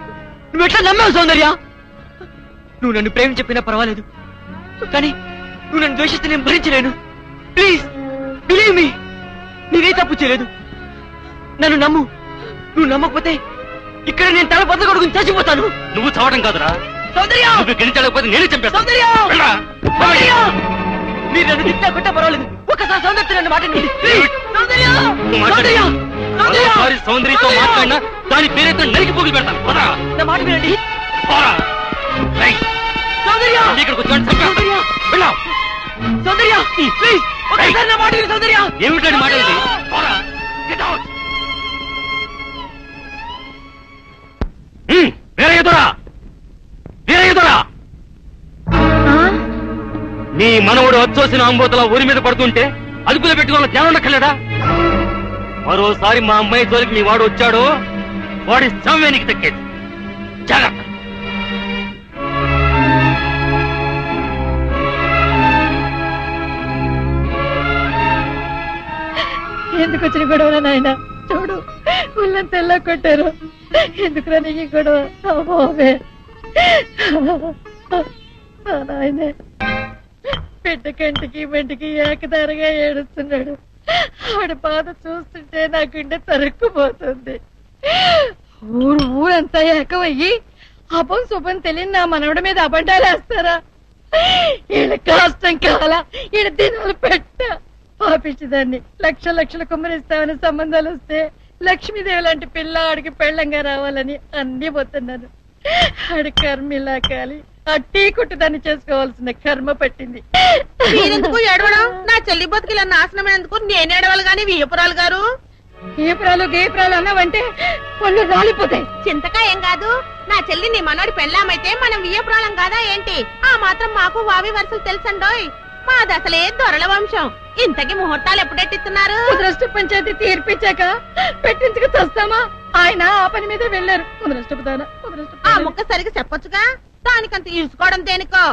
నువ్వు ఎట్లా నమ్మావు సౌందర్య? నువ్వు నన్ను ప్రేమ చెప్పినా పర్వాలేదు. కానీ నువ్వు నన్ను ద్వేషిస్తే నేను భరించలేను. ప్లీజ్ బిలీవ్ మీ నేనే తప్పు చేయలేదు. నన్ను నమ్ము. నువ్వు నమ్మకపోతే ఇక్కడ నేను తల బద్ద కొడుకుని చచ్చిపోతాను. నువ్వు చావటం కాదురా. సౌందర్య! నువ్వు గెలిచలేకపోతే నేనే చంపేస్తాను సౌందర్య! మీరు నన్ను తిట్టా కొట్టా పర్వాలేదు. ఒకసారి సౌందర్య నన్ను మాట సౌందర్య! మాట్లాడు. సౌందర్య! సౌందర్య మరోసారి సౌందర్యతో మాట్లాడినా దాని పేరైతే నరికి పోగులు పెడతాను. పదా. నా మాట వినండి. పోరా. రేయ్, సౌందర్య! మళ్ళీ ఇక్కడికి వచ్చాడు చంపేస్తాను. వెళ్ళా. సౌందర్య! ప్లీజ్! ఒకసారి నా మాట విను సౌందర్య! ఏమిటండి మాట ఇది? పోరా. Get out. హ్మ్, వేరే ఎదురా. వేరే ఎదురా. నీ మనవడు వచ్చోసిన అంబోతల ఊరి మీద పడుతుంటే అదుపులో పెట్టుకోవాలని జ్ఞానం ఉండక్కర్లేదా మరోసారి మా అమ్మాయి జోలికి నీ వాడు వచ్చాడు వాడి సమ్మె తక్కేది జాగ్రత్త. ఎందుకు వచ్చిన గొడవ నాయన? చూడు ఒళ్ళంతా ఎలా కొట్టారు. ఎందుకు నీకు గొడవ? అమ్మోవే నాయనే బిడ్డ కంటికి మెంటికి ఏకదారిగా ఏడుస్తున్నాడు. ఆడ బాధ చూస్తుంటే నా గుండె తరుక్కుపోతుంది. ఊరు ఊరంతా ఏకమయ్యి అపం శుభం తెలియని నా మనవడి మీద అబండాలు ఈయన కష్టం కాల ఈయన దినాలు పెట్ట. పాపించదాన్ని లక్ష లక్షల కుమ్మరిస్తామని సంబంధాలు వస్తే లక్ష్మీదేవి లాంటి పిల్ల ఆడికి పెళ్ళంగా రావాలని అన్ని పోతున్నాను. ఆడి కర్మిలా కాలి. టీ కుట్టు దాన్ని చేసుకోవాల్సిన కర్మ పట్టింది. మీరెందుకు ఏడవడం? నా చెల్లి బతుకుల నాశనం ఎందుకు నేను ఏడవాలి గాని వియ్యపురాలు గారు? గీపురాలు గీపురాలు అన్నావంటే పళ్ళు రాలిపోతాయి. చింతకా ఏం కాదు. నా చెల్లి నీ మనోడి పెళ్ళామైతే మనం వియ్యపురాలం కాదా ఏంటి? ఆ మాత్రం మాకు వావి వరుసలు తెలుసండోయ్. మాది అసలే దొరల వంశం. ఇంతకి ముహూర్తాలు ఎప్పుడెట్టిస్తున్నారు ముద్రష్ట పంచాయతీ తీర్పిచ్చాక పెట్టించుకు చస్తామా? ఆయన ఆ పని మీద వెళ్ళారు. ఆ ముక్క సరిగా చెప్పొచ్చుగా? దానికంత ఇరుసుకోవడం దేనికో!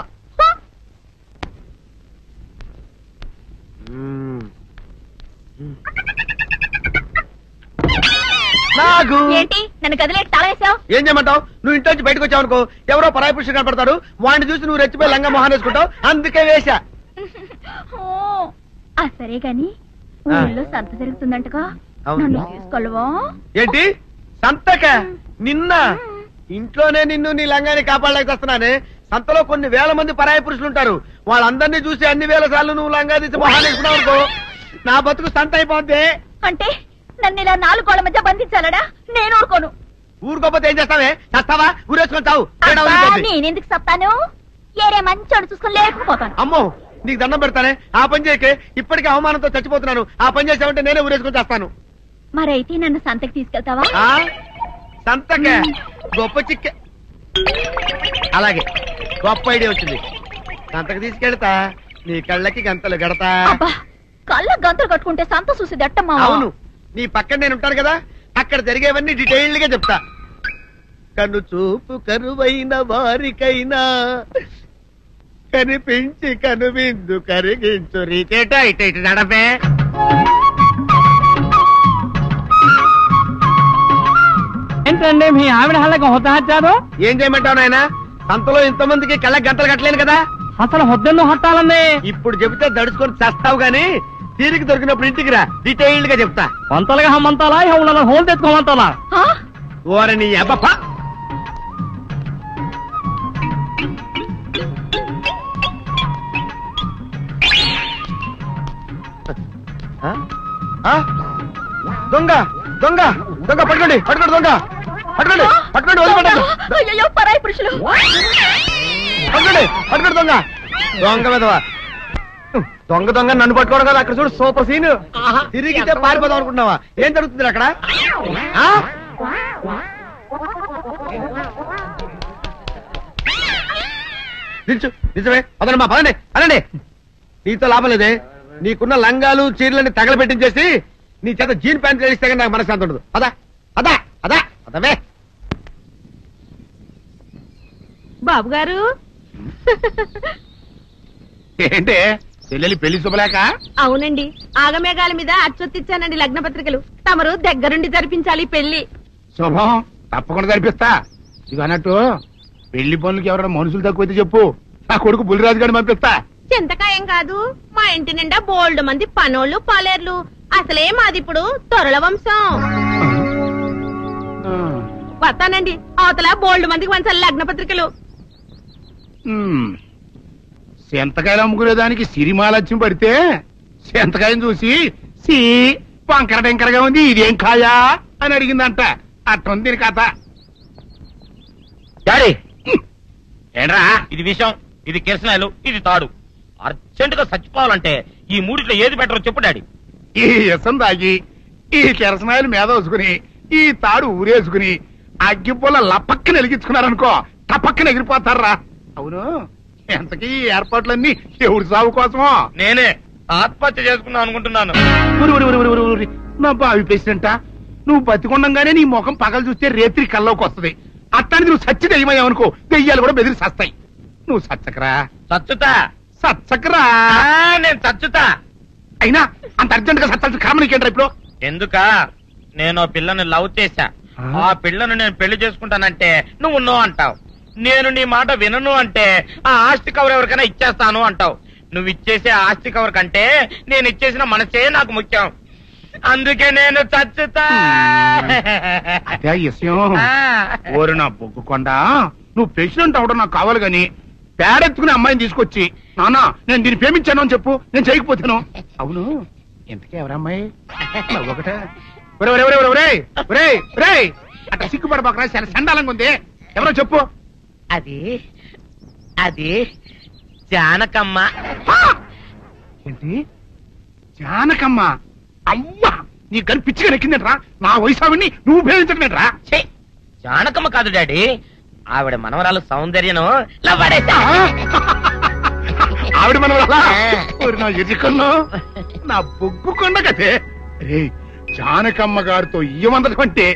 నాగు! ఏంటి? నన్ను గదిలేకి తాళేసావు ఏం చేయమంటావు? నువ్వు ఇంటి నుంచి బయటకు వచ్చావు అనుకో ఎవరో పరాయి పురుషుడు కనపడతాడు వాడిని చూసి నువ్వు రెచ్చిపోయి లంగా మొహాన్ వేసుకుంటావు అందుకే వేశా. ఆ సరే గాని. ఊళ్ళో సంత జరుగుతుందంటగా అవును. నన్ను తీసుకెళ్ళవా? ఏంటి? సంతక? నిన్న? ఇంట్లోనే నిన్ను నీ లంగాని కాపాడలేక వస్తున్నానే. సంతలో కొన్ని వేల మంది పరాయి పురుషులు ఉంటారు వాళ్ళందరినీ చూసి అన్ని వేల సార్లు నువ్వు లంగా తీసి మొహాన్ వేసుకున్నావు అనుకో. నా బతుకు సంత అయిపోద్ది. అంటే నన్ను ఇలా నాలుగు గోళ్ళ మధ్య బంధించాలడా నేను ఊరుకోను. ఊరుకోపోతే ఏం చేస్తావే? చేస్తావా? ఊరేసుకొని చావు. నేనెందుకు చెప్తాను ఏరే మంచోడు చూసుకుని లేకపోతాను అమ్మో నీకు దండం పెడతానే? ఆ పని చేయకే ఇప్పటికే అవమానంతో చచ్చిపోతున్నాను. ఆ పని చేసావంటే నేనే ఊరేసుకొని చేస్తాను. మరైతే నన్ను సంతకి తీసుకెళ్తావా? సంతకే గొప్ప చిక్కే. అలాగే గొప్ప ఐడియా వచ్చింది. సంతకు తీసుకెళ్తా నీ కళ్ళకి గంతలు గడతా. అబ్బా కళ్ళ గంతులు కట్టుకుంటే సంత చూసి దట్టమ్మా అవును నీ పక్కన నేను ఉంటాను కదా అక్కడ జరిగేవన్నీ డీటెయిల్డ్గా చెప్తా. కను చూపు కరువైన వారికైనా కనిపించి కనువిందు కరిగించు రీతేట ఇట ఇటు నడపే. ఏంటండి మీ ఆవిడ హల్లకి హొత్తహచ్చారు ఏం చేయమంటావు నాయన? సంతలో ఇంతమందికి కళ్ళ గంటలు కట్టలేను కదా? అసలు హొద్దెన్ను హట్టాలండి? ఇప్పుడు చెబితే దడుచుకొని చస్తావు గాని తీరిక దొరికినప్పుడు ఇంటికి రా. డీటెయిల్డ్గా చెప్తా. వంతలుగా హమ్మంతాలా? ఎవరు హోల్ తెచ్చుకోమంతాలా ఓరని అబ్బప్ప? దొంగ దొంగ దొంగ పట్టుకోండి పట్టుకోండి దొంగ! పట్టుకోండి పట్టుకోండి వదిలిపెట్టండి అయ్యో పరాయి పురుషులు! పట్టుకోండి పట్టుకోండి దొంగ. దొంగ విధవా. దొంగ దొంగ నన్ను పట్టుకోవడం కదా అక్కడ చూడు సూపర్ సీన్. తిరిగితే పారిపోదాం అనుకుంటున్నావా? ఏం జరుగుతుంది అక్కడ? నిల్చు నిజమే పదండి మా పదండి పదండి. నీతో లాభం లేదే. నీకున్న లంగాలు చీరలని తగలబెట్టించేసి నీ చేత జీన్ ప్యాంట్ కానీ నాకు మనశ్శాంతి ఉండదు. పదా పదా పదా. బాబు గారు ఏంటే? చెల్లెలి పెళ్ళి శుభలేక అవునండి. ఆగమేఘాల మీద అచ్చొత్తిచ్చానండి లగ్న పత్రికలు తమరు దగ్గరుండి జరిపించాలి పెళ్ళి. శుభం. తప్పకుండా జరిపిస్తా. ఇవి అన్నట్టు పెళ్ళి పనులకి ఎవరైనా మనుషులు తక్కువైతే చెప్పు. నా కొడుకు బుల్లిరాజు గారిని పంపిస్తా. చింతకాయం కాదు. మా ఇంటి నిండా బోల్డ్ మంది పనోళ్ళు పాలేర్లు. అసలే మాది ఇప్పుడు తొరల వంశం. వస్తానండి. అవతల బోల్డ్ మందికి వంచాలి లగ్న పత్రికలు. సెంతకాయలు అమ్ముకునే దానికి సిరిమాలత్యం పడితే సెంతకాయని చూసి సి వంకర టెంకరగా ఉంది ఇదేం కాయా? అని అడిగిందంట. అట్టుంది కథ. డాడీ! ఏంట్రా? ఇది విషం ఇది కిరసనాయలు ఇది తాడు. అర్జెంట్గా చచ్చిపోవాలంటే ఈ మూడిట్లో ఏది బెటర్ చెప్పు డాడీ. ఈ ఇసం తాగి ఈ కిరసనాయలు మీద వేసుకుని ఈ తాడు ఊరేసుకుని అగ్గిపుల్ల లపక్కన వెలిగించుకున్నారనుకో టపక్కన ఎగిరిపోతారా? అవును. ఎంతకీ ఈ ఏర్పాట్లన్నీ ఎవరి సాగు కోసమో? నేనే ఆత్మహత్య చేసుకుందాం అనుకుంటున్నాను. ఉరి, ఉరి, ఉరి, ఉరి, ఉరి, ఉరి. నా బావి పేసినంట నువ్వు బతికొండంగానే నీ ముఖం పగలు చూస్తే రేత్రి కల్లోకి వస్తది. అట్టానికి నువ్వు సచ్చి దెయ్యమయ్యావనుకో దెయ్యాలు కూడా బెదిరి సస్తాయి. నువ్వు సచ్చకరా? చచ్చుతా సచ్చకరా? నేను చచ్చుతా అయినా అంత అర్జెంట్గా సత్తాల్సిన కారణం నీకేంట్రా ఇప్పుడు? ఎందుక? నేను పిల్లని లవ్ చేశా. ఆ? పిల్లను నేను పెళ్ళి చేసుకుంటానంటే నువ్వు నో అంటావు. నేను నీ మాట వినను అంటే ఆ ఆస్తి కవర్ ఎవరికైనా ఇచ్చేస్తాను అంటావు. నువ్వు ఇచ్చేసే ఆస్తి కవర్ కంటే నేను ఇచ్చేసిన మనసే నాకు ముఖ్యం. అందుకే నేను చచ్చుతా. అదే ఆ విషయం. ఓరి నా బొగ్గు కొండ నువ్వు ప్రెసిడెంట్ అవడం నాకు కావాలి గాని పేడెత్తుకునే అమ్మాయిని తీసుకొచ్చి నానా నేను దీన్ని ప్రేమించాను అని చెప్పు నేను చేయకపోతాను. <laughs> అవును. ఎంతకే ఎవరమ్మాయి? <laughs> ఒకటే. అట్లా సిగ్గుపడబాకరా చాలా సండాలంగా ఉంది. ఎవరో చెప్పు. అది అది జానకమ్మ. ఏంటి? జానకమ్మ. అమ్మా! నీ గని పిచ్చిగా నెక్కిందంట్రా? నా వయసు ఆవిడ్ని నువ్వు ఛీ, జానకమ్మ కాదు డాడీ ఆవిడ మనవరాలు సౌందర్యను. ఆవిడ మనం నా ఎదుకల్లో నా బొగ్గు కొండ కదే రే జానకమ్మ గారితో ఇయ్యమందడం అంటే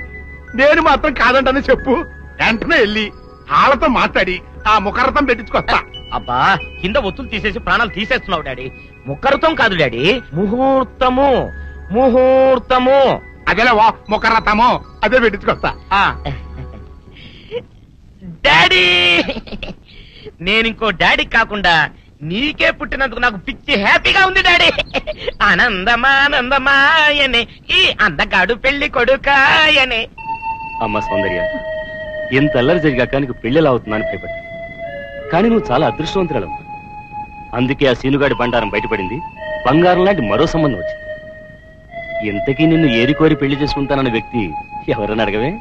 నేను మాత్రం కాదంటని చెప్పు. వెంటనే వెళ్ళి వాళ్ళతో మాట్లాడి ఆ ముఖరథం పెట్టించుకొస్తా. అబ్బా కింద ఒత్తులు తీసేసి ప్రాణాలు తీసేస్తున్నావు డాడీ. ముఖరుతం కాదు డాడీ ముహూర్తము ముహూర్తము. అదేలే వా ముఖరథము అదే పెట్టించుకొస్తా. ఆ. డాడీ! నేను ఇంకో డాడీ కాకుండా నీకే పుట్టినందుకు నాకు పిచ్చి హ్యాపీగా ఉంది డాడీ. ఆనందమానందమాయనే ఈ అందగాడు పెళ్ళి కొడుకాయనే. అమ్మ సౌందర్య ఎంత అల్లరి జరిగాక నీకు పెళ్ళిలా అవుతుందని భయపడ్డా కానీ నువ్వు చాలా అదృష్టవంతురాలమ్మ. అందుకే ఆ సీనుగాడి బండారం బయటపడింది బంగారం లాంటి మరో సంబంధం వచ్చింది. ఇంతకీ నిన్ను ఏరి కోరి పెళ్ళి చేసుకుంటానన్న వ్యక్తి ఎవరని అడగవే?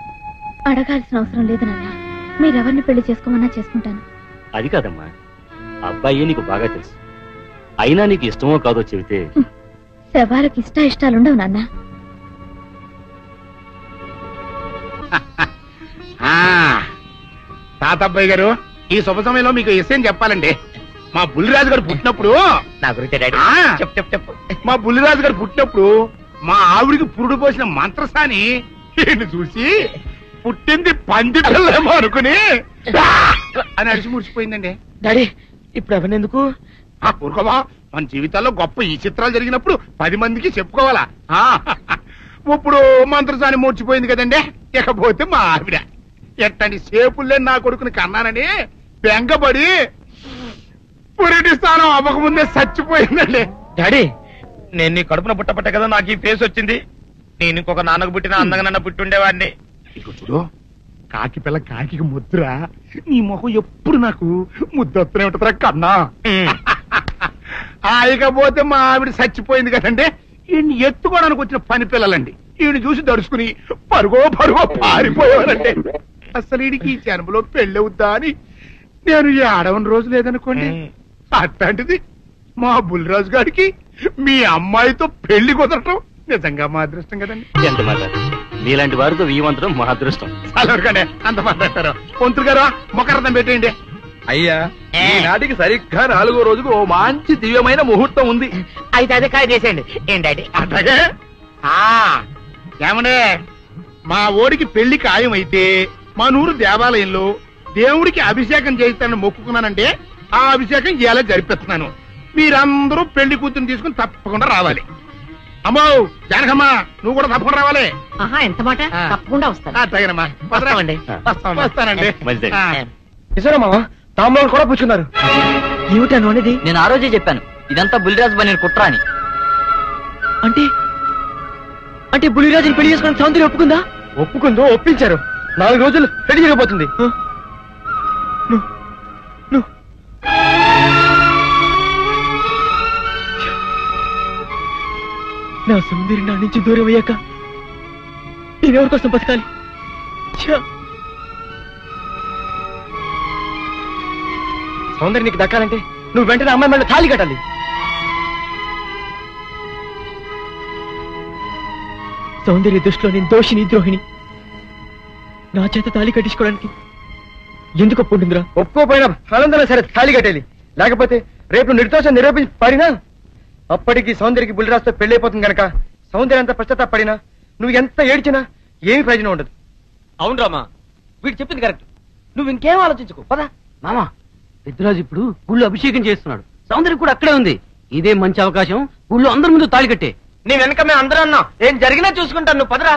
అడగాల్సిన అవసరం లేదు నాన్న. మీరెవరిని పెళ్ళి చేసుకోమన్నా చేసుకుంటాను. అది కాదమ్మా. అబ్బాయి నీకు బాగా తెలుసు. అయినా నీకు ఇష్టమో కాదో చెబితే శవాలకు ఇష్ట ఇష్టాలుండవు నాన్న. ఆ తాతబ్బాయి గారు ఈ శుభ సమయంలో మీకు విషయం చెప్పాలండి. మా బుల్లిరాజు గారు పుట్టినప్పుడు నా గురించి డాడీ ఆ, చెప్పు చెప్పు చెప్పు. మా బుల్లిరాజు గారు పుట్టినప్పుడు మా ఆవిడికి పురుడు పోసిన మంత్రసాని ఈయన్ని చూసి పుట్టింది పంది పిల్లేమో అనుకుని! అని అడిచి ముడిచిపోయిందండి డాడీ ఇప్పుడు ఎవరినెందుకు ఆ ఊరుకోవా మన జీవితాల్లో గొప్ప ఈ చిత్రాలు జరిగినప్పుడు పది మందికి చెప్పుకోవాలా? ఆ, ఇప్పుడు మంత్రసాని మూర్చిపోయింది కదండి. ఇకపోతే మా ఆవిడ. ఎట్టని సేపుల్లే నా కొడుకుని కన్నానని బెంగపడి పురిటి స్థానం అవ్వకముందే చచ్చిపోయిందండి. డాడీ నేను నీ కడుపున పుట్టపట్ట కదా నాకు ఈ ఫేస్ వచ్చింది. నేను ఇంకొక నాన్నకు పుట్టిన అందంగా నన్ను పుట్టుండేవాడిని. ఇదిగో చూడు కాకి పిల్ల కాకి ముద్దురా? నీ మొహం ఎప్పుడు నాకు ముద్దొత్తనే ఉంటుందిరా కన్నా. ఆ, ఇకపోతే మా ఆవిడ చచ్చిపోయింది కదండి. ఈయన్ని ఎత్తుకోవడానికి వచ్చిన పని పిల్లలండి. ఈయన చూసి దడుచుకుని పరుగో పరుగో పారిపోయేవారండి. అసలు ఈడికి ఈ జన్మలో పెళ్ళవుద్దా అని నేను ఈ ఆడవని రోజు లేదనుకోండి. అట్లాంటిది మా బుల్లిరాజు గారికి మీ అమ్మాయితో పెళ్ళి కుదరటం నిజంగా మా అదృష్టం కదండి. ఎంత మీలాంటి వారితో వీయమంతరం మా అదృష్టం. అంత మాట్లాడతారు. పొంతులు గారు మొకరథం పెట్టేయండి. అయ్యా ఈనాటికి సరిగ్గా నాలుగో రోజుకు ఓ మంచి దివ్యమైన ముహూర్తం ఉంది. అయితే అదే కాయ చేసేయండి ఏంటండి అట్లాగే? ఆ, ఏమండే? మా ఓడికి పెళ్ళి ఖాయమైతే మా నూరు దేవాలయంలో దేవుడికి అభిషేకం చేయిస్తానని మొక్కుకున్నానంటే ఆ అభిషేకం ఇలా జరిపిస్తున్నాను. మీరందరూ పెళ్ళి కూతురు తీసుకుని తప్పకుండా రావాలి. అమ్మో జానకమ్మ నువ్వు కూడా తప్పకుండా రావాలి. ఆహా ఎంత మాట? తప్పకుండా వస్తాను. అట్లాగేనమ్మా వస్తామండి. వస్తానండి. ఆ. నిజమా తాంబూలం కూడా పుచ్చుకున్నారు. ఏమిటా అనేది? నేను ఆ రోజే చెప్పాను. ఇదంతా బుల్లిరాజు బని కుట్ర అని. అంటే అంటే బులిరాజుని పెళ్ళి చేసుకుని సౌందర్య ఒప్పుకుందా? ఒప్పుకుందో ఒప్పించారు. నాలుగు రోజులు పెళ్ళి జరగబోతుంది నా సుందరి నా నుంచి దూరం అయ్యాక నేనెవరి కోసం బతకాలి? సౌందర్య నీకు దక్కాలంటే నువ్వు వెంటనే అమ్మాయి మళ్ళీ తాళి కట్టాలి. సౌందర్య దృష్టిలో నేను దోషిని ద్రోహిణి నా చేత తాళి కట్టించుకోవడానికి ఎందుకు ఒప్పుకుంటుందిరా? ఒప్పుకోపోయినా ఫలందరూ సరే తాళి కట్టేది లేకపోతే రేపు నిర్దోషం నిరూపించి పారినా? అప్పటికి సౌందర్యకి బుల్లిరాజుతో పెళ్ళైపోతుంది గనక. సౌందర్య అంత పశ్చాత్తాపడినా నువ్వు ఎంత ఏడ్చినా ఏమి ప్రయోజనం ఉండదు. అవును రామా వీడు చెప్పింది కరెక్ట్. నువ్వు ఇంకేం ఆలోచించుకో. పదా. మామా పెద్దరాజు ఇప్పుడు గుళ్ళు అభిషేకం చేస్తున్నాడు. సౌందర్యం కూడా అక్కడే ఉంది. ఇదే మంచి అవకాశం. గుళ్ళు అందరి ముందు తాళి కట్టే. నీ వెనక మేము అందరం ఉన్నాం ఏం జరిగినా చూసుకుంటాను. నువ్వు పదరా.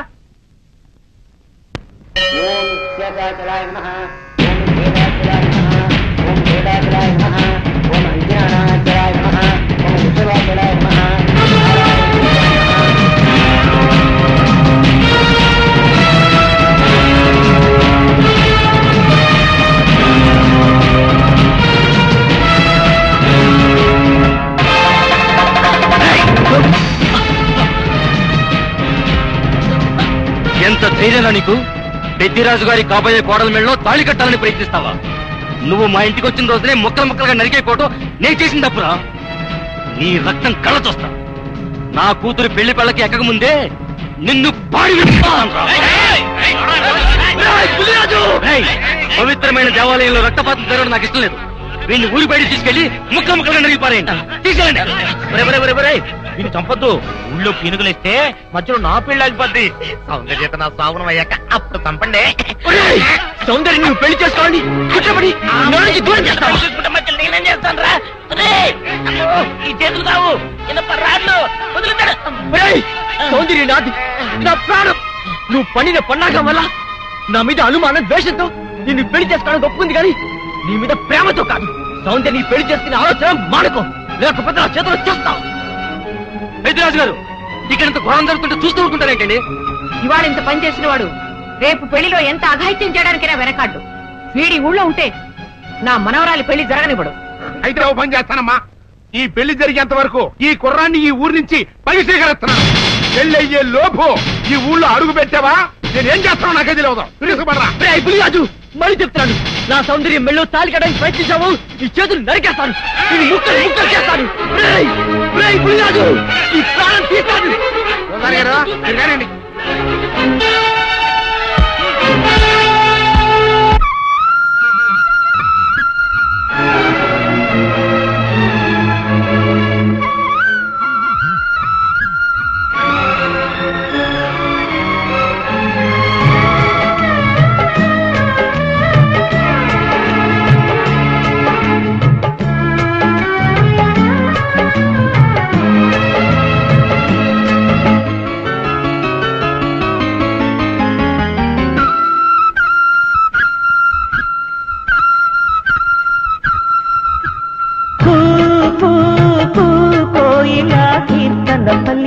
ఎంత ధైర్యంగా నీకు? పెద్దిరాజు గారి కాబోయే కోడల మెళ్ళలో తాళి కట్టాలని ప్రయత్నిస్తావా? నువ్వు మా ఇంటికి వచ్చిన రోజునే ముక్కలు ముక్కలుగా నరికేపోవటం నేను చేసిన తప్పురా? నీ రక్తం కళ్ళ చూస్తా నా కూతురు పెళ్ళి పెళ్ళకి ఎక్కక ముందే నిన్ను పాడి పవిత్రమైన దేవాలయంలో రక్తపాతం జరగడం నాకు ఇష్టం లేదు. వీడిని ఊరి బయట తీసుకెళ్ళి ముక్కలు ముక్కలుగా నరిగి పారేయండి తీసుకెళ్ళండి చంపొద్దు. ఊళ్ళో పీనుగులేస్తే మధ్యలో నా పెళ్ళి ఆగిపోద్ది. సౌందర్య చేత నా సాగునం అయ్యాక అప్పుడు చంపండి. సౌందర్య నువ్వు పెళ్ళి చేసుకోవాలి నా నుంచి దూరం నేనేం చేస్తాను. రా ఈ చేతులు కావు ఇనప రాళ్ళు వదులుతాడు సౌందర్య నాది నా ప్రాణం. నువ్వు పండిన పన్నాగం వల్ల నా మీద అనుమానం ద్వేషంతో నిన్ను పెళ్ళి చేసుకోవడానికి ఒప్పుకుంది కానీ నీ మీద ప్రేమతో కాదు. సౌందర్య నీ పెళ్ళి చేసుకునే ఆలోచన మానుకో. లేకపోతే నా చేతిలో చేస్తావు పెద్దిరాజు గారు ఇక్కడ ఇంత ఘోరం జరుగుతుంటే చూస్తూ ఊరుకుంటారేంటండి ఇవాళ ఇంత పని చేసిన వాడు రేపు పెళ్ళిలో ఎంత అఘాయిత్యం చేయడానికైనా వెనకాడ్డు. వీడి ఊళ్ళో ఉంటే నా మనవరాలి పెళ్ళి జరగనివ్వడు. అయితే ఓ పని చేస్తానమ్మా. ఈ పెళ్ళి జరిగేంత వరకు ఈ కుర్రాన్ని ఈ ఊరి నుంచి పరిశీకరిస్తున్నాను పెళ్ళి అయ్యే లోపు ఈ ఊళ్ళో అడుగు పెట్టావా? నేనేం చేస్తానో నాకే తెలియదు తెలుసుపడరా రాజు మళ్ళీ చెప్తాను నా సౌందర్యం మెళ్ళో తాలి కడానికి ప్రయత్నించావు. ఈ చేతులు నరికేస్తాను. ఇది ముక్కలు ముక్కలు చేస్తాను. రేయ్, రేయ్ పులిరాజు ఈ ప్రాణం తీస్తాను.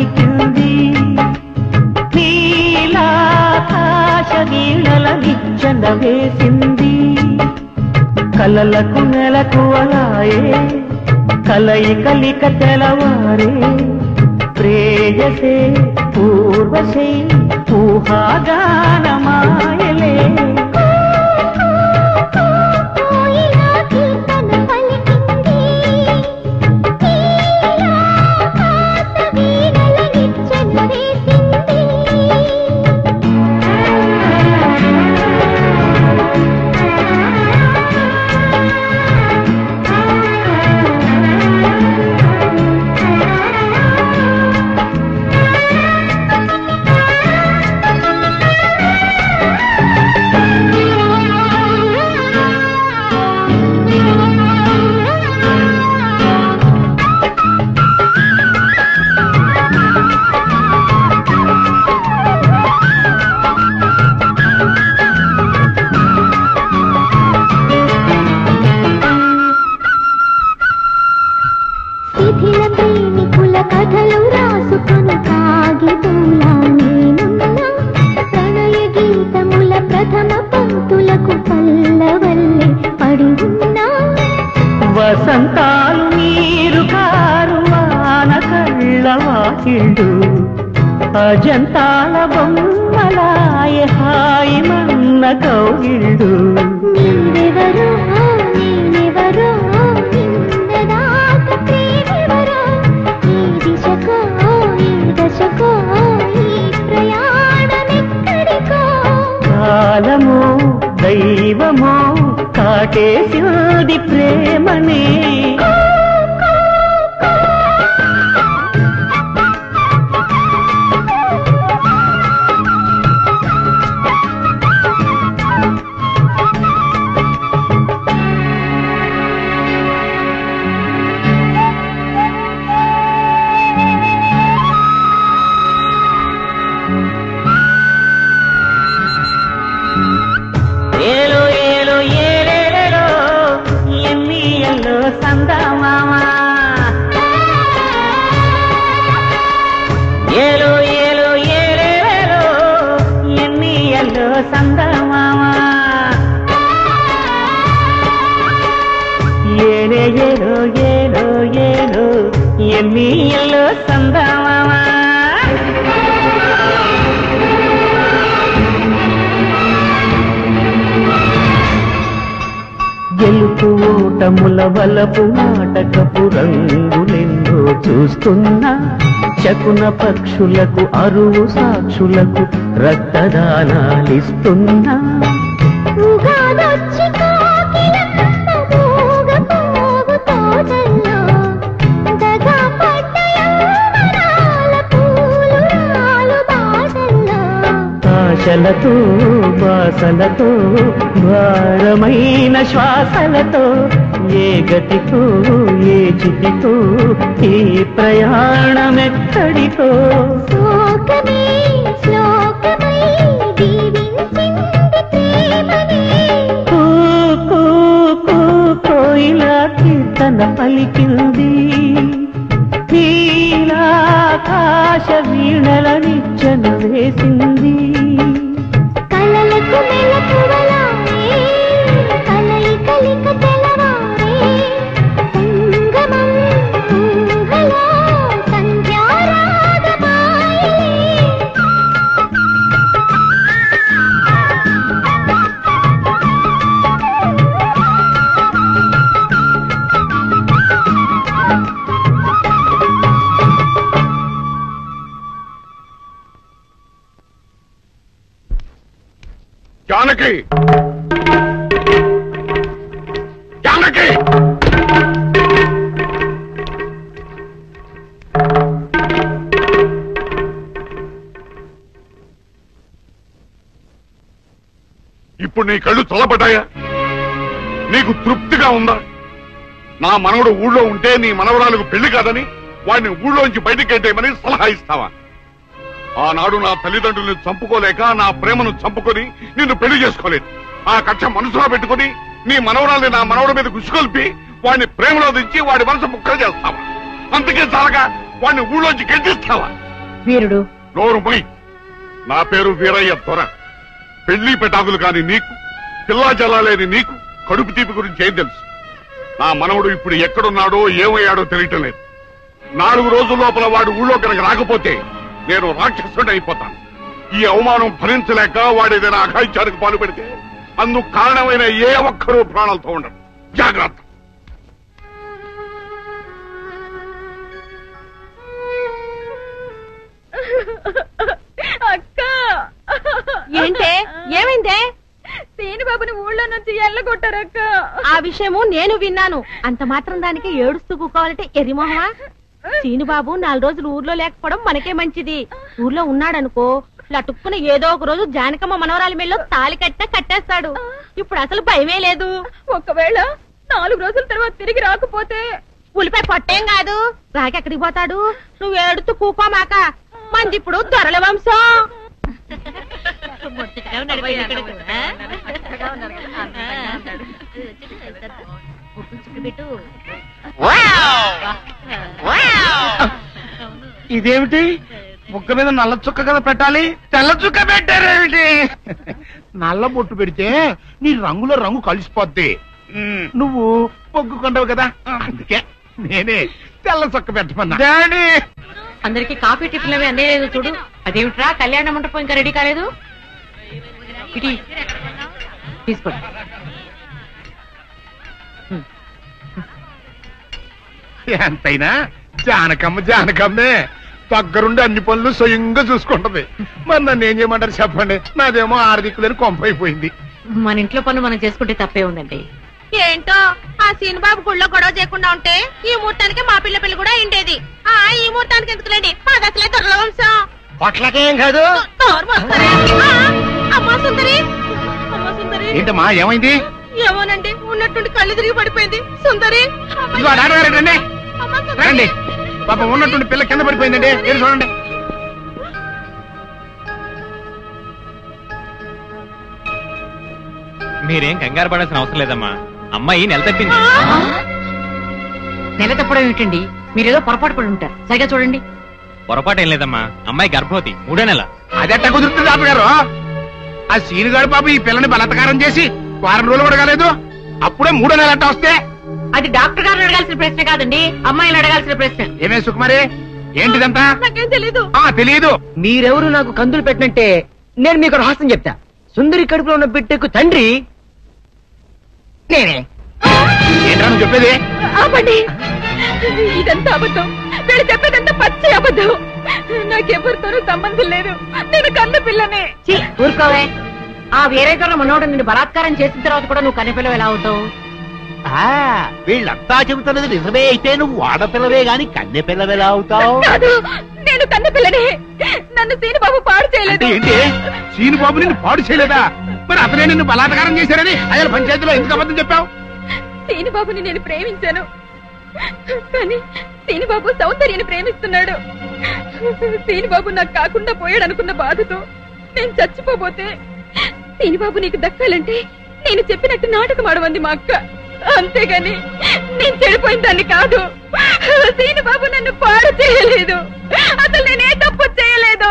పలికింది నీలాకాశ నీళ్ళల నిచ్చన వేసింది. కలలకు నెలకు అలాయే కలయి కలిక తెలవారే. ప్రేయసే పూర్వశై ఊహాగానమాయలే. ఎన్ని ఎల్లో గెలుపు ఓటముల వలపు నాటకపు రంగులెన్నో చూస్తున్నా. శకున పక్షులకు అరువు సాక్షులకు రక్తదానాలిస్తున్నా. ఆశలతో బాసలతో భారమైన శ్వాసలతో ఏ గతితో ఏ చితితో ఈ ప్రయాణమెక్కడితో? కీర్తన పలికింది. నీలాకాశ వీణల నిచ్చెన వేసింది. కలలకు మెలకువలానే జానకి! జానకి! ఇప్పుడు నీ కళ్ళు చల్లబడ్డాయా? నీకు తృప్తిగా ఉందా? నా మనవడు ఊళ్ళో ఉంటే నీ మనవరాలకు పెళ్ళి కాదని వాడిని ఊళ్ళోంచి బయటికి గెట్టేయమని సలహా ఇస్తావా? ఆనాడు నా తల్లిదండ్రుల్ని చంపుకోలేక నా ప్రేమను చంపుకొని నిన్ను పెళ్ళి చేసుకోలేదు. ఆ కక్ష మనసులో పెట్టుకుని నీ మనవరాల్ని నా మనవడి మీద గుసికొల్పి వాడిని ప్రేమలో దించి వాడి మనసు ముక్కలు చేస్తావా? అందుకే చాలగా వాడిని ఊళ్ళోంచి గెంటిస్తావా వీరుడు. నోరు మొయ్. నా పేరు వీరయ్య దొర. పెళ్ళి పెటాకులు కాని నీకు పిల్లా జల్లాలేని నీకు కడుపు తీపి గురించి ఏం తెలుసు? నా మనవడు ఇప్పుడు ఎక్కడున్నాడో ఏమయ్యాడో తెలియటం లేదు. నాలుగు రోజుల లోపల వాడు ఊళ్ళో కనుక రాకపోతే నేను రాక్షసుడు అయిపోతాను. ఈ అవమానం భరించలేక వాడు ఏదైనా అఘాయిత్యానికి పాలు పెడితే అందుకు కారణమైన ఏ ఒక్కరూ ప్రాణాలతో ఉండరు. జాగ్రత్త. అక్క! ఏంటే? ఏమైందే? సీని బాబుని ఊళ్ళో నుంచి ఎల్లగొట్టారక్క ఆ విషయము నేను విన్నాను. అంత మాత్రం దానికి ఏడుస్తూ కూకోవాలంటే ఎరిమోహమా సీనుబాబు నాలుగు రోజులు ఊర్లో లేకపోవడం మనకే మంచిది. ఊర్లో ఉన్నాడనుకో లటుక్కున ఏదో ఒక రోజు జానకమ్మ మనవరాలి మెళ్ళో తాలి కట్ట కట్టేస్తాడు. ఇప్పుడు అసలు భయమే లేదు. ఒకవేళ నాలుగు రోజుల తర్వాత తిరిగి రాకపోతే ఉలిపై పొట్టేం కాదు. రాకెక్కడికి పోతాడు? నువ్వు ఏడుతూ కూకోమాక. మంది ఇప్పుడు దొరల వంశం. ఇదేమిటి? ముక్క మీద నల్ల చుక్క కదా పెట్టాలి? తెల్ల చుక్క పెట్టారేమిటి? నల్ల బొట్టు పెడితే నీ రంగులో రంగు కలిసిపోద్ది. నువ్వు పొగ్గు కొండవు కదా? అందుకే నేనే తెల్ల చుక్క పెట్టమన్నా. డాడీ! అందరికి కాఫీ టిఫిన్ అవి అందేలేదు చూడు. అదేమిట్రా? కళ్యాణ మండపం ఇంకా రెడీ కాలేదు? తీసుకోండి ఎంతైనా జానకమ్మ జానకమ్మే. దగ్గరుండి అన్ని పనులు స్వయంగా చూసుకుంటది. మరి నన్ను ఏం చేయమంటారు చెప్పండి. నాదేమో ఆర్థికులని కొంపైపోయింది. మన ఇంట్లో పనులు మనం చేసుకుంటే తప్పే ఉందండి. ఏంటో? ఆ సీనిబాబు గుళ్ళో గొడవ చేయకుండా ఉంటే ఈ ముహూర్తానికి మా పిల్ల పిల్ల కూడా ఉండేది ఆ ఈ ముహూర్తానికి ఎందుకులేండి? మాది అసలే దొరల వంశం పొట్లకేం కాదు అమ్మా సుందరి. అమ్మా సుందరి. ఏంటమ్మా ఏమైంది? ఏమోనండి ఉన్నట్టుండి కళ్ళు తిరిగి పడిపోయింది. సుందరి. రండి. పాపం ఉన్నటువంటి పిల్ల కింద పడిపోయిందండి. ఏం చూడండి. మీరేం కంగారు పడాల్సిన అవసరం లేదమ్మా. అమ్మాయి నెల తప్పింది. నెల తప్పడం ఏమిటండి? మీరేదో పొరపాటు పడి ఉంటారు. సరిగా చూడండి. పొరపాటు ఏం లేదమ్మా. అమ్మాయి గర్భవతి. మూడో నెల. అదెట్ట కుదురుతుంది డాక్టర్ గారు ఆ సీనుగాడు పాప ఈ పిల్లని బలత్కారం చేసి వారం రోజులు కూడా కాలేదు. అప్పుడే మూడో నెల అట్ట వస్తే అది డాక్టర్ గారిని అడగాల్సిన ప్రశ్న కాదండి అమ్మాయిని అడగాల్సిన ప్రశ్న. ఏమే సుకుమారి? ఏంటిదంతా? నాకేం తెలీదు. ఆ తెలియదు మీరెవరు నాకు కందులు పెట్టినట్టే నేను మీకు రహస్యం చెప్తా. సుందరి కడుపులో ఉన్న బిడ్డకు తండ్రి నేనే. ఏంట్రా నువ్వు చెప్పేది? ఆపండి. ఇదంతా అబద్ధం. వీళ్ళు చెప్పేదంతా పచ్చి అబద్ధం. నాకెవరితోనూ సంబంధం లేదు. నేను కన్న పిల్లనే. ఛీ, ఊరుకోవే. ఆ వేరే తోట మనోడు నిన్ను బలాత్కారం చేసిన తర్వాత కూడా నువ్వు కన్నెపిల్లవు ఎలా అవుతావు? వీళ్ళంతా చెబుతున్నది నిజమే అయితే నువ్వు ఆడపిల్లవే గాని కన్నె పిల్లవెలా అవుతావు? కాదు నేను కన్న పిల్లనే నన్ను సీనిబాబు పాడు అంటే చేయలేదు ఏంటి? సీను బాబు నిన్ను పాడు చేయలేదా? మరి అతనే నిన్ను బలాత్కారం చేశారని అయ్యాల పంచాయతీలో ఎందుకు అబద్ధం చెప్పావు? సీనిబాబుని నేను ప్రేమించాను. కానీ సీనిబాబు సౌందర్యని ప్రేమిస్తున్నాడు. సీనిబాబు నాకు కాకుండా పోయాడు అనుకున్న బాధతో నేను చచ్చిపోబోతే సీనిబాబు నీకు దక్కాలంటే నేను చెప్పినట్టు నాటకం ఆడమంది మా అక్క. అంతేగాని నేను చెడిపోయిన దాన్ని కాదు. సీనిబాబు నన్ను పాడు చేయలేదు. అసలు నేనే తప్పు చేయలేదు.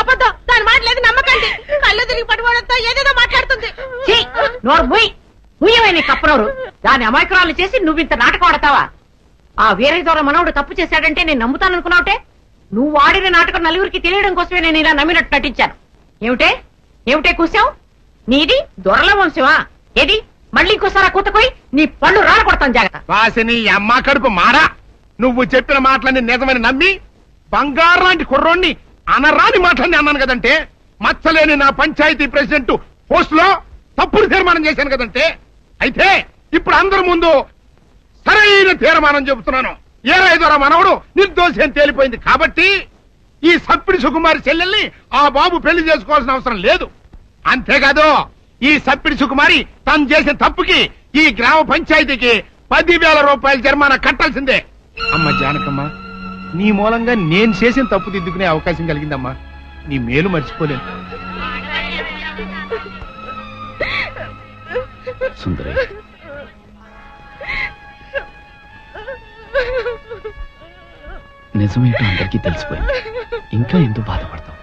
అబద్ధం. దాని మాట లేదు నమ్మకండి. కళ్ళు తిరిగి పడిపోవడంతో ఏదేదో మాట్లాడుతుంది. ఛీ, నోరు ముయ్. ముయ్యవే నీ కప్పనోరు. దాని అమాయకురాలు చేసి నువ్వు ఇంత నాటకం ఆడతావా? ఆ వీరే ద్వారా మనవుడు తప్పు చేశాడంటే నేను నమ్ముతాననుకున్నావుటే నువ్వు ఆడిన నాటకం నలుగురికి తెలియడం కోసమే నేను ఇలా నమ్మినట్టు నటించాను. ఏమిటే? ఏమిటే కూసావు నీది దొరల వంశమా? ఏది? మళ్ళీ ఇంకోసారి ఆ నీ పళ్ళు రాల జాగ్రత్త. వాసిని ఈ అమ్మ కడుపు మారా. నువ్వు చెప్పిన మాటలన్నీ నిజమని నమ్మి బంగారు లాంటి కుర్రోణ్ణి అనరాని మాటలన్నీ అన్నాను కదంటే మచ్చలేని నా పంచాయతీ ప్రెసిడెంట్ పోస్ట్లో తప్పుడు తీర్మానం చేశాను కదంటే అయితే ఇప్పుడు అందరి ముందు సరైన తీర్మానం చెబుతున్నాను. ఏ రైతురా మనవడు? నిర్దోషి అని తేలిపోయింది కాబట్టి ఈ సప్పిడి సుకుమారి చెల్లెల్ని ఆ బాబు పెళ్ళి చేసుకోవాల్సిన అవసరం లేదు. అంతేకాదు ఈ సప్పిడి సుకుమారి తను చేసిన తప్పుకి ఈ గ్రామ పంచాయతీకి పదివేల రూపాయల జరిమానా కట్టాల్సిందే. అమ్మ జానకమ్మ నీ మూలంగా నేను చేసిన తప్పు దిద్దుకునే అవకాశం కలిగిందమ్మా. నీ మేలు మర్చిపోలేను. సుందరి నిజమేంటో అందరికీ తెలిసిపోయింది. ఇంకా ఎందుకు బాధపడతావు?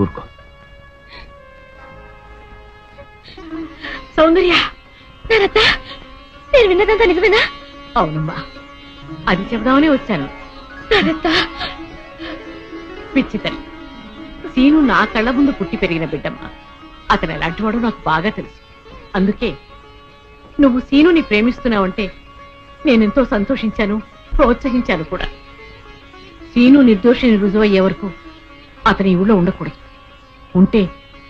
ఊరుకో. సౌందర్య నానత్త నేను విన్నదంతా నిజమేనా? అవునమ్మా అది చెబుదామని వచ్చాను. నానత్త పిచ్చి తల్లి సీను నా కళ్ళ ముందు పుట్టి పెరిగిన బిడ్డమ్మా. అతను ఎలాంటివాడో నాకు బాగా తెలుసు. అందుకే నువ్వు సీనుని ప్రేమిస్తున్నావంటే నేనెంతో సంతోషించాను ప్రోత్సహించాను కూడా. సీను నిర్దోషిని రుజువయ్యే వరకు అతని ఊళ్ళో ఉండకూడదు. ఉంటే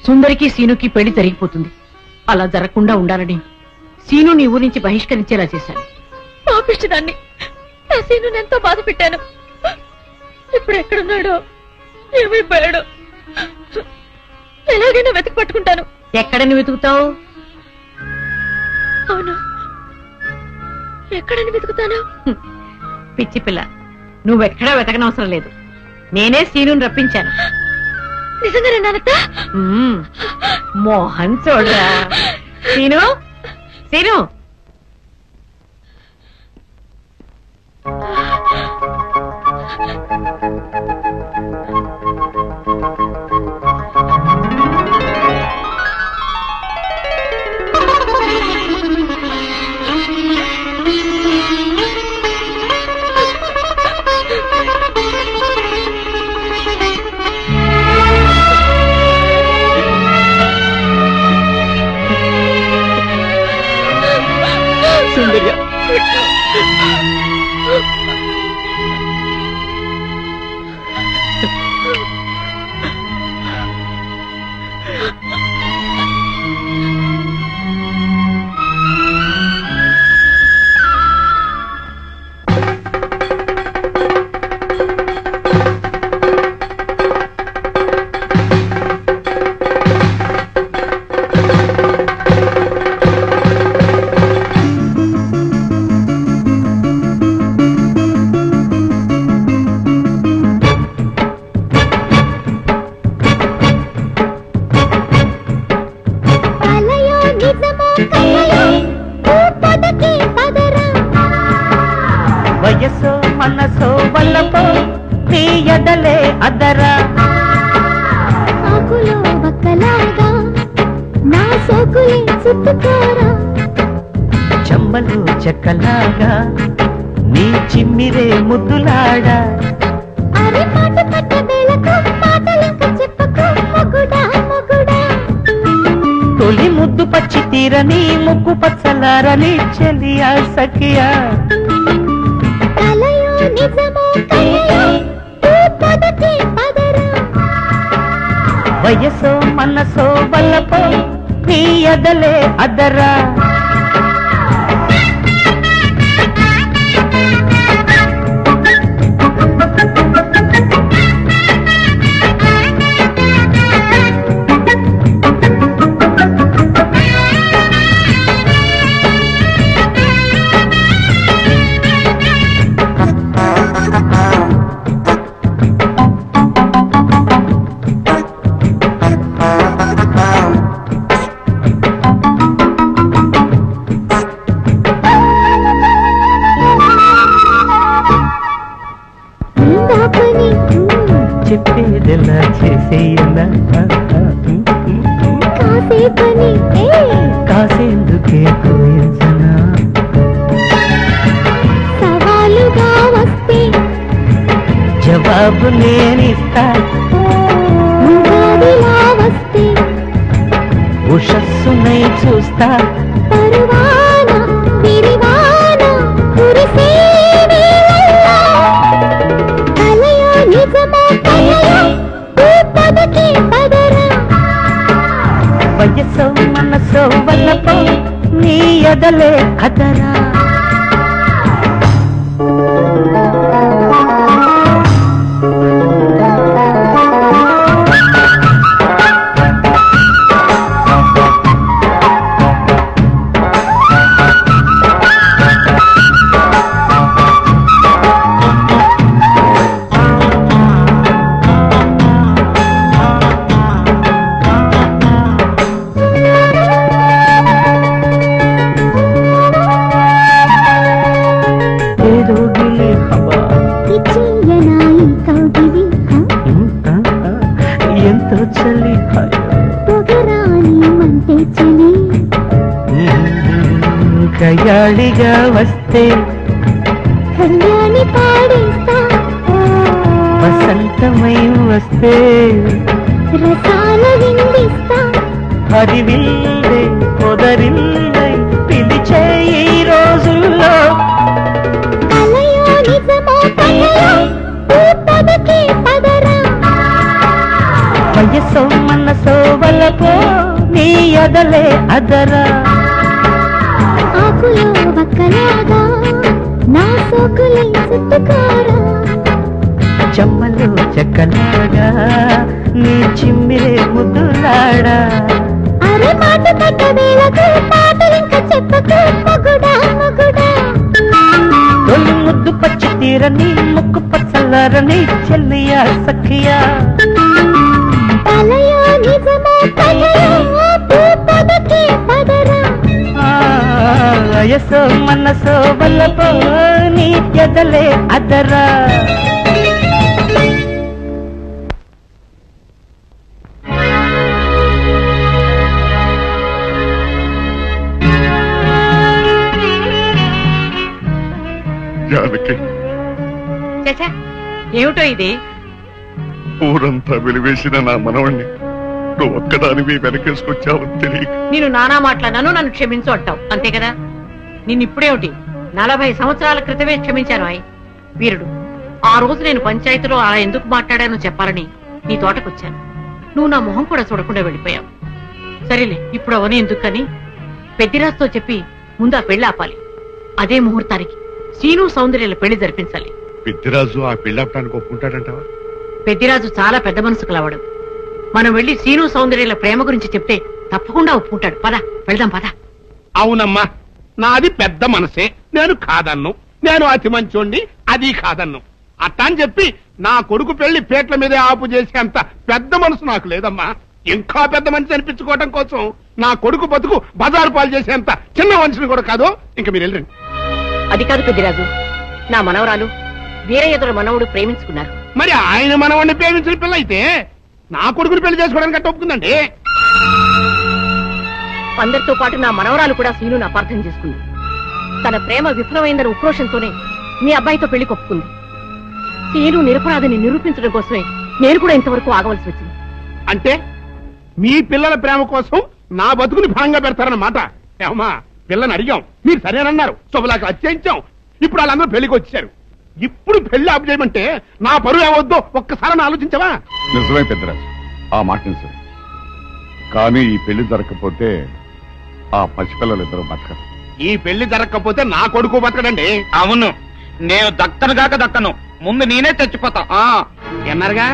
సుందరికి సీనుకి పెళ్ళి జరిగిపోతుంది. అలా జరగకుండా ఉండాలని సీను నీ ఊరి నుంచి బహిష్కరించేలా చేశాను పాపిష్టదాన్ని నా సీను ఎంతో బాధ పెట్టాను. ఇప్పుడు ఎక్కడున్నాడో ఏమైపోయాడో ఎలాగైనా వెతికి పట్టుకుంటాను. ఎక్కడని వెతుకుతావు? అవును. ఎక్కడని వెతుకుతాను? పిచ్చి పిల్ల నువ్వెక్కడా వెతకనవసరం లేదు. నేనే సీనుని రప్పించాను. నిజంగానే నానత్త? మ్మ్. మోహన్ చూడరా. సీను? సీను? Oh, <laughs> పల్లపం నీ అదలే అదరా. चले खत చెమ్మలు చెక్కలాగా నీ చిమ్మిరే ముద్దులాడా? అరే మాట తొలి ముద్దు పచ్చి తీరని ముక్కు పచ్చలారని చెల్లియా సఖియా. వయసో మనసో వల్లపో ಎದಲೆ ಅದರ? ఏమిటో ఇది ఊరంతా వెలివేసిన నా మనవణ్ణి నువ్వు ఒక్కదానివి వెనకేసుకొచ్చావని తెలియ నేను నానా మాట్లాడాను నన్ను క్షమించు అంటావు అంతే కదా నిన్ను ఇప్పుడేమిటి నలభై సంవత్సరాల క్రితమే క్షమించాను ఆయ్. వీరుడు ఆ రోజు నేను పంచాయతీలో అలా ఎందుకు మాట్లాడానో చెప్పాలని నీ తోటకొచ్చాను. నువ్వు నా మొహం కూడా చూడకుండా వెళ్ళిపోయావు. సరేలే ఇప్పుడు అవని ఎందుకని? పెద్దిరాజుతో చెప్పి ముందు ఆ పెళ్ళి ఆపాలి. అదే ముహూర్తానికి శ్రీను సౌందర్యాల పెళ్ళి జరిపించాలి. పెద్దిరాజు ఆ పెళ్ళాపడానికి ఒప్పుకుంటాడంటావా? పెద్దిరాజు చాలా పెద్ద మనసు కలవాడు మనం వెళ్ళి శ్రీను సౌందర్యాల ప్రేమ గురించి చెప్తే తప్పకుండా ఒప్పుకుంటాడు. పద వెళ్దాం పద. అవునమ్మా నాది పెద్ద మనసే నేను కాదన్ను. నేను అతి మంచోండి అది కాదన్ను. అట్టా అని చెప్పి నా కొడుకు పెళ్ళి పేట్ల మీదే ఆపు చేసేంత పెద్ద మనసు నాకు లేదమ్మా. ఇంకా పెద్ద మనిషి అనిపించుకోవడం కోసం నా కొడుకు బతుకు బజారు పాలు చేసేంత చిన్న మనిషిని కూడా కాదు. ఇంకా మీరు వెళ్ళండి. అది కాదు పెద్దిరాజు. నా మనవరాలు వీరయ్యదుల మనవుడు ప్రేమించుకున్నారు. మరి ఆయన మనవాడిని ప్రేమించిన పిల్ల అయితే నా కొడుకుని పెళ్ళి చేసుకోవడానికి అట్ట ఒప్పుకుందండి అందరితో పాటు నా మనవరాలు కూడా శ్రీను అపార్థం చేసుకుంది. తన ప్రేమ విఫలమైందన్న ఉక్రోషంతోనే మీ అబ్బాయితో పెళ్ళి కొప్పుకుంది. శ్రీను నిరపరాధిని నిరూపించడం కోసమే నేను కూడా ఇంతవరకు ఆగవలసి వచ్చింది. అంటే మీ పిల్లల ప్రేమ కోసం నా బతుకుని భాగంగా పెడతారన్నమాట. ఏమా పిల్లని అడిగాం. మీరు సరేనన్నారు. శుభలాకి అత్యయించాం ఇప్పుడు వాళ్ళందరూ పెళ్ళికి వచ్చారు. ఇప్పుడు పెళ్ళి ఆపు చేయమంటే నా పరువు ఏమవుద్దో ఒక్కసారి ఆలోచించవా? నిజమే పెద్దరాజు. ఆ మాట నిజమే కానీ ఈ పెళ్ళి జరగకపోతే ఆ పసిపిల్లలిద్దరూ బతకరు. ఈ పెళ్ళి జరగకపోతే నా కొడుకు బతకడండి. అవును నేను దక్కను గాక దక్కను. ముందు నేనే చచ్చిపోతా. ఆ ఎన్నారుగా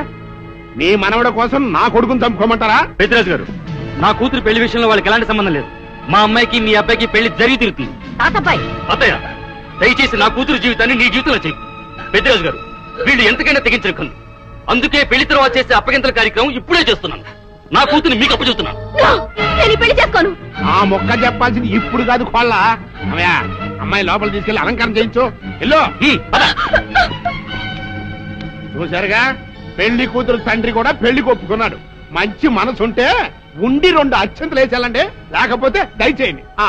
నీ మనవడ కోసం నా కొడుకుని చంపుకోమంటారా? పెద్దరాజు గారు నా కూతురు పెళ్ళి విషయంలో వాళ్ళకి ఎలాంటి సంబంధం లేదు. మా అమ్మాయికి మీ అబ్బాయికి పెళ్ళి జరిగి తిరుగుతుంది తాతబ్బాయి. అత్తయ్య దయచేసి నా కూతురు జీవితాన్ని నీ జీవితంలో చెయ్యి. పెద్దరాజు గారు వీళ్ళు ఎంతకైనా తెగించనుకుంది అందుకే పెళ్ళి తర్వాత చేసే అప్పగింతల కార్యక్రమం ఇప్పుడే చేస్తున్నాను. నా కూతురు మీకు అప్పచెబుతున్నాను నేను ఈ పెళ్ళి చేసుకోను. ఆ మొక్క చెప్పాల్సింది ఇప్పుడు కాదు కోళ్ళ. అమ్మయ్య అమ్మాయి లోపల తీసుకెళ్ళి అలంకారం చేయించు. ఎల్లో. చూసారుగా పెళ్ళి కూతురు తండ్రి కూడా పెళ్ళి ఒప్పుకున్నాడు. మంచి మనసు ఉంటే ఉండి రెండు అత్యంతలు వేసేయాలండి. లేకపోతే దయచేయండి. ఆ.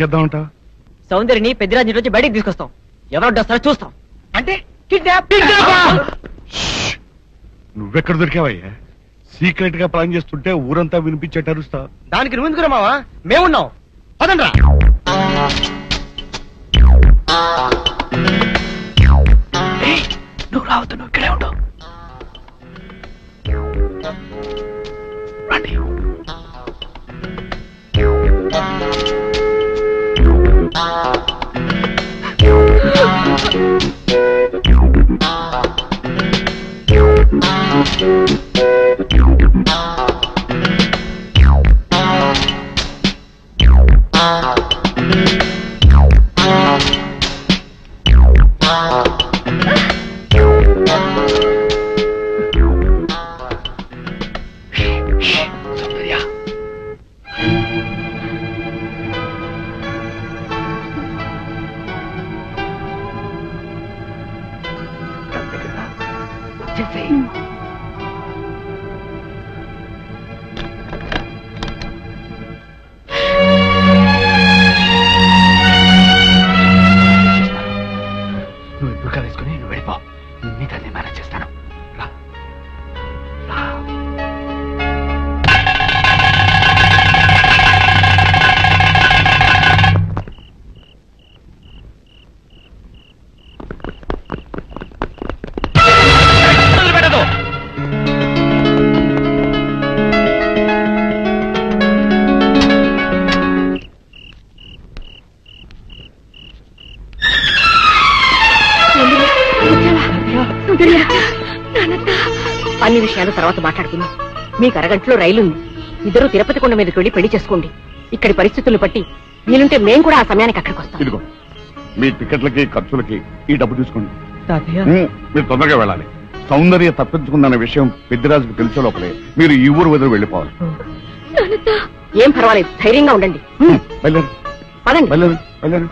చేద్దామంటా సౌందర్యని పెద్దిరాజు నుంచి బయటికి తీసుకొస్తాం. ఎవరు వస్తారో చూస్తాం. అంటే కిడ్నాప్. నువ్వెక్కడ దొరికావయ్యా? సీక్రెట్గా ప్లాన్ చేస్తుంటే ఊరంతా వినిపించేట అరుస్తా. దానికి నువ్వు ఎందుకు మావా మేమున్నాం. పదండ్రా. నువ్వు రావద్దు నువ్వు ఇక్కడే ఉండు రండి నువ్వు విషయాలు తర్వాత మాట్లాడుకుందాం. మీకు అరగంటలో రైలు ఉంది ఇద్దరు తిరుపతి కొండ మీదకి వెళ్ళి పెళ్ళి చేసుకోండి. ఇక్కడి పరిస్థితులను బట్టి వీలుంటే మేం కూడా ఆ సమయానికి అక్కడికి వస్తాం. ఇదిగో మీ టికెట్లకి ఖర్చులకి ఈ డబ్బు తీసుకోండి. ఉమ్, మీరు తొందరగా వెళ్ళాలి. సౌందర్య తప్పించుకుందన్న విషయం పెద్దిరాజుకు తెలిసే లోపలే. మీరు ఈ ఊరు వదిలి వెళ్ళిపోవాలి. ఏం పర్వాలేదు ధైర్యంగా ఉండండి. బయలుదేరు పదండి. బయలుదేరు బయలుదేరు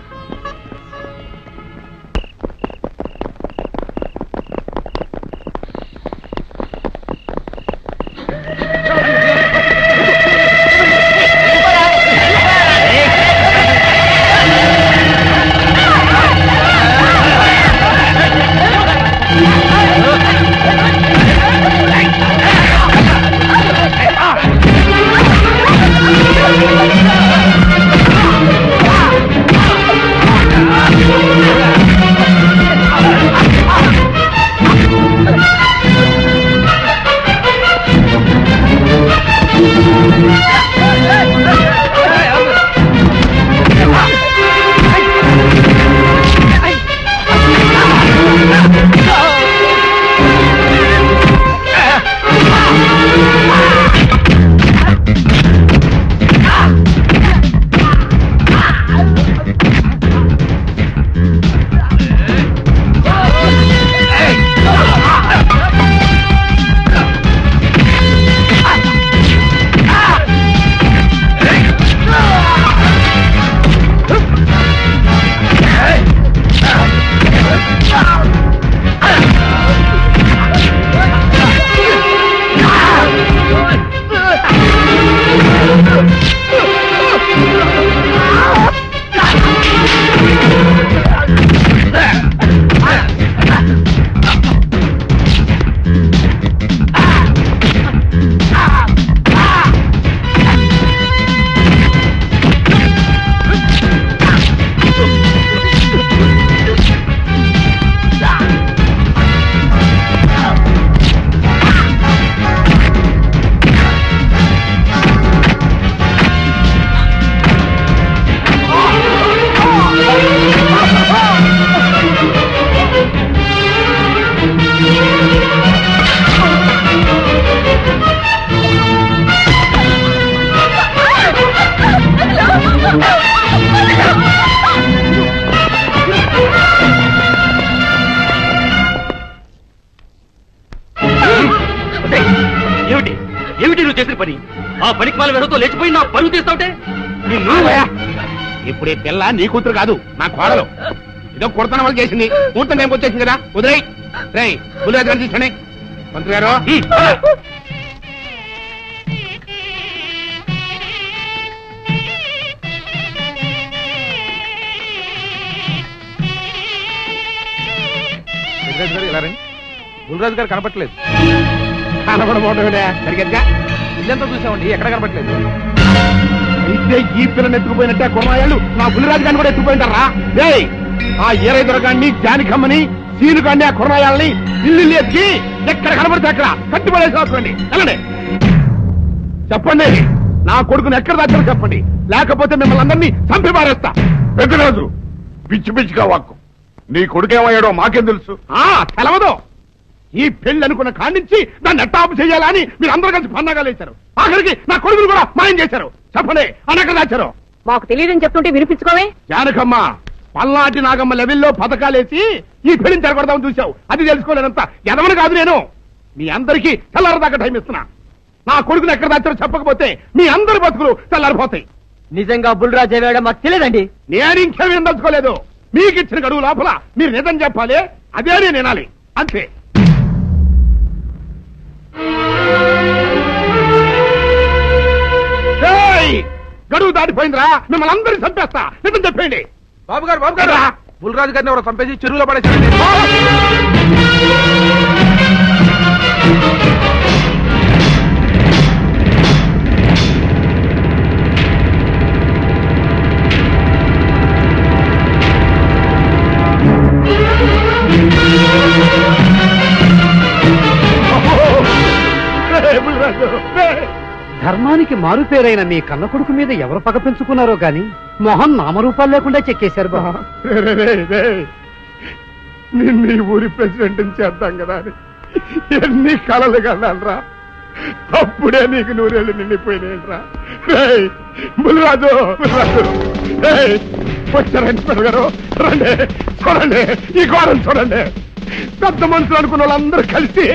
నీ కూతురు కాదు నా కోడలు. ఏదో కుడతన వాళ్ళు చేసింది. ముహూర్తం టైంకి వచ్చేసింది కదా వదిలేయ్. రేయ్ బుల్లి గారు తీసుకోండి. మంత్రి గారు. గారు ఇలా రండి. గుల్రాజు గారు కనపట్లేదు కనబడబోతుండే సరిగ్గా. ఇల్లంతా చూసామండి ఎక్కడ కనపట్లేదు అయితే ఈ పిల్లని ఎత్తుకుపోయినట్టే కుర్మాయాలు నా పులిరాజు గారిని కూడా ఎత్తుకుపోయింటారా? రే ఆ ఏరై దొరగాన్ని జానికమ్మని సీను గాన్ని ఆ కుర్మాయాలని ఇల్లు ఎత్తి ఎక్కడ కనబడితే అక్కడ కట్టుబడేసి రాసుకోండి వెళ్ళండి. చెప్పండి. నా కొడుకుని ఎక్కడ దాచారో చెప్పండి. లేకపోతే మిమ్మల్ని అందరినీ చంపి పారేస్తా. పెద్దరాజు పిచ్చి పిచ్చిగా వాక్కు. నీ కొడుకేమయ్యాడో మాకేం తెలుసు? ఆ తెలవదు. ఈ పెళ్ళి అనుకున్న కాడించి దాన్ని ఎట్టాపు చేయాలని మీరు అందరూ కలిసి పన్నాగాలు వేశారు. ఆఖరికి నా కొడుకులు కూడా మాయం చేశారు. చెప్పండి అనక్కడ దాచారు మాకు తెలియదని చెప్తుంటే వినిపించుకోవే. జానకమ్మ పల్నాటి నాగమ్మ లెవెల్లో పథకాలేసి ఈ పెళ్ళిని జరగొడదామని చూశావు. అది తెలుసుకోలేనంత ఎదవని కాదు నేను. మీ అందరికీ తెల్లారదాకా టైం ఇస్తున్నా. నా కొడుకుని ఎక్కడ దాచారో చెప్పకపోతే మీ అందరి బతుకులు తెల్లారిపోతాయి. నిజంగా బుల్రాజ్ అయ్యాడో మాకు తెలియదండి. నేను ఇంకేమీ ఉండదలుచుకోలేదు మీకు ఇచ్చిన గడువు లోపల మీరు నిజం చెప్పాలి అదే నేను వినాలి. అంతే. గడువు దాటిపోయిందిరా మిమ్మల్ని అందరినీ చంపేస్తా. నిజం చెప్పండి బాబు గారు బాబు గారు బుల్రాజు గారిని ఎవరో చంపేసి చెరువులో పడేసారండి ధర్మానికి మారుపేరైన మీ కన్న కొడుకు మీద ఎవరు పగ పెంచుకున్నారో గాని మొహం నామరూపాలు లేకుండా చెక్కేశారు బాబా. నిన్ను ఈ ఊరి ప్రెసిడెంట్ చేద్దాం కదా అని. ఎన్ని కలలు కన్నారా అప్పుడే నీకు నూరేళ్ళు నిండిపోయినాయిరా రేయ్ బుల్రాజు బుల్రాజు. రేయ్ గారు? రండి చూడండి ఈ ఘోరం చూడండి. పెద్ద మనుషులు అనుకున్న వాళ్ళందరూ కలిసి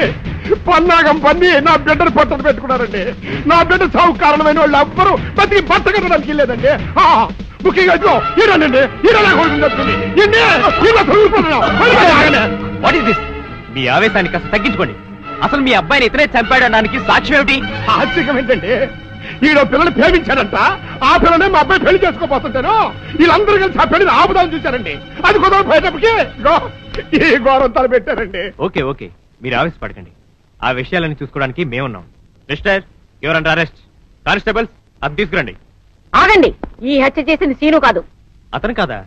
పన్నాగం పన్ని నా బిడ్డను పొట్టను పెట్టుకున్నారండి. నా బిడ్డ సాగు కారణమైన వాళ్ళు ఎవ్వరూ బతికి బట్ట కట్టడానికి చదువుకుంటున్నాం వాట్ ఇస్ దిస్ మీ ఆవేశాన్ని కాస్త తగ్గించుకోండి. అసలు మీ అబ్బాయిని ఇతనే చంపాడడానికి సాక్ష్యం ఏమిటి? ఆశ్చర్యం ఏంటండి? ఈడో పిల్లని ప్రేమించాడంట ఆ పిల్లని మా అబ్బాయి పెళ్ళి చేసుకోపోతుంటాను వీళ్ళందరూ కలిసి ఆ పెళ్ళిని ఆపుదాన్ని చూశారండి. అది కుదరదు పోయేటప్పటికి ఈ ఘోరం తలపెట్టారండి. Okay okay. మీరు ఆవేశపడకండి. ఆ విషయాలను చూసుకోవడానికి మేమున్నాం. Mister under arrest. కానిస్టేబుల్స్ అది తీసుకురండి. ఆగండి. ఈ హత్య చేసింది సీను కాదు. అతను కాదా?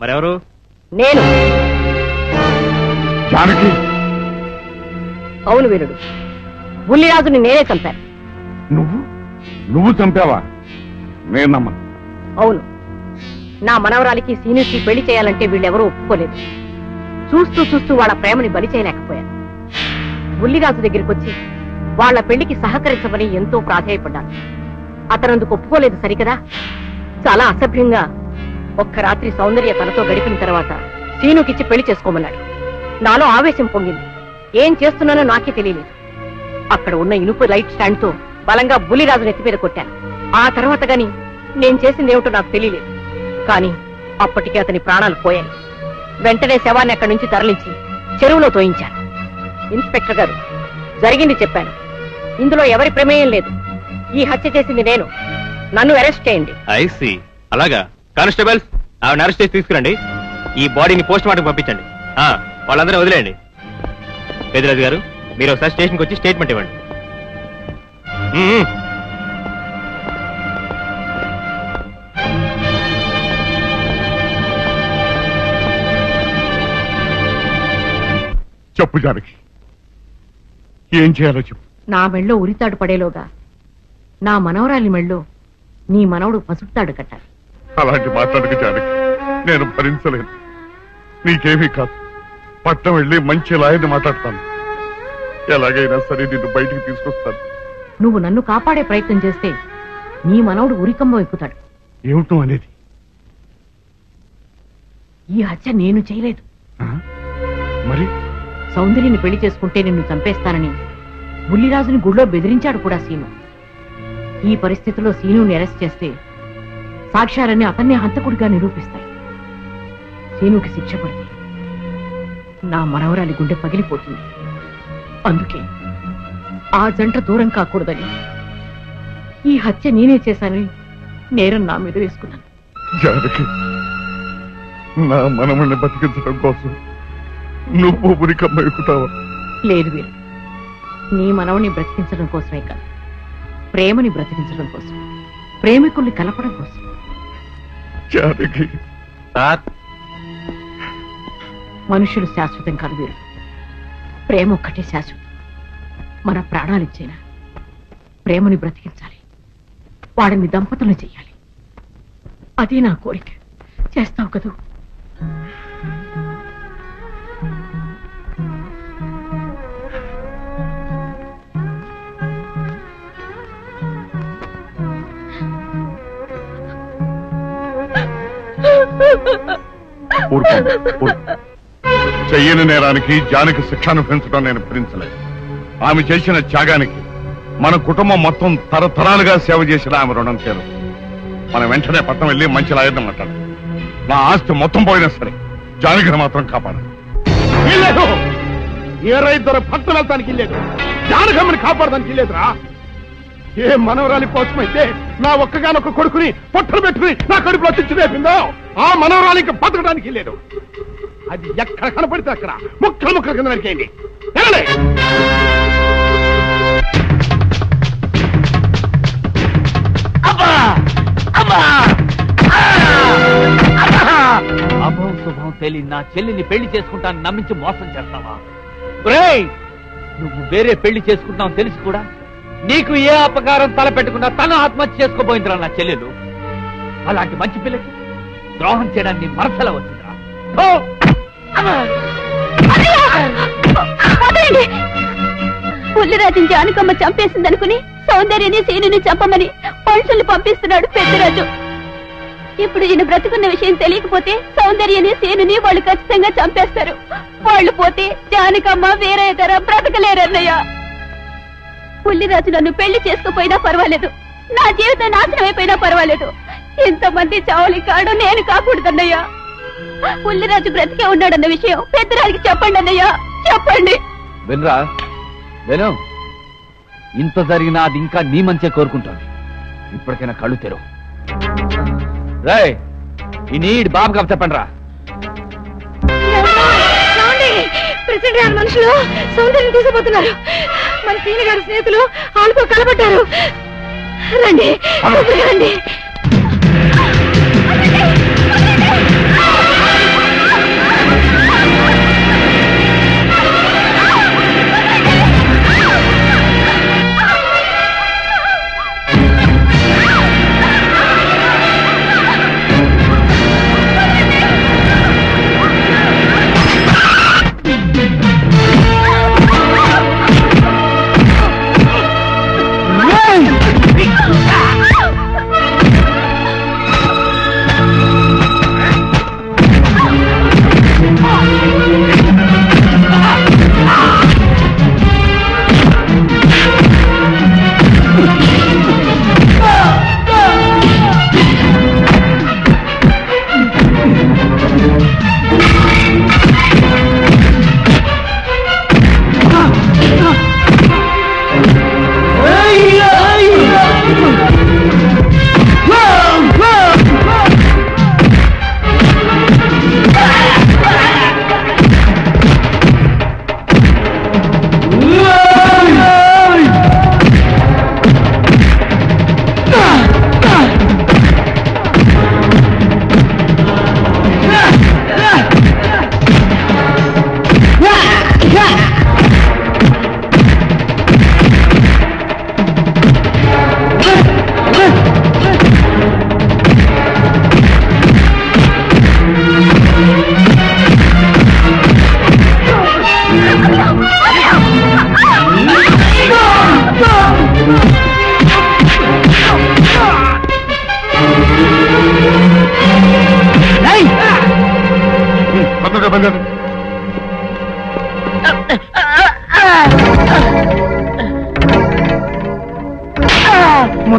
మరెవరు? నేను. జానకి. అవును వీరుడు. బుల్లిరాజుని నేనే చంపాను. నువ్వు? నువ్వు చంపావా? నేను నమ్మను అవును. నా మనవరాలికి సీనియర్కి పెళ్ళి చేయాలంటే వీళ్ళెవరూ ఒప్పుకోలేదు. చూస్తూ చూస్తూ వాళ్ళ ప్రేమని బలి చేయలేకపోయాను. బుల్లిగాసు దగ్గరికి వచ్చి వాళ్ళ పెళ్ళికి సహకరించమని ఎంతో ప్రాధేయపడ్డాను. అతనందుకు ఒప్పుకోలేదు సరికదా? చాలా అసభ్యంగా ఒక్క రాత్రి సౌందర్య తనతో గడిపిన తర్వాత సీనుకిచ్చి పెళ్ళి చేసుకోమన్నాడు. నాలో ఆవేశం పొంగింది. ఏం చేస్తున్నానో నాకే తెలియలేదు. అక్కడ ఉన్న ఇనుపు లైట్ స్టాండ్తో బలంగా బులిరాజు నెత్తి కొట్టాను. ఆ తర్వాత గాని నేను చేసింది ఏమిటో నాకు తెలియలేదు. కానీ అప్పటికే అతని ప్రాణాలు పోయాయి. వెంటనే శవాన్ని అక్కడి నుంచి తరలించి చెరువులో తోయించాను. ఇన్స్పెక్టర్ గారు జరిగింది చెప్పాను. ఇందులో ఎవరి ప్రమేయం లేదు. ఈ హత్య చేసింది నేను. నన్ను అరెస్ట్ చేయండి. ఐసి అలాగా. కానిస్టేబుల్స్ ఆవిడ అరెస్ట్ చేసి తీసుకురండి. ఈ బాడీని పోస్ట్ మార్టం పంపించండి. ఆ, వాళ్ళందరూ వదిలేయండి. పెదిరాజు గారు మీరు ఒకసారి స్టేషన్కి వచ్చి స్టేట్మెంట్ ఇవ్వండి. చెప్పు జానకి. ఏం చేయాలో చెప్పు. నా మెళ్ళో ఉరితాడు పడేలోగా. నా మనవరాలి మెళ్ళో నీ మనవడు పసుపుతాడు కట్టాలి. అలాంటి మాట్లాడక జానకి. నేను భరించలేను. నీకేమీ కాదు. పట్నం వెళ్ళి మంచి లాయర్ని మాట్లాడతాను. ఎలాగైనా సరే నిన్ను బయటికి తీసుకొస్తాను. నువ్వు నన్ను కాపాడే ప్రయత్నం చేస్తే నీ మనవడు ఉరికంబం ఎక్కుతాడు ఏమిటో అనేది? ఈ హత్య నేను చేయలేదు. మరి? సౌందర్యని పెళ్ళి చేసుకుంటే నిన్ను చంపేస్తానని బుల్లిరాజుని గుళ్ళో బెదిరించాడు కూడా సీను. ఈ పరిస్థితిలో సీనుని అరెస్ట్ చేస్తే సాక్ష్యాలన్నీ అతన్ని హంతకుడిగా నిరూపిస్తాయి. సీనుకి శిక్ష పడితే నా మనవరాలి గుండె పగిలిపోతుంది. అందుకే ఆ జంట దూరం కాకూడదని. ఈ హత్య నేనే చేశానని నేరం నా మీద వేసుకున్నాను. జానకి నా మనమని బతికించడం కోసం నువ్వు ఉరికమ్మ ఎక్కుతావా లేదు వీరు. నీ మనవని బ్రతికించడం కోసమే కాదు. ప్రేమని బ్రతికించడం కోసం. ప్రేమికుల్ని కలపడం కోసం. జానకి మనుషులు శాశ్వతం కాదు వీరు. ప్రేమ ఒక్కటే శాశ్వతం. మన ప్రాణాలిచ్చైనా? ప్రేమని బ్రతికించాలి. వాడిని దంపతులు చెయ్యాలి. అదే నా కోరిక. చేస్తావు కదూ? ఊరుకోండి, చెయ్యని నేరానికి జానకి శిక్ష అనుభవించడం నేను భరించలేదు. ఆమె చేసిన త్యాగానికి మన కుటుంబం మొత్తం తరతరాలుగా సేవ చేసిన ఆమె రుణం తీరు. మనం వెంటనే పట్టణం వెళ్ళి మంచి లాయర్ని మాట్లాడు నా ఆస్తి మొత్తం పోయినా సరే జానకిని మాత్రం కాపాడు ఇల్లేదు! ఏ రైతు పట్టు వెళ్తానికి లేదు జానకమ్మని కాపాడడానికి లేదురా ఏ మనవరాలి కోసమైతే నా ఒక్కగానొక్క కొడుకుని పొట్టలు పెట్టుకుని నా కడుపులో తెచ్చి ఆ మనవరాలి ఇంకా బతకడానికి లేదు అది ఎక్కడ కనపడితే అక్కడ ముక్కలు ముక్కల కింద నరికేయండి. అభం శుభం తెలియని నా చెల్లిని పెళ్ళి చేసుకుంటాను నమ్మించి మోసం చేస్తావా నువ్వు వేరే పెళ్ళి చేసుకుంటావు తెలిసి కూడా నీకు ఏ అపకారం తలపెట్టకుండా తను ఆత్మహత్య చేసుకోబోయిందిరా నా చెల్లెలు అలాంటి మంచి పిల్లకి ద్రోహం చేయడానికి మనసల వచ్చిందిరా. పుల్లిరాజుని జానకమ్మ చంపేసిందనుకుని సౌందర్యని సీనుని చంపమని మనుషుల్ని పంపిస్తున్నాడు పెద్దరాజు. ఇప్పుడు ఈయన బ్రతుకున్న విషయం తెలియకపోతే సౌందర్యని సేనుని వాళ్ళు ఖచ్చితంగా చంపేస్తారు. వాళ్ళు పోతే జానకమ్మ వేరే ధర బ్రతకలేరన్నయ్య పుల్లిరాజు నన్ను పెళ్ళి చేసుకుపోయినా పర్వాలేదు. నా జీవితం నాశనం అయిపోయినా పర్వాలేదు. ఇంతమంది చావలి కాడు నేను కాకూడదన్నయ్యా. పుల్లిరాజు బ్రతికే ఉన్నాడన్న విషయం పెద్దరాజుకి చెప్పండి అన్నయ్య చెప్పండి. వినరా విను ఇంత జరిగినా అది ఇంకా నీ మంచే కోరుకుంటోంది. ఇప్పటికైనా కళ్ళు తెరు రాయ్ ఈ నీడ్ బాబు కప్ చెప్పండి రా ప్రెసిడెంట్ గారి మనుషులు సౌందర్యం తీసుకుపోతున్నారు మన సీని గారి స్నేహితులు వాళ్ళతో కలబడ్డారు రండి రండి.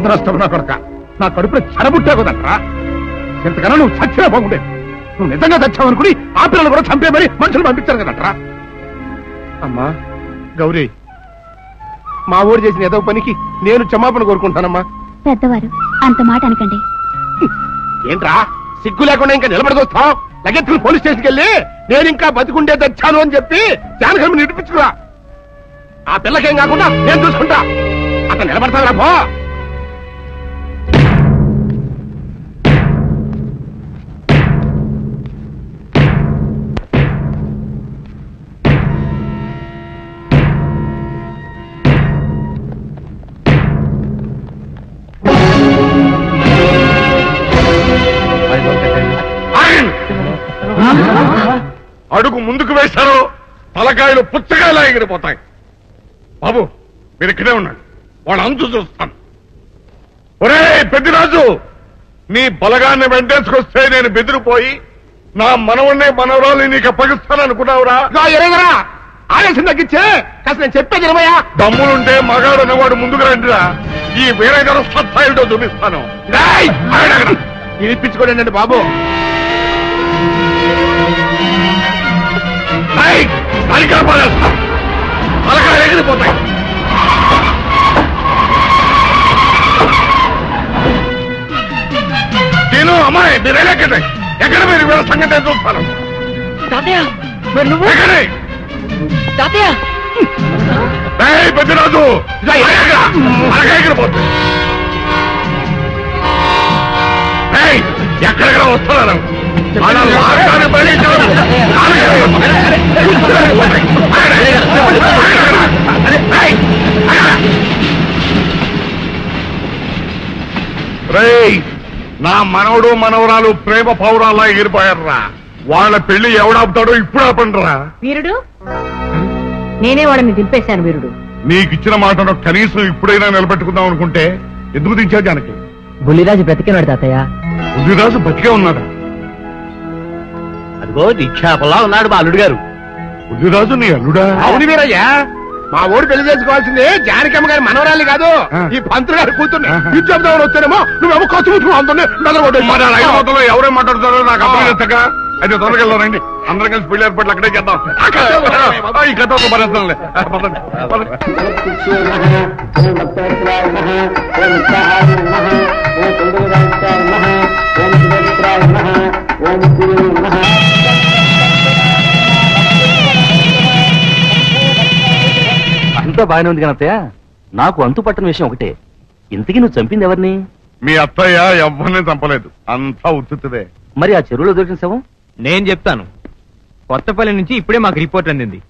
ముద్రష్టం నా కొడక. నా కడుపులో చెడబుట్టే కదట్రా. ఇంతకన్నా నువ్వు చచ్చినా బాగుండేది. నువ్వు నిజంగా చచ్చావు అనుకుని ఆ పిల్లలు కూడా చంపే మరి మనుషులు పంపించారు కదట్రా. అమ్మా గౌరీ మా ఊరు చేసిన ఏదో పనికి నేను క్షమాపణ కోరుకుంటానమ్మా. పెద్దవారు అంత మాట అనకండి. ఏంట్రా సిగ్గు లేకుండా ఇంకా నిలబడదొస్తావు లగెత్తులు పోలీస్ స్టేషన్కి వెళ్ళి నేను ఇంకా బతికుండే తెచ్చాను అని చెప్పి జానకర్మ నిడిపించుకురా ఆ పిల్లకేం కాకుండా నేను చూసుకుంటా. అతను నిలబడతావురా పో. ముందుకు వేశారో తలకాయలు పుచ్చకాయలా ఎగిరిపోతాయి. బాబు మీరు ఇక్కడే ఉండండి. వాళ్ళ అంచు చూస్తాను. ఒరే పెద్దిరాజు నీ బలగాన్ని వెంటేసుకొస్తే నేను బెదిరిపోయి నా మనవణ్ణి మనవరాలు నీకు అప్పగిస్తాను అనుకున్నావురా ఎరగరా. ఆలస్యం తగ్గించే. కాస్త నేను చెప్పేది ఇరవయా దమ్ములుంటే మగాడు అనేవాడు ముందుకు రండిరా. ఈ వీరగర సత్తాయితో చూపిస్తాను. ఇరిపించుకోండి బాబు. తలకాయలు ఎగిరిపోతాయి నేను అమ్మాయి మీరు ఎక్కడే. ఎక్కడ మీరు వీళ్ళ సంగతి చూస్తాను. తాతయ్య మరి నువ్వు? ఎక్కడే? తాతయ్య! పెద్దరాజు ఎగిరిపోతుంది ఎక్కడెక్కడ వస్తున్నారు నా మనవడు మనవరాలు ప్రేమ పౌరాల్లా ఎగిరిపోయారా వాళ్ళ పెళ్ళి ఎవడాపుతాడో ఇప్పుడు ఆపండిరా. వీరుడు? నేనే వాడిని దింపేశాను వీరుడు. నీకు ఇచ్చిన మాటను కనీసం ఇప్పుడైనా నిలబెట్టుకుందాం అనుకుంటే ఎందుకు దించావు జానకి? బుల్లిరాజు బ్రతికినాడు తాతయ్య. బుద్ధిరాజు బతికే ఉన్నాడా? అదిగో నిక్షేపంలా ఉన్నాడు మా అల్లుడు గారు. బుద్ధిరాజు నీ అల్లుడా? అవును వీరయ్యా. మా ఊరు పెళ్ళి చేసుకోవాల్సింది జానకమ్మ గారి మనవరాలి కాదు. ఈ పంతులు గారి కూతుర్ని. వస్తేనేమో నువ్వేమో ఖర్చు మరి ఆ రైలు మొత్తంలో ఎవరేం మాట్లాడుతారో నాకు అర్థం ఎత్తగా అయితే త్వరగా వెళ్దారండి అందరం కలిసి పెళ్ళి ఏర్పాట్లు అక్కడే చేద్దాం. ఈ కథ ఒక. అంతా బాగానే ఉంది కనత్తయ్య. నాకు అంతు పట్టని విషయం ఒకటే. ఇంతకీ నువ్వు చంపింది ఎవరిని? మీ అత్తయ్య ఎవరిని చంపలేదు. అంతా ఉత్తుతుదే మరి ఆ చెరువులో దొరికిన శవం? నేను చెప్తాను. కొత్తపల్లి నుంచి ఇప్పుడే మాకు రిపోర్ట్ అందింది.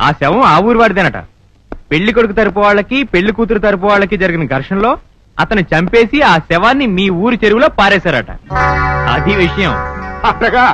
ఆ శవం ఆ ఊరి వాడిదేనట. పెళ్ళి కొడుకు తరపు వాళ్ళకి పెళ్ళి కూతురు తరపు వాళ్ళకి జరిగిన ఘర్షణలో అతను చంపేసి ఆ శవాన్ని మీ ఊరి చెరువులో పారేశారట. అది విషయం. అట్టగా